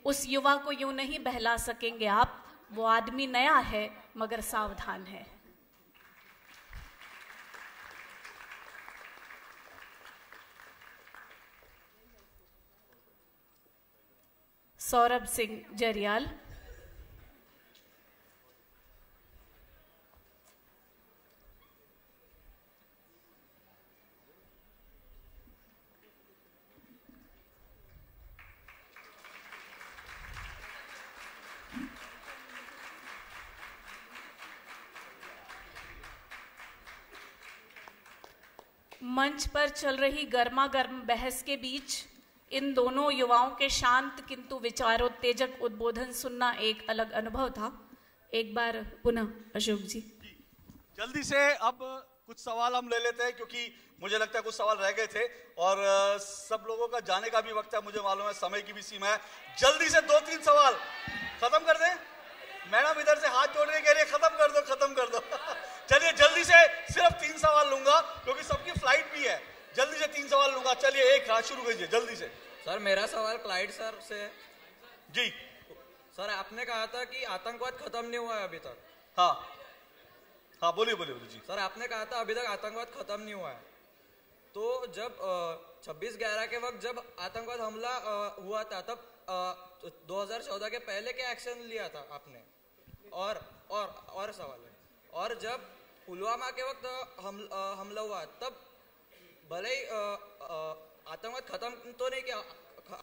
उस युवा को यूँ नहीं बहला सकेंगे आप। वो आदमी नया है मगर सावधान है। सौरभ सिंह जरियाल मंच पर चल रही गर्मा गर्म बहस के बीच इन दोनों युवाओं के शांत किंतु विचारोत्तेजक उद्बोधन सुनना एक अलग अनुभव था। एक बार पुनः, अशोक जी। जल्दी से अब कुछ सवाल हम ले लेते हैं, क्योंकि मुझे लगता है कुछ सवाल रह गए थे, और सब लोगों का जाने का भी वक्त है, मुझे मालूम है, समय की भी सीमा है। जल्दी से दो तीन सवाल खत्म कर दें। मैडम इधर से हाथ जोड़ने के लिए खत्म कर दो खत्म कर दो। [laughs] चलिए जल्दी से सिर्फ़ तीन सवाल लूँगा क्योंकि सबकी फ़्लाइट भी है। जल्दी से तीन सवाल लूँगा। चलिए एक हाथ शुरू कीजिए जल्दी से। सर मेरा सवाल क्लाइड सर से है। जी। सर आपने कहा था कि आतंकवाद खत्म नहीं हुआ है अभी तक। हाँ। हाँ बोलिए बोलिए बोलिए जी। सर आपने कहा था अभी तक आतंकवाद खत्म नहीं हुआ है। तो जब छब्बीस ग्यारह के वक्त जब आतंकवाद हमला हुआ था तब 2014 के पहले क्या एक्शन लिया था आपने? और और और सवाल है। और जब पुलवामा के वक्त हम हमला हुआ तब भले ही आतंकवाद खत्म तो नहीं किया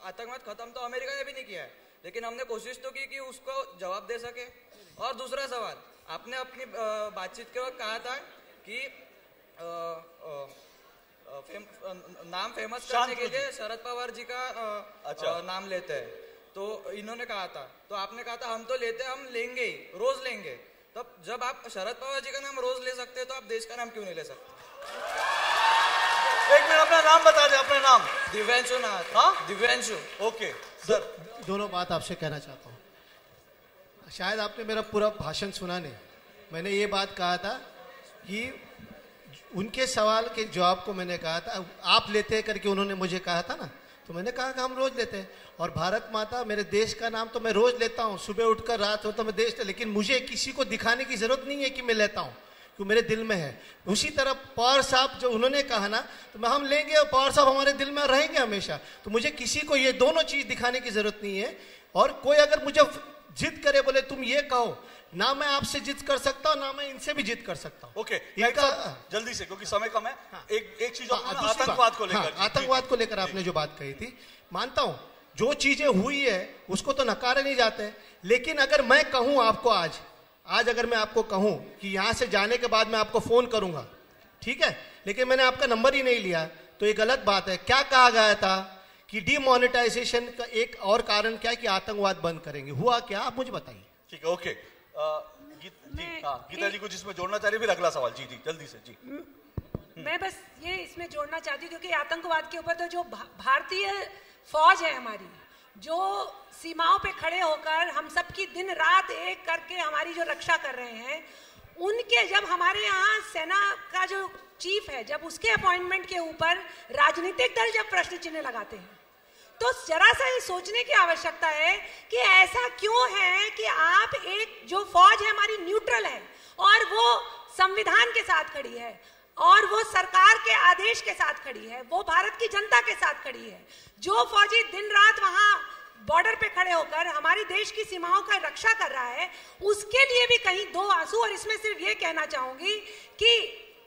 आतंकवाद खत्म तो अमेरिका ने भी नहीं किया है लेकिन हमने कोशिश तो की कि उसको जवाब दे सके। और दूसरा सवाल आपने अपनी बातचीत के वक्त कहा था कि फेम, नाम फ़ेमस करने के लिए शरद पवार जी का अच्छा। नाम लेते हैं। तो इन्होंने कहा था। तो आपने कहा था हम तो लेते हैं हम लेंगे ही रोज लेंगे। तब जब आप शरद पवार जी का नाम रोज ले सकते हैं तो आप देश का नाम क्यों नहीं ले सकते? एक मिनट अपना नाम बता दे अपना नाम। दिव्यांशु नाथ हाँ? दिव्यांशु। Okay sir. दोनों बात आपसे कहना चाहता हूँ। शायद आपने मेरा पूरा भाषण सुना नहीं। मैंने ये बात कहा था कि उनके सवाल के जवाब को मैंने कहा था। आप लेते करके उन्होंने मुझे कहा था ना? तो मैंने कहा कि हम रोज लेते हैं। और भारत माता, मेरे देश का नाम तो मैं रोज लेता हूँ। सुबह उठकर रात हो तो मैं देश लेकिन मुझे किसी को दिखाने की ज़रूरत नहीं है कि मैं लेता हूँ क्यों मेरे दिल में है। उसी तरह पवार साहब जो उन्होंने कहा ना तो मैं, हम लेंगे और पवार साहब हमारे दिल में रहेंगे हमेशा। तो मुझे किसी को ये दोनों चीज़ दिखाने की ज़रूरत नहीं है। और कोई अगर मुझे जिद करे, बोले, तुम ये कहो ना मैं आपसे जिद कर सकता हूँ ना मैं इनसे भी जिद कर सकता हूँ। ओके इनका जल्दी से क्योंकि समय कम है। एक एक चीज़ हाँ, आतंकवाद को लेकर। हाँ। आतंकवाद को लेकर आपने जो बात कही थी मानता हूँ जो चीज़ें हुई है उसको तो नकारे नहीं जाते लेकिन अगर मैं कहूँ आपको आज आज अगर मैं आपको कहूँ कि यहाँ से जाने के बाद मैं आपको फ़ोन करूँगा ठीक है? लेकिन मैंने आपका नंबर ही नहीं लिया तो ये गलत बात है। क्या कहा गया था कि डिमोनेटाइजेशन का एक और कारण क्या है कि आतंकवाद बंद करेंगे? हुआ क्या? आप मुझे बताइए। ठीक है ओके गीत, जी हाँ गीता जी को जिसमें जोड़ना चाह रही फिर अगला सवाल। जी जी जल्दी से जी। मैं बस ये इसमें जोड़ना चाहती हूँ क्योंकि आतंकवाद के ऊपर तो जो भा- भारतीय फौज है हमारी जो सीमाओं पे खड़े होकर हम सबकी दिन रात एक करके हमारी जो रक्षा कर रहे हैं उनके जब हमारे यहाँ सेना का जो चीफ है जब उसके अपॉइंटमेंट के ऊपर राजनीतिक दल जब प्रश्न चिन्ह लगाते हैं तो जरा सा ये सोचने की आवश्यकता है कि ऐसा क्यों है कि आप एक, जो फौज है हमारी न्यूट्रल है और वो संविधान के साथ खड़ी है और वो सरकार के आदेश के साथ खड़ी है, वो भारत की जनता के साथ खड़ी है। जो फौजी दिन रात वहाँ बॉर्डर पे खड़े होकर हमारी देश की सीमाओं का रक्षा कर रहा है, उसके लिए भी कहीं दो आँसू और इसमें सिर्फ़ ये कहना चाहूँगी कि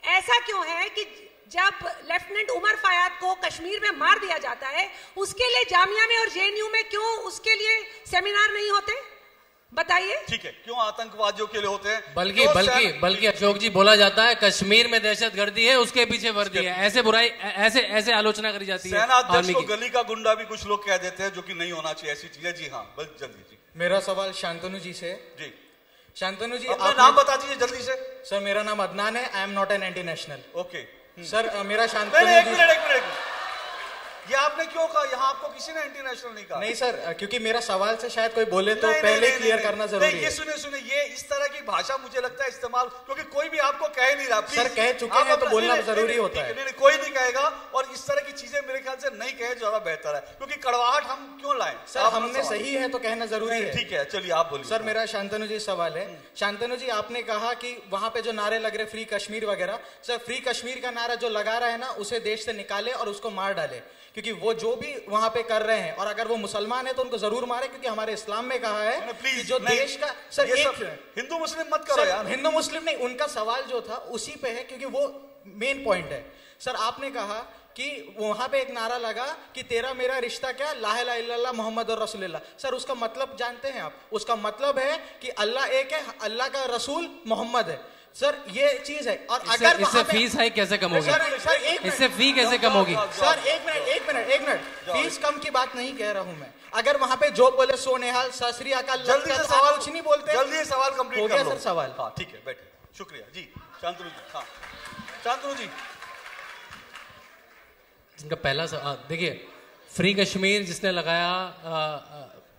ऐसा क्यों है कि जब लेफ्टिनेंट उमर फयाद को कश्मीर में मार दिया जाता है उसके लिए जामिया में और जेएनयू में क्यों उसके लिए सेमिनार नहीं होते? बताइए। ठीक है क्यों आतंकवादियों के लिए होते हैं? बल्कि बल्कि बल्कि अशोक जी बोला जाता है कश्मीर में दहशत गर्दी है उसके पीछे वर्दी है। ऐसे बुराई ऐसे ऐसे आलोचना करी जाती है सेना को गली का गुंडा भी कुछ लोग कह देते हैं जो कि नहीं होना चाहिए ऐसी चीज़ें। जी हाँ बस जल्दी जी। मेरा सवाल शांतनु जी से जी। शांतनु जी अपना नाम बता दीजिए जल्दी से। सर मेरा नाम अदनान है I am not an anti national okay. Sir मेरा मिनट एक मिनट एक मिनट। ये आपने क्यों कहा? यहाँ आपको किसी ने इंटरनेशनल नहीं कहा। नहीं सर क्योंकि मेरा सवाल से शायद कोई बोले तो नहीं, पहले नहीं, क्लियर नहीं, करना नहीं, ज़रूरी ये है। सुने सुने ये इस तरह की भाषा मुझे लगता है इस्तेमाल क्योंकि कोई भी आपको कह नहीं रहा। सर, कह चुके हैं तो बोलना नहीं, नहीं, ज़रूरी होता है। नहीं, नहीं, कोई नहीं कहेगा और इस तरह की चीज़ें मेरे ख्याल से नहीं कहे ज़्यादा बेहतर है। क्योंकि कड़वाहट हम क्यों लाए? सर हमने सही है तो कहना ज़रूरी है। ठीक है चलिए आप बोलिए। सर मेरा शांतनु जी सवाल है। शांतनु जी आपने कहा कि वहाँ पे जो नारे लग रहे फ्री कश्मीर वगैरह सर फ्री कश्मीर का नारा जो लगा रहा है ना उसे देश से निकाले और उसको मार डाले। क्योंकि वो जो भी वहाँ पे कर रहे हैं और अगर वो मुसलमान है तो उनको ज़रूर मारे क्योंकि हमारे इस्लाम में कहा है कि जो देश का सर एक हिंदू मुस्लिम मत करो यार। हिंदू मुस्लिम नहीं उनका सवाल जो था उसी पे है क्योंकि वो मेन पॉइंट है। सर आपने कहा कि वहाँ पे एक नारा लगा कि तेरा मेरा रिश्ता क्या ला मोहम्मद और रसूलुल्लाह। सर उसका मतलब जानते हैं आप? उसका मतलब है कि अल्लाह एक है अल्लाह का रसूल मोहम्मद है। सर ये चीज़ है। और इससे- अगर इससे फ़ीस हाइक कैसे कम होगी? सर, सर, एक इससे फ़ी कैसे कम होगी? सर एक मिनट एक मिनट एक मिनट फ़ीस कम की बात नहीं कह रहा हूँ मैं। अगर वहाँ पे जो बोले सोनेहाल ससरी अकाल जल्दी से सवाल कुछ नहीं बोलते। जल्दी से सवाल कंप्लीट हो गया सर सवाल। हाँ ठीक है बैठे। शुक्रिया। जी शांतनु जी हाँ। शांतनु जी। जिनका पहला सवाल हाँ, देखिए फ्री कश्मीर जिसने लगाया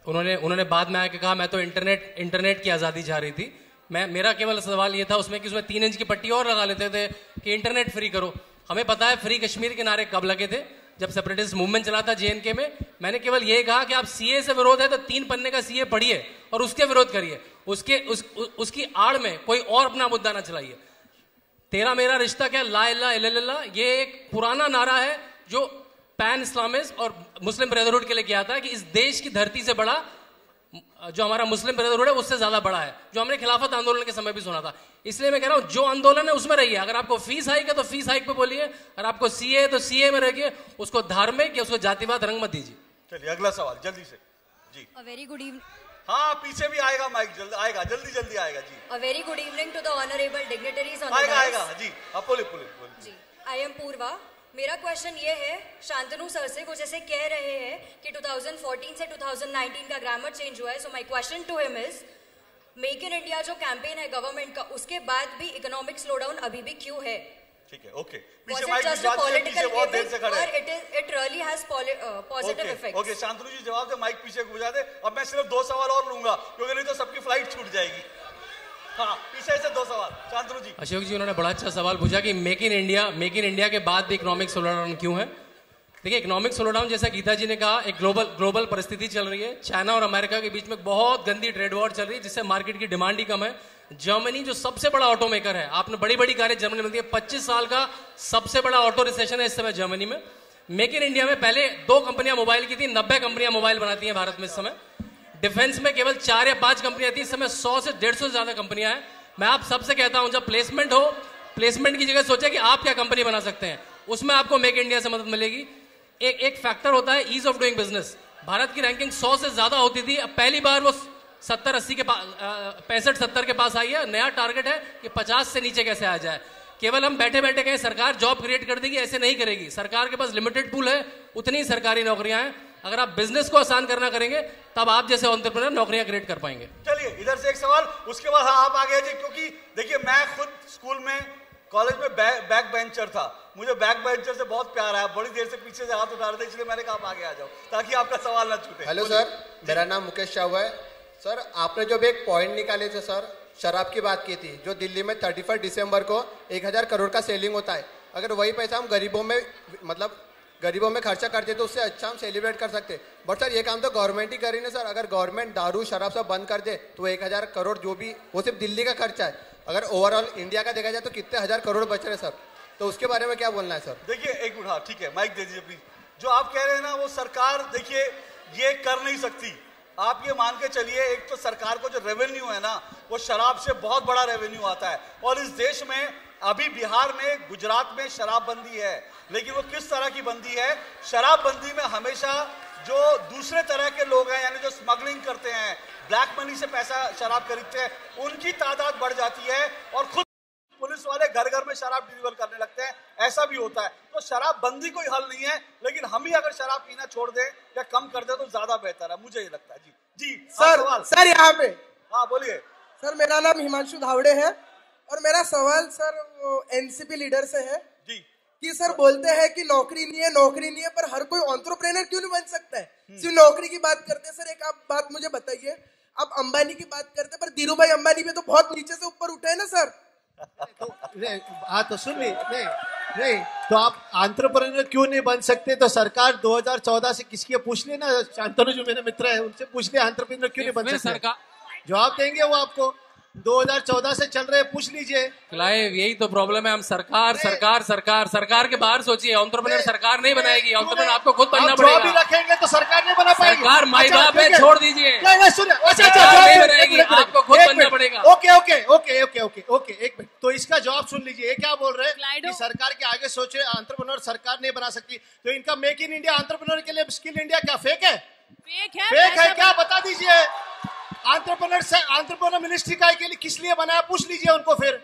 उन्होंने उन्होंने बाद में आके कहा मैं तो इंटरनेट इंटरनेट की आज़ादी चाह रही थी। मैं मेरा केवल सवाल ये था उसमें कि उसमें तीन इंच की पट्टी और लगा लेते थे कि इंटरनेट फ्री करो। हमें पता है फ्री कश्मीर के नारे कब लगे थे? जब सेपरेटिस्ट मूवमेंट चला था जे में मैंने केवल ये कहा कि आप सीए से विरोध है तो तीन पन्ने का सीए पढ़िए और उसके विरोध करिए। उसके उस, उ, उसकी आड़ में कोई और अपना मुद्दा ना चलाइए। तेरा मेरा रिश्ता क्या? ला इल्ला इल्लल्लाह ये एक पुराना नारा है जो पैन इस्लामिस्ट और मुस्लिम ब्रदरहुड के लिए किया था कि इस देश की धरती से बड़ा जो हमारा मुस्लिम ब्रदरहुड है उससे ज़्यादा बड़ा है। जो हमने खिलाफत आंदोलन के समय भी सुना था। इसलिए मैं कह रहा हूँ जो आंदोलन है उसमें रहिए। अगर आपको फ़ीस हाइक है तो फ़ीस हाइक पे बोलिए। अगर आपको सीए है तो सीए में रहिए। उसको धार्मिक या उसको जातिवाद रंग मत दीजिए। चलिए अगला सवाल जल्दी से। जी। Very good evening. हाँ पीछे भी आएगा माइक जल्द आएगा जल्दी जल्दी आएगा जी। Very good evening to the honorable dignitaries on आएगा आएगा जी। आप बोलिए बोलिए बोलिए। जी आई एम पूर्वा मेरा क्वेश्चन ये है शांतनु सर से कुछ ऐसे कह रहे हैं कि 2014 से 2019 का ग्रामर चेंज हुआ है so my question to him is make in India जो कैंपेन है गवर्नमेंट का उसके बाद भी इकोनॉमिक स्लोडाउन अभी भी क्यों है? ठीक है okay uh, okay, okay Shantanu ji जवाब दे माइक पीछे बुझा दे। अब मैं सिर्फ़ दो सवाल और लूँगा क्योंकि नहीं तो सबकी फ़्लाइट छूट जाएगी। हाँ दो अशोक जी, उन्होंने बड़ा अच्छा सवाल पूछा कि make in India, make in India के बाद भी इकोनॉमिक स्लोडाउन क्यों है? देखिए इकोनॉमिक स्लोडाउन जैसा गीता जी ने कहा, एक ग्लोबल ग्लोबल परिस्थिति चल रही है। चाइना और अमेरिका के बीच में बहुत गंदी ट्रेड वॉर चल रही है, जिससे मार्केट की डिमांड ही कम है। जर्मनी जो सबसे बड़ा ऑटो मेकर है, आपने बड़ी बड़ी कारें जर्मनी में मिलती है। पच्चीस साल का सबसे बड़ा ऑटो रिसेशन है इस समय जर्मनी में। मेक इन इंडिया में पहले दो कंपनियाँ मोबाइल की थी, नब्बे कंपनियाँ मोबाइल बनाती हैं भारत में इस समय। डिफेंस में केवल चार या पाँच कंपनियाँ थी, इस समय सौ से डेढ़ सौ से ज़्यादा कंपनियाँ हैं। मैं आप सबसे कहता हूँ, जब प्लेसमेंट हो प्लेसमेंट की जगह सोचे कि आप क्या कंपनी बना सकते हैं। उसमें आपको मेक इंडिया से मदद मिलेगी। एक एक फैक्टर होता है ease of doing business Bharat की रैंकिंग सौ से ज़्यादा होती थी। अब पहली बार वो सत्तर, अस्सी के पास पैंसठ, सत्तर के पास आई है। नया टारगेट है कि पचास से नीचे कैसे आ जाए। केवल हम बैठे बैठे कहें, सरकार जॉब क्रिएट कर देगी, ऐसे नहीं करेगी। सरकार के पास लिमिटेड पूल है, उतनी सरकारी नौकरियाँ हैं। अगर आप बिज़नेस को आसान करना करेंगे तब आप जैसे ऑन्टरप्रनर नौकरियाँ क्रिएट कर पाएँगे। चलिए इधर से एक सवाल उसके बाद हाँ आप आगे जी क्योंकि देखिए मैं खुद स्कूल में कॉलेज में बैक बैक बेंचर था। मुझे बैक बेंचर से बहुत प्यार आया बड़ी देर से पीछे से हाथ उठा रहे थे इसलिए मैंने कहा आप आगे आ जाओ ताकि आपका सवाल ना छूटे। हेलो सर मेरा नाम मुकेश शाह है। सर आपने जो भी एक पॉइंट निकाले थे सर शराब की बात की थी जो दिल्ली में थर्टी फ़र्स्ट दिसंबर को एक हज़ार करोड़ का सेलिंग होता है अगर वही पैसा हम गरीबों में मतलब गरीबों में खर्चा करते तो उससे अच्छा हम सेलिब्रेट कर सकते बट सर, ये काम तो गवर्नमेंट ही करी ना सर। अगर गवर्नमेंट दारू, शराब सब बंद कर दे तो एक हज़ार करोड़ जो भी, वो सिर्फ़ दिल्ली का खर्चा है। अगर ओवरऑल इंडिया का देखा जाए तो कितने हज़ार करोड़ बच रहे सर। तो उसके बारे में क्या बोलना है सर? देखिए, एक मिनट हाँ ठीक है माइक दे दीजिए प्लीज़ जो आप कह रहे हैं ना, वो सरकार, देखिए, ये कर नहीं सकती। आप ये मान के चलिए, एक तो सरकार को जो रेवेन्यू है ना, वो शराब से बहुत बड़ा रेवेन्यू आता है। और इस देश में, अभी बिहार में, गुजरात में शराबबंदी है। लेकिन वो किस तरह की बंदी है? शराबबंदी में हमेशा जो दूसरे तरह के लोग हैं यानी जो स्मगलिंग करते हैं ब्लैक मनी से पैसा शराब खरीदते हैं उनकी तादाद बढ़ जाती है और खुद पुलिस वाले घर घर में शराब डिलीवर करने लगते हैं। ऐसा भी होता है। तो शराब बंदी कोई हल नहीं है लेकिन हम ही अगर शराब पीना छोड़ दें या कम कर दें तो ज़्यादा बेहतर है। मुझे ये लगता है। जी। जी सर सर यहाँ पे। हाँ बोलिए। सर मेरा नाम हिमांशु धावड़े है और मेरा सवाल सर एनसीपी लीडर से है। कि सर बोलते हैं कि नौकरी नहीं है नौकरी नहीं है पर हर कोई ऑन्ट्रोप्रेनर क्यों नहीं बन सकता है? सिर्फ़ नौकरी की बात करते हैं सर एक आप बात मुझे बताइए। आप अंबानी की बात करते पर धीरू भाई अंबानी भी तो बहुत नीचे से ऊपर उठे हैं ना सर? नहीं हाँ तो सुन ली नहीं नहीं तो आप आंट्रप्रनर क्यों नहीं बन सकते? तो सरकार 2014 से किसकी पूछ लेना शांतनु जो मेरे मित्र है उनसे पूछ ले आंट्रप्रनर क्यों नहीं बन सकते? सरकार- जवाब देंगे वो आपको। 2014 से चल रहे पूछ लीजिए। क्लाइव यही तो प्रॉब्लम है हम सरकार सरकार सरकार सरकार के बाहर सोचिए ऑन्ट्रप्रनर सरकार नहीं बनाएगी ऑन्ट्रप्रनर आपको खुद बनना जवाब भी रखेंगे तो सरकार नहीं बना पाएगी। सरकार माई अच्छा, बाप है छोड़ दीजिए। नहीं नहीं सुनिए अच्छा अच्छा नहीं बनाएगी, आपको खुद बनना पड़ेगा। Okay okay okay okay okay okay एक मिनट। तो इसका जवाब सुन लीजिए ये क्या बोल रहे हैं? सरकार के आगे सोचे आंट्रप्रनर सरकार नहीं बना सकती। तो इनका मेक इन इंडिया आंट्रप्रनर के लिए स्किल इंडिया क्या फेक है? फेक है फेक है क्या? बता दीजिए। आंट्रप्रनर से आंट्रप्रनर मिनिस्ट्री का के लिए किस लिए बनाया? पूछ लीजिए उनको फिर।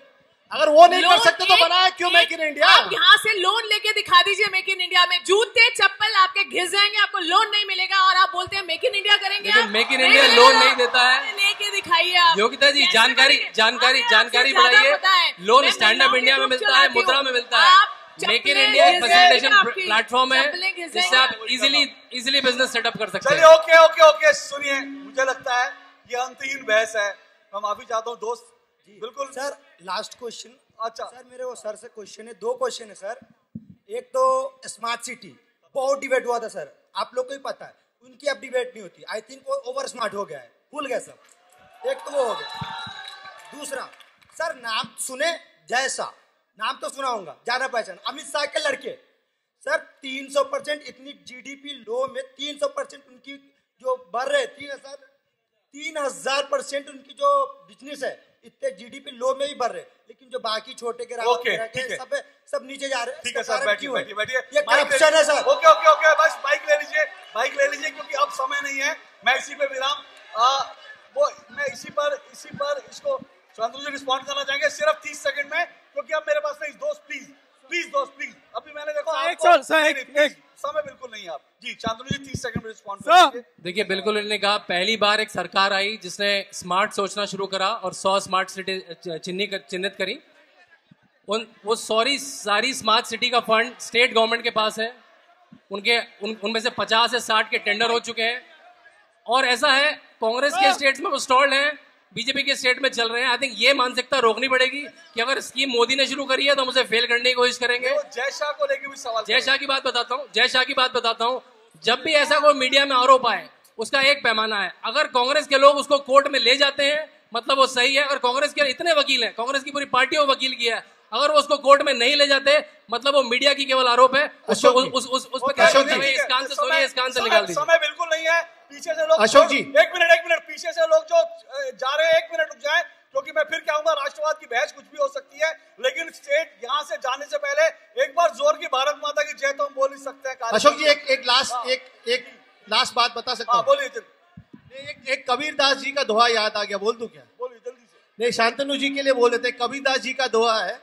अगर वो नहीं कर सकते तो बनाया क्यों मेक इन इंडिया आप यहाँ से लोन लेके दिखा दीजिए मेक इन इंडिया में। जूते चप्पल आपके घिस जाएँगे आपको लोन नहीं मिलेगा और आप बोलते हैं मेक इन इंडिया करेंगे मेक इन इंडिया लोन नहीं देता है। लेके दिखाइए आप। योगिता जी जानकारी जानकारी जानकारी बढ़ाइए। लोन स्टैंड अप इंडिया में मिलता है मुद्रा में मिलता है। मेक इन इंडिया एक आपकी। प्लेटफॉर्म है जिससे आप इजीली इजीली बिज़नेस सेटअप कर सकते चलिए हैं। ओके ओके ओके सुनिए। मुझे लगता है ये अंतहीन बहस है। मैं माफ़ी चाहता हूँ दोस्त बिल्कुल। सर लास्ट क्वेश्चन अच्छा। सर मेरे वो सर से क्वेश्चन है। दो क्वेश्चन है सर एक तो स्मार्ट सिटी बहुत डिबेट हुआ था सर आप लोग को ही पता है उनकी अब डिबेट नहीं होती। आई थिंक वो ओवर स्मार्ट हो गया है। भूल गए सब एक तो वो हो गया। दूसरा सर नाम सुने? जैसा। नाम तो सुना होगा जाना पहचान। अमित शाह के लड़के। सर 300 परसेंट इतनी जीडीपी लो में 300 परसेंट उनकी जो बढ़ रहे तीन हज़ार तीन हज़ार परसेंट उनकी जो बिज़नेस है इतने जीडीपी लो में ही बढ़ रहे लेकिन जो बाकी छोटे के ओके, है। सब सब नीचे जा रहे हैं। ठीक है सर बैठिए बैठिए बैठिए। ये करप्शन है सर। ओके ओके ओके बस बाइक ले लीजिए बाइक ले लीजिए क्योंकि अब समय नहीं है। मैं इसी पे विराम। वो मैं इसी पर इसी पर इसको शांतनु जी रिस्पॉन्ड करना चाहेंगे सिर्फ़ तीस सेकंड में क्योंकि अब मेरे पास नहीं दोस्त प्लीज़ प्लीज़ दोस्त प्लीज़ अभी मैंने देखो एक सर, सर, नहीं, एक- समय बिल्कुल नहीं है आप। जी शांतनु जी तीस सेकंड में रिस्पॉन्ड सर। देखिए बिल्कुल इन्होंने कहा पहली बार एक सरकार आई जिसने स्मार्ट सोचना शुरू करा और सौ स्मार्ट सिटी चिन्हित चिन्हित करी। उन वो सॉरी सारी स्मार्ट सिटी का फंड स्टेट गवर्नमेंट के पास है। उनके उन उनमें से पचास से साठ के टेंडर हो चुके हैं। और ऐसा है कांग्रेस के स्टेट्स में वो स्टॉल्ड हैं। बीजेपी के स्टेट में चल रहे हैं। आई थिंक ये मानसिकता रोकनी पड़ेगी कि अगर स्कीम मोदी ने शुरू करी है तो हम उसे फेल करने की कोशिश करेंगे। जय शाह को लेकर भी सवाल जय शाह की बात बताता हूँ जय शाह की बात बताता हूँ। जब भी ऐसा कोई मीडिया में आरोप आए उसका एक पैमाना है। अगर कांग्रेस के लोग उसको कोर्ट में ले जाते हैं मतलब वो सही है। और कांग्रेस के इतने वकील हैं कांग्रेस की पूरी पार्टी को वकील किया है अगर वो उसको कोर्ट में नहीं ले जाते मतलब वो मीडिया की केवल आरोप है उसको उस। उस उस, उस पर हैं इस कान से सुनिए इस कान से निकाल दीजिए। समय बिल्कुल नहीं है। पीछे से लोग अशोक जी। एक मिनट एक मिनट पीछे से लोग जो जा रहे हैं एक मिनट रुक जाए क्योंकि मैं फिर कहूँगा राष्ट्रवाद की बहस कुछ भी हो सकती है लेकिन स्टेट यहाँ से जाने से पहले एक बार ज़ोर की भारत माता की जय तो हम बोल ही सकते हैं अशोक जी एक एक लास्ट एक एक लास्ट बात बता सकते हाँ हूँ। बोलिए। एक, एक कबीरदास जी का दोहा याद आ गया बोल दूँ क्या? बोलिए जल्दी से। नहीं शांतनु जी के लिए बोल देते कबीरदास जी का दोहा है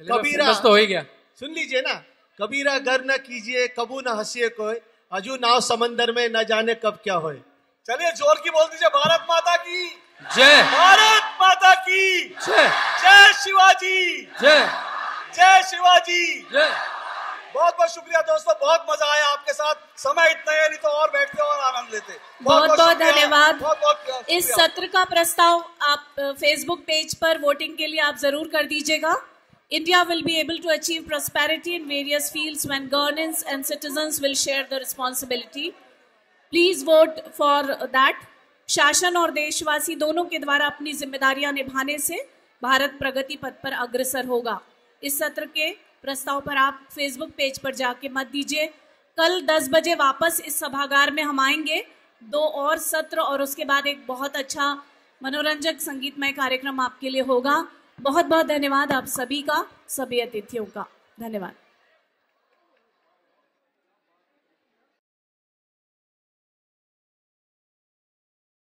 कबीरा तो हो ही गया। सुन लीजिए ना कबीरा गर न कीजिए कबू न हंसिए कोई। अजू नाव समंदर में न जाने कब क्या होए। चलिए ज़ोर की बोल दीजिए भारत माता की। जय। भारत माता की। जय। जय शिवाजी। जय। जय शिवाजी। जय। बहुत बहुत शुक्रिया दोस्तों बहुत मज़ा आया आपके साथ। समय इतना है नहीं तो और बैठते और आनंद लेते। बहुत बहुत शुक्रिया। धन्यवाद। बहुत बहुत इस सत्र का प्रस्ताव आप फेसबुक पेज पर वोटिंग के लिए आप ज़रूर कर दीजिएगा। India will be able to achieve prosperity in various fields when governance and citizens will share the responsibility. Please vote for that शासन और देशवासी दोनों के द्वारा अपनी जिम्मेदारियाँ निभाने से भारत प्रगति पथ पर अग्रसर होगा इस सत्र के प्रस्ताव पर आप फेसबुक पेज पर जाके मत दीजिए कल 10 बजे वापस इस सभागार में हम आएँगे दो और सत्र और उसके बाद एक बहुत अच्छा मनोरंजक संगीतमय कार्यक्रम आपके लिए होगा। बहुत बहुत धन्यवाद आप सभी का सभी अतिथियों का। धन्यवाद।